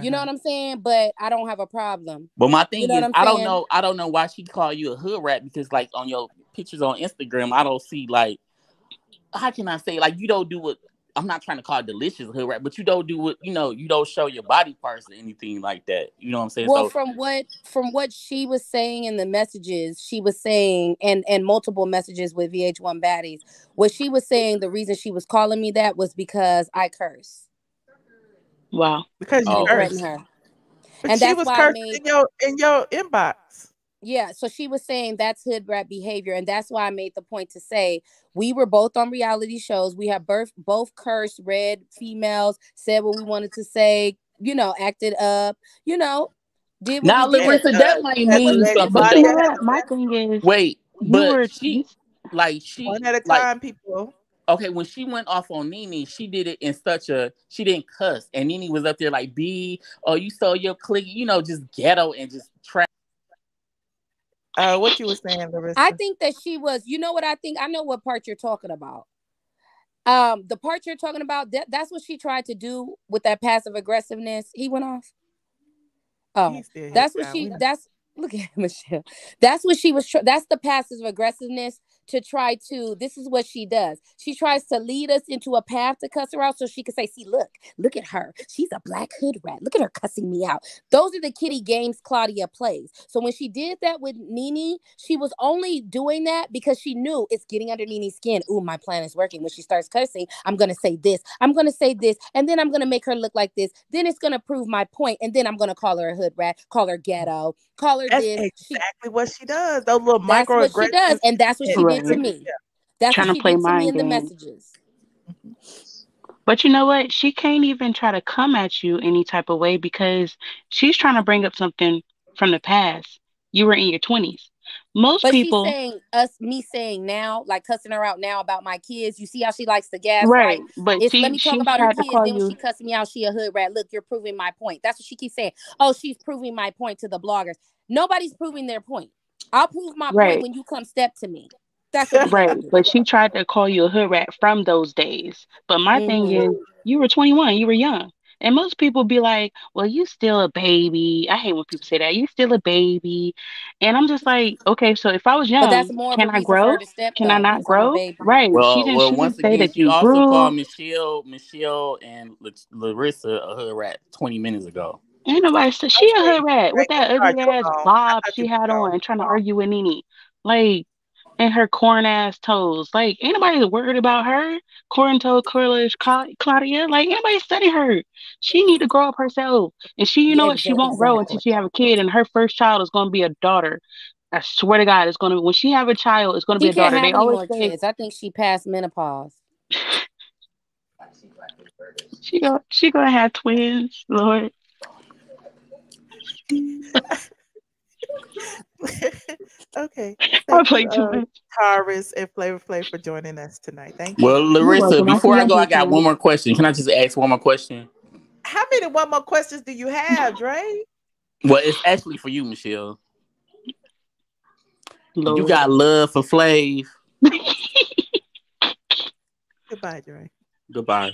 You know uh-huh. what I'm saying? But I don't have a problem. But my You thing know is, I'm don't know. I don't know why she call you a hood rat because, like, on your pictures on Instagram, I don't see like, how can I say, like, you don't do what. I'm not trying to call it delicious hood rat, but you don't do what you know. You don't show your body parts or anything like that. You know what I'm saying? Well, so from what from what she was saying in the messages, she was saying and and multiple messages with VH1 baddies, what she was saying the reason she was calling me that was because I curse. Wow. Because you Oh. threaten cursed. her. But And she that's was why I cursing made in your in your inbox. Yeah, so she was saying that's hood rat behavior, and that's why I made the point to say we were both on reality shows. We have birth both cursed, red females, said what we wanted to say, you know, acted up, you know, did what Now, we did. Larissa, that might mean something. But you know? My thing is, Wait, you but were she like she One at a like time, people. okay when she went off on Nene, she did it in such a she didn't cuss, and Nene was up there like B, oh you saw your clique, you know, just ghetto and just trap. Uh, what you were saying, Larissa? I think that she was, you know what I think? I know what part you're talking about. Um, the part you're talking about, that, that's what she tried to do with that passive aggressiveness. He went off. Oh, that's what she that's look at Michelle. That's what she was that's the passive aggressiveness to try to this is what she does. She tries to lead us into a path to cuss her out so she can say, see, look, look at her. She's a black hood rat. Look at her cussing me out. Those are the kitty games Claudia plays. So when she did that with Nene, she was only doing that because she knew it's getting under Nene's skin. Ooh, my plan is working. When she starts cussing, I'm gonna say this, I'm gonna say this, and then I'm gonna make her look like this. Then it's gonna prove my point, and then I'm gonna call her a hood rat, call her ghetto, call her That's this. She- exactly what she does. Those little what she does, and that's what she did to me. That's Trying what to she play did to me mind in the messages. But you know what? She can't even try to come at you any type of way because she's trying to bring up something from the past. You were in your 20s. Most But people, saying us, me saying now, like cussing her out now about my kids. You see how she likes to gas. right? But she let me talk about her kids. Then when you she cussing me out, she a hood rat. Look, you're proving my point. That's what she keeps saying. Oh, she's proving my point to the bloggers. Nobody's proving their point. I'll prove my Right. point when you come step to me. That's right. But she tried to call you a hood rat from those days. But my thing Mhm. is, you were 21, you were young. And most people be like, well, you still a baby. I hate when people say that. You still a baby. And I'm just like, okay, so if I was But that's young, more can I grow? step Can I though, not I'm grow? baby. Right. She Well, didn't she well, didn't once say again, that she you also grew. called Michelle, Michelle, and La- Larissa a hood rat twenty minutes ago. Ain't nobody said she a hood rat with that I'm ugly ass bob she had on trying to argue with Nene. Like, and her corn ass toes. Like, ain't nobody worried about her. Corn toe curlish Claudia. Like, anybody study her. She need to grow up herself. And she, you know what? She won't grow until she have a kid. And her first child is going to be a daughter. I swear to God, it's going to be, when she have a child, it's going to be a daughter. They always say kids. I think she passed menopause. she go she gonna have twins. Lord, okay. I Thank play you, too uh, much. Taurus and Flavor Flav for joining us tonight. Thank you. Well, Larissa, welcome. I see before I go, I got one more question. Can I just ask one more question? How many one more questions do you have, Dre? Well, it's actually for you, Michelle. Do you got love for Flav? Goodbye, Dre. Goodbye.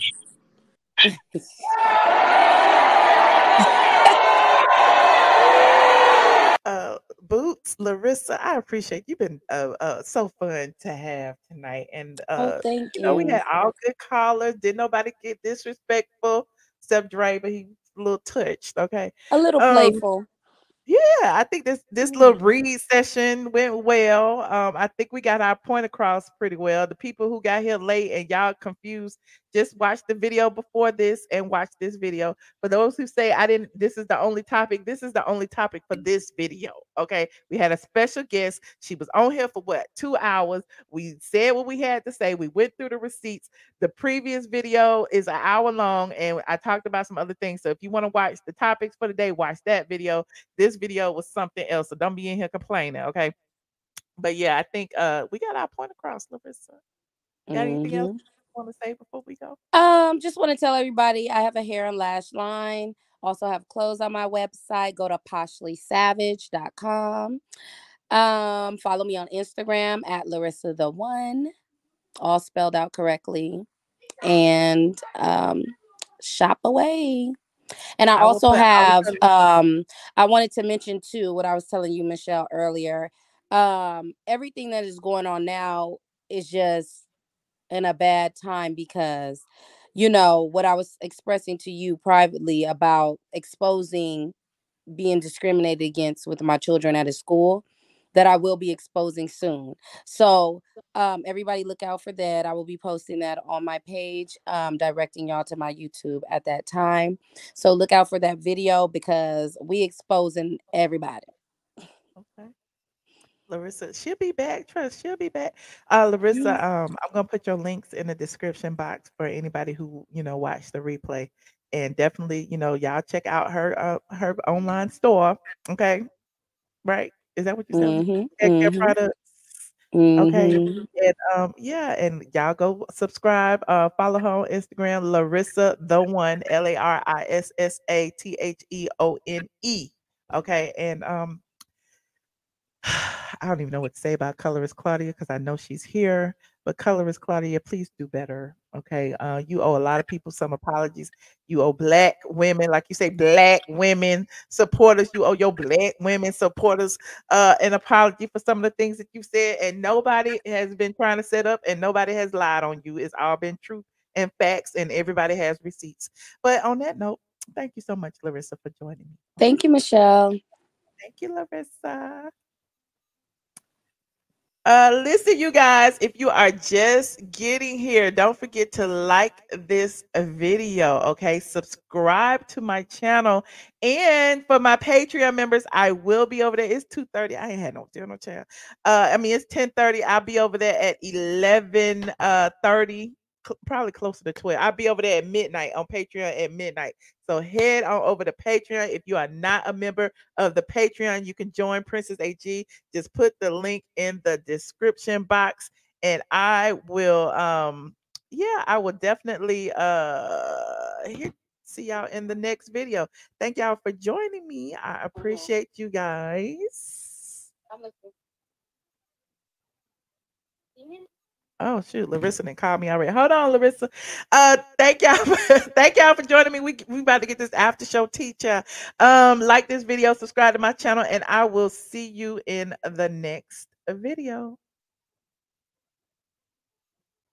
Uh Bootz larissa i appreciate you've been uh, uh so fun to have tonight and Oh, uh thank you know we had all good callers did nobody get disrespectful except Dre, but he a little touched okay? A little um playful. yeah i think this this little read session went well um i think we got our point across pretty well. The people who got here late and y'all confused just watch the video before this and watch this video. For those who say i didn't this is the only topic this is the only topic for this video okay? We had a special guest. She was on here for what? Two hours. We said what we had to say. We went through the receipts. The previous video is an hour long and i talked about some other things. So if you want to watch the topics for the day watch that video. This video was something else so don't be in here complaining okay? But yeah i think uh we got our point across larissa. Got anything else? Mhm. you want to say before we go Um, just want to tell everybody I have a hair and lash line. Also have clothes on my website. Go to poshlysavage.com. Um, follow me on Instagram at Larissa the One, all spelled out correctly. And um shop away. And I I also put- have put- um I wanted to mention too what I was telling you, Michelle, earlier. Um, everything that is going on now is just in a bad time because you know what I was expressing to you privately about exposing being discriminated against with my children at a school that I will be exposing soon. So um everybody look out for that. I will be posting that on my page, um, directing y'all to my YouTube at that time. So look out for that video because we exposing everybody. okay Larissa, she'll be back. Trust, she'll be back. Uh, Larissa, um, I'm gonna put your links in the description box for anybody who you know watch the replay, and definitely, you know, y'all check out her uh, her online store. Okay, right? Is that what you said? Mm-hmm. Mm-hmm. products. Okay, Mm-hmm. and um, yeah, and y'all go subscribe. Uh, follow her on Instagram, Larissa the One, L A R I S S A T H E O N E. Okay, and um, I don't even know what to say about colorist Claudia because I know she's here. But colorist Claudia, please do better. Okay. Uh, you owe a lot of people some apologies. You owe black women, like you say, black women supporters. You owe your black women supporters uh, an apology for some of the things that you said. And nobody has been trying to set up and nobody has lied on you. It's all been truth and facts, and everybody has receipts. But on that note, thank you so much, Larissa, for joining me. Thank you, Michelle. Thank you, Larissa. Uh, listen, you guys, if you are just getting here, don't forget to like this video, okay? Subscribe to my channel. And for my Patreon members, I will be over there. It's 2.30. I ain't had no dinner channel. Uh, I mean, it's 10.30. I'll be over there at 11 uh 30 cl- probably closer to 12. I'll be over there at midnight on Patreon at midnight. So head on over to Patreon. If you are not a member of the Patreon, you can join Princess AG. Just put the link in the description box and I will um yeah, I will definitely uh hit, see y'all in the next video. Thank y'all for joining me. I appreciate you guys. Oh shoot, Larissa didn't call me already. Hold on, Larissa. Uh, thank y'all. For, thank y'all for joining me. We we about to get this after show teacher. Um, like this video, subscribe to my channel, and I will see you in the next video.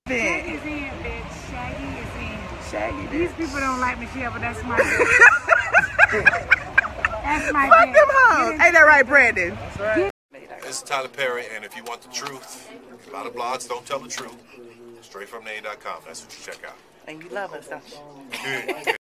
Shaggy is in, bitch. Shaggy is in. Shaggy. These people don't like Michelle, but that's my. that's my. Fuck bitch. them hoes. Ain't that right, Brandon? This is Tyler Perry, and if you want the truth, a lot of blogs don't tell the truth. StraightFromTheA.com. That's what you check out. And you love us, don't you?